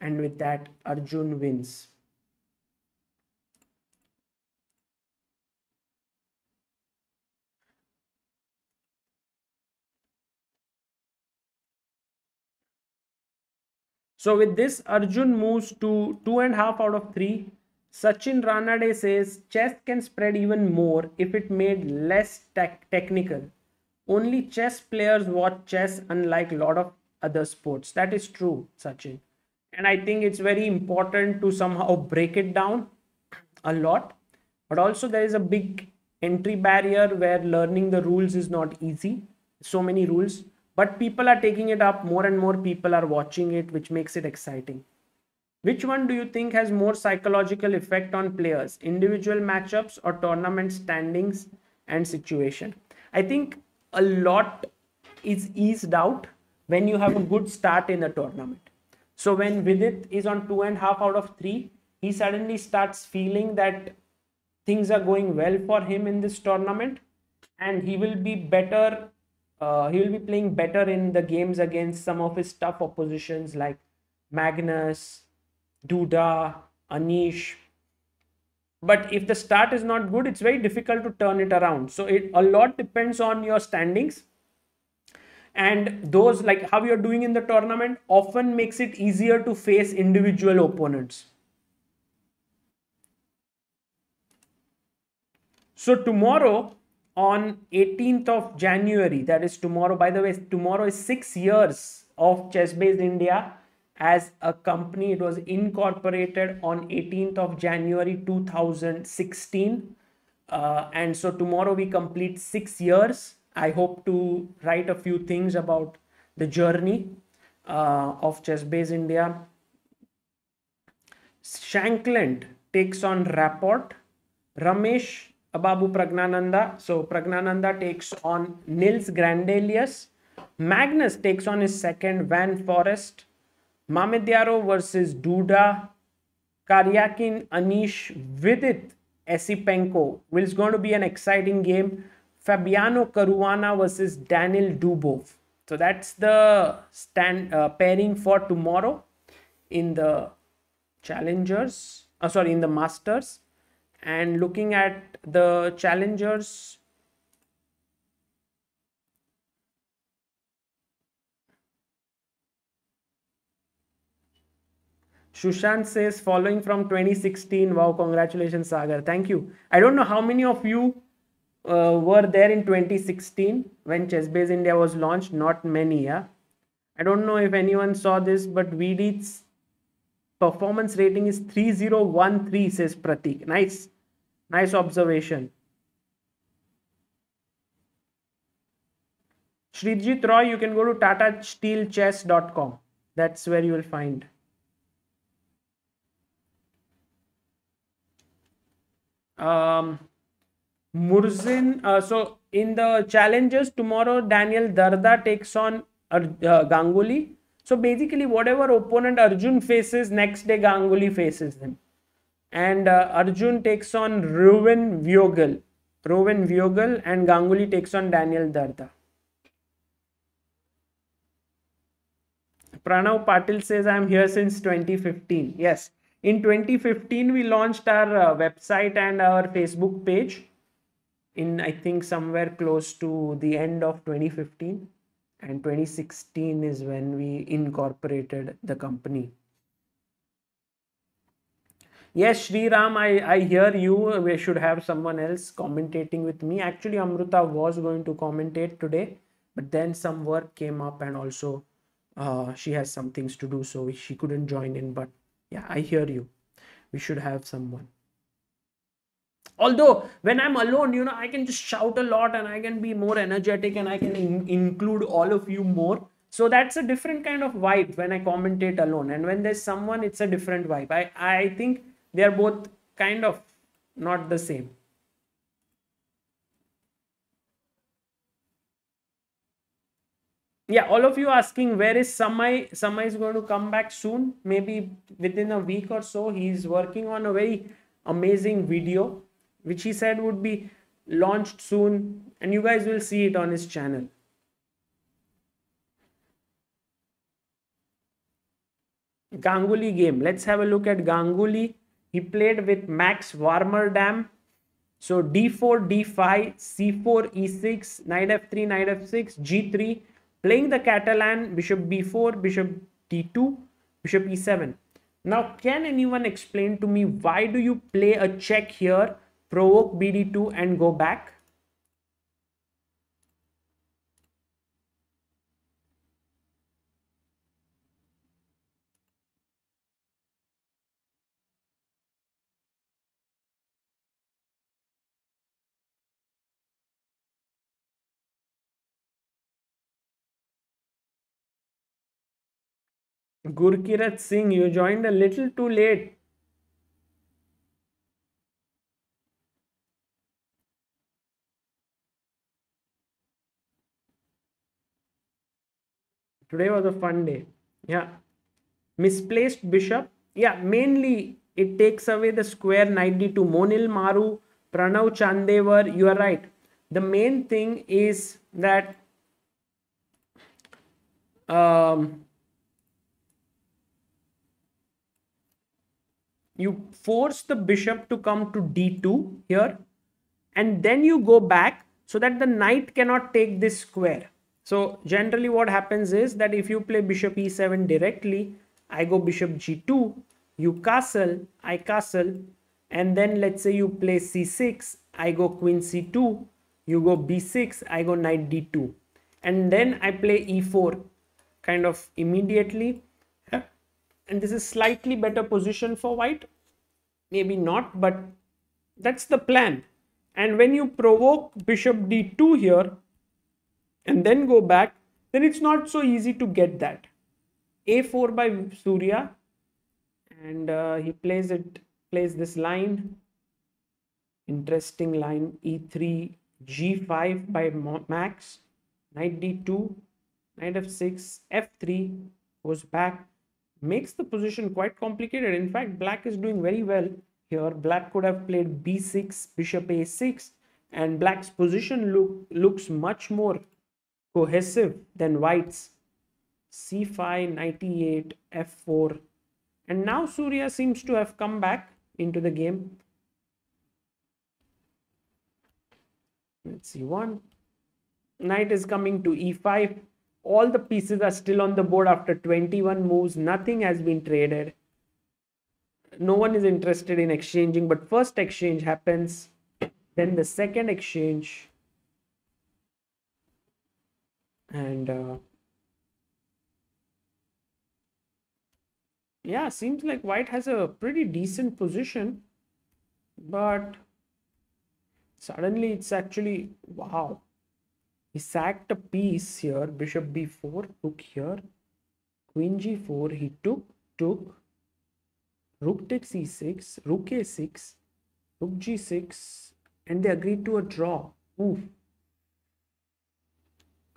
and with that Arjun wins. So with this, Arjun moves to two and a half out of three. Sachin Ranade says chess can spread even more if it made less technical. Only chess players watch chess unlike a lot of other sports. That is true, Sachin. And I think it's very important to somehow break it down a lot. But also, there is a big entry barrier where learning the rules is not easy. So many rules. But people are taking it up. More and more people are watching it, which makes it exciting. Which one do you think has more psychological effect on players? Individual matchups or tournament standings and situation? I think a lot is eased out when you have a good start in the tournament. So when Vidit is on two and a half out of three, he suddenly starts feeling that things are going well for him in this tournament and he will be better uh, he will be playing better in the games against some of his tough oppositions like Magnus, Duda, Anish. But if the start is not good, it's very difficult to turn it around. So it a lot depends on your standings and those like how you're doing in the tournament often makes it easier to face individual opponents so tomorrow on 18th of january that is tomorrow by the way tomorrow is six years of chessbase india as a company it was incorporated on 18th of january 2016 uh, and so tomorrow we complete six years I hope to write a few things about the journey uh, of Chessbase India. Shankland takes on Rapport. Ramesh Ababu Praggnanandhaa. So Praggnanandhaa takes on Nils Grandelius. Magnus takes on his second Van Foreest. Mamedyarov versus Duda. Karjakin Anish Vidit Esipenko. Well, it's going to be an exciting game. Fabiano Caruana versus Daniel Dubov. So that's the stand uh, pairing for tomorrow in the challengers. Uh, sorry, in the masters. And looking at the challengers, Shushant says, following from 2016. Wow, congratulations, Sagar. Thank you. I don't know how many of you uh, were there in 2016 when Chessbase India was launched. Not many, yeah. I don't know if anyone saw this, but Vidit's performance rating is 3013, says Pratik. Nice, nice observation. Srijit Roy, you can go to tatasteelchess.com. That's where you will find. Um, Murzin, uh, so in the challenges tomorrow, Daniel Dardha takes on uh, Ganguly. So basically, whatever opponent Arjun faces, next day Ganguly faces him. And uh, Arjun takes on Roven Vogel. Roven Vogel and Ganguly takes on Daniel Dardha. Pranav Patil says, I'm here since 2015. Yes, in 2015, we launched our uh, website and our Facebook page in, I think, somewhere close to the end of 2015. And 2016 is when we incorporated the company. Yes, Sri Ram, I, I hear you. We should have someone else commentating with me. Actually, Amruta was going to commentate today, but then some work came up and also uh, she has some things to do, so she couldn't join in. But yeah, I hear you. We should have someone. Although when I'm alone, you know, I can just shout a lot and I can be more energetic and I can in include all of you more. So that's a different kind of vibe when I commentate alone. And when there's someone, it's a different vibe. I, I think they are both kind of not the same. yeah all of you asking where is samay samay is going to come back soon maybe within a week or so he's working on a very amazing video which he said would be launched soon and you guys will see it on his channel Ganguly game. Let's have a look at Ganguly. He played with Max Warmerdam. So d4, d5, c4, e6, knight f3, knight f6, g3, Playing the Catalan, bishop b4, bishop d2, bishop e7. Now, can anyone explain to me why do you play a check here, provoke bd2 and go back? Gurkirat Singh, you joined a little too late. Today was a fun day. Yeah. Misplaced bishop. Yeah, mainly it takes away the square knight d2. Monil Maru, Pranav Chandevar, you are right. The main thing is that um, you force the bishop to come to d2 here and then you go back so that the knight cannot take this square so generally what happens is that if you play bishop e7 directly i go bishop g2 you castle i castle and then let's say you play c6 i go queen c2 you go b6 i go knight d2 and then i play e4 kind of immediately. And this is slightly better position for white. Maybe not but that's the plan. And when you provoke bishop d2 here and then go back then it's not so easy to get that a4 by surya and uh, he plays it plays this line interesting line e3 g5 by max knight d2 knight f6 f3 goes back makes the position quite complicated. In fact, black is doing very well here. Black could have played b6, bishop a6, and black's position look, looks much more cohesive than white's. c5, 98, f4. And now Surya seems to have come back into the game. Let's see, one. Knight is coming to e5 all the pieces are still on the board after 21 moves nothing has been traded no one is interested in exchanging but first exchange happens then the second exchange and uh, yeah seems like white has a pretty decent position but suddenly it's actually wow he sacked a piece here, bishop b4, took here, queen g4, he took, took, rook takes e6, rook a6, rook g6, and they agreed to a draw. Oof.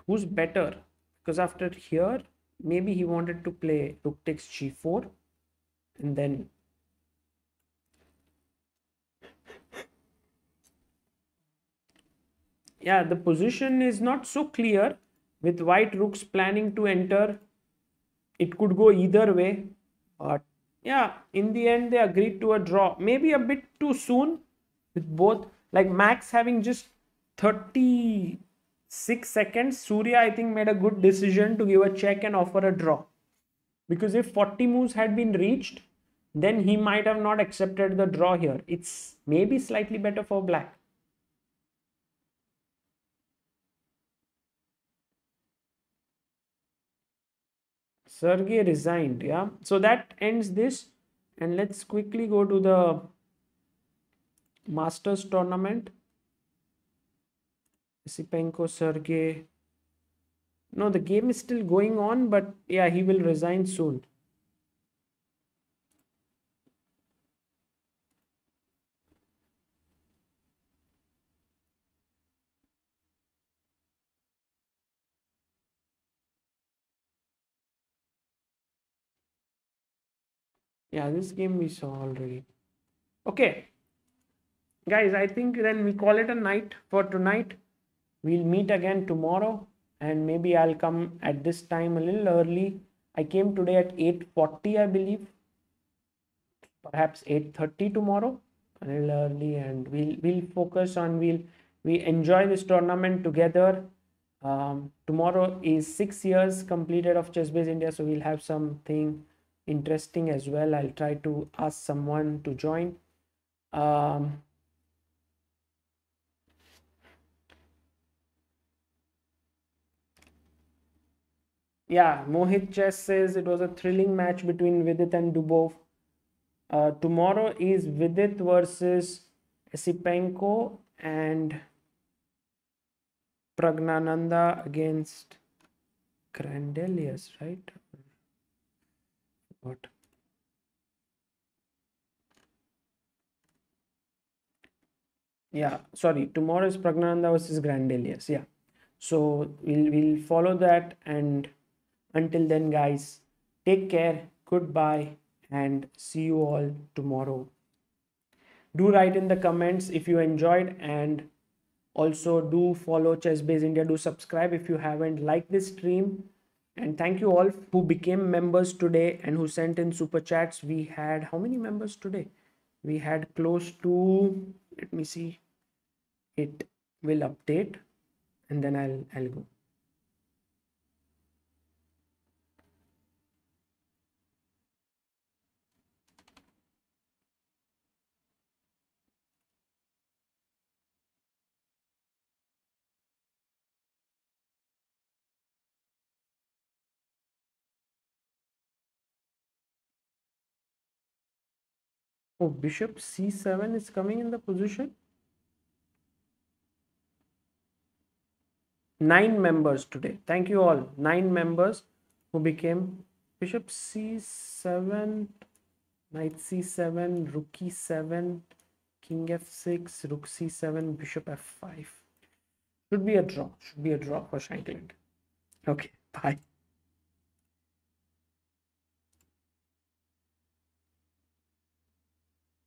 Who's better? Because after here, maybe he wanted to play rook takes g4, and then yeah, the position is not so clear with white rooks planning to enter. It could go either way, but yeah, in the end, they agreed to a draw. Maybe a bit too soon with both, like Max having just 36 seconds. Surya, I think, made a good decision to give a check and offer a draw. Because if 40 moves had been reached, then he might have not accepted the draw here. It's maybe slightly better for black. Sergey resigned. Yeah. So that ends this. And let's quickly go to the Masters tournament. Esipenko, Sergey. No, the game is still going on, but yeah, he will resign soon. yeah this game we saw already okay guys i think then we call it a night for tonight we'll meet again tomorrow and maybe i'll come at this time a little early. I came today at 8:40 i believe. Perhaps 8:30 tomorrow a little early and we'll we'll focus on we'll we enjoy this tournament together. Um, tomorrow is six years completed of chessbase india so we'll have something interesting as well. I'll try to ask someone to join. Um, yeah mohit chess says it was a thrilling match between vidit and dubov. Uh, tomorrow is vidit versus esipenko and praggnanandhaa against grandelius right? What? Yeah sorry tomorrow is praggnanandhaa versus grandelius yeah. So we'll we'll follow that and until then guys take care goodbye and see you all tomorrow. Do write in the comments if you enjoyed and also do follow chessbase india. Do subscribe if you haven't like this stream. And thank you all who became members today and who sent in super chats. We had how many members today? We had close to let me see it will update and then i'll i'll go Oh, bishop c7 is coming in the position. Nine members today. Thank you all. Nine members who became bishop c7, knight c7, rook e7, king f6, rook c7, bishop f5. Should be a draw. Should be a draw for Shankland. Okay, bye.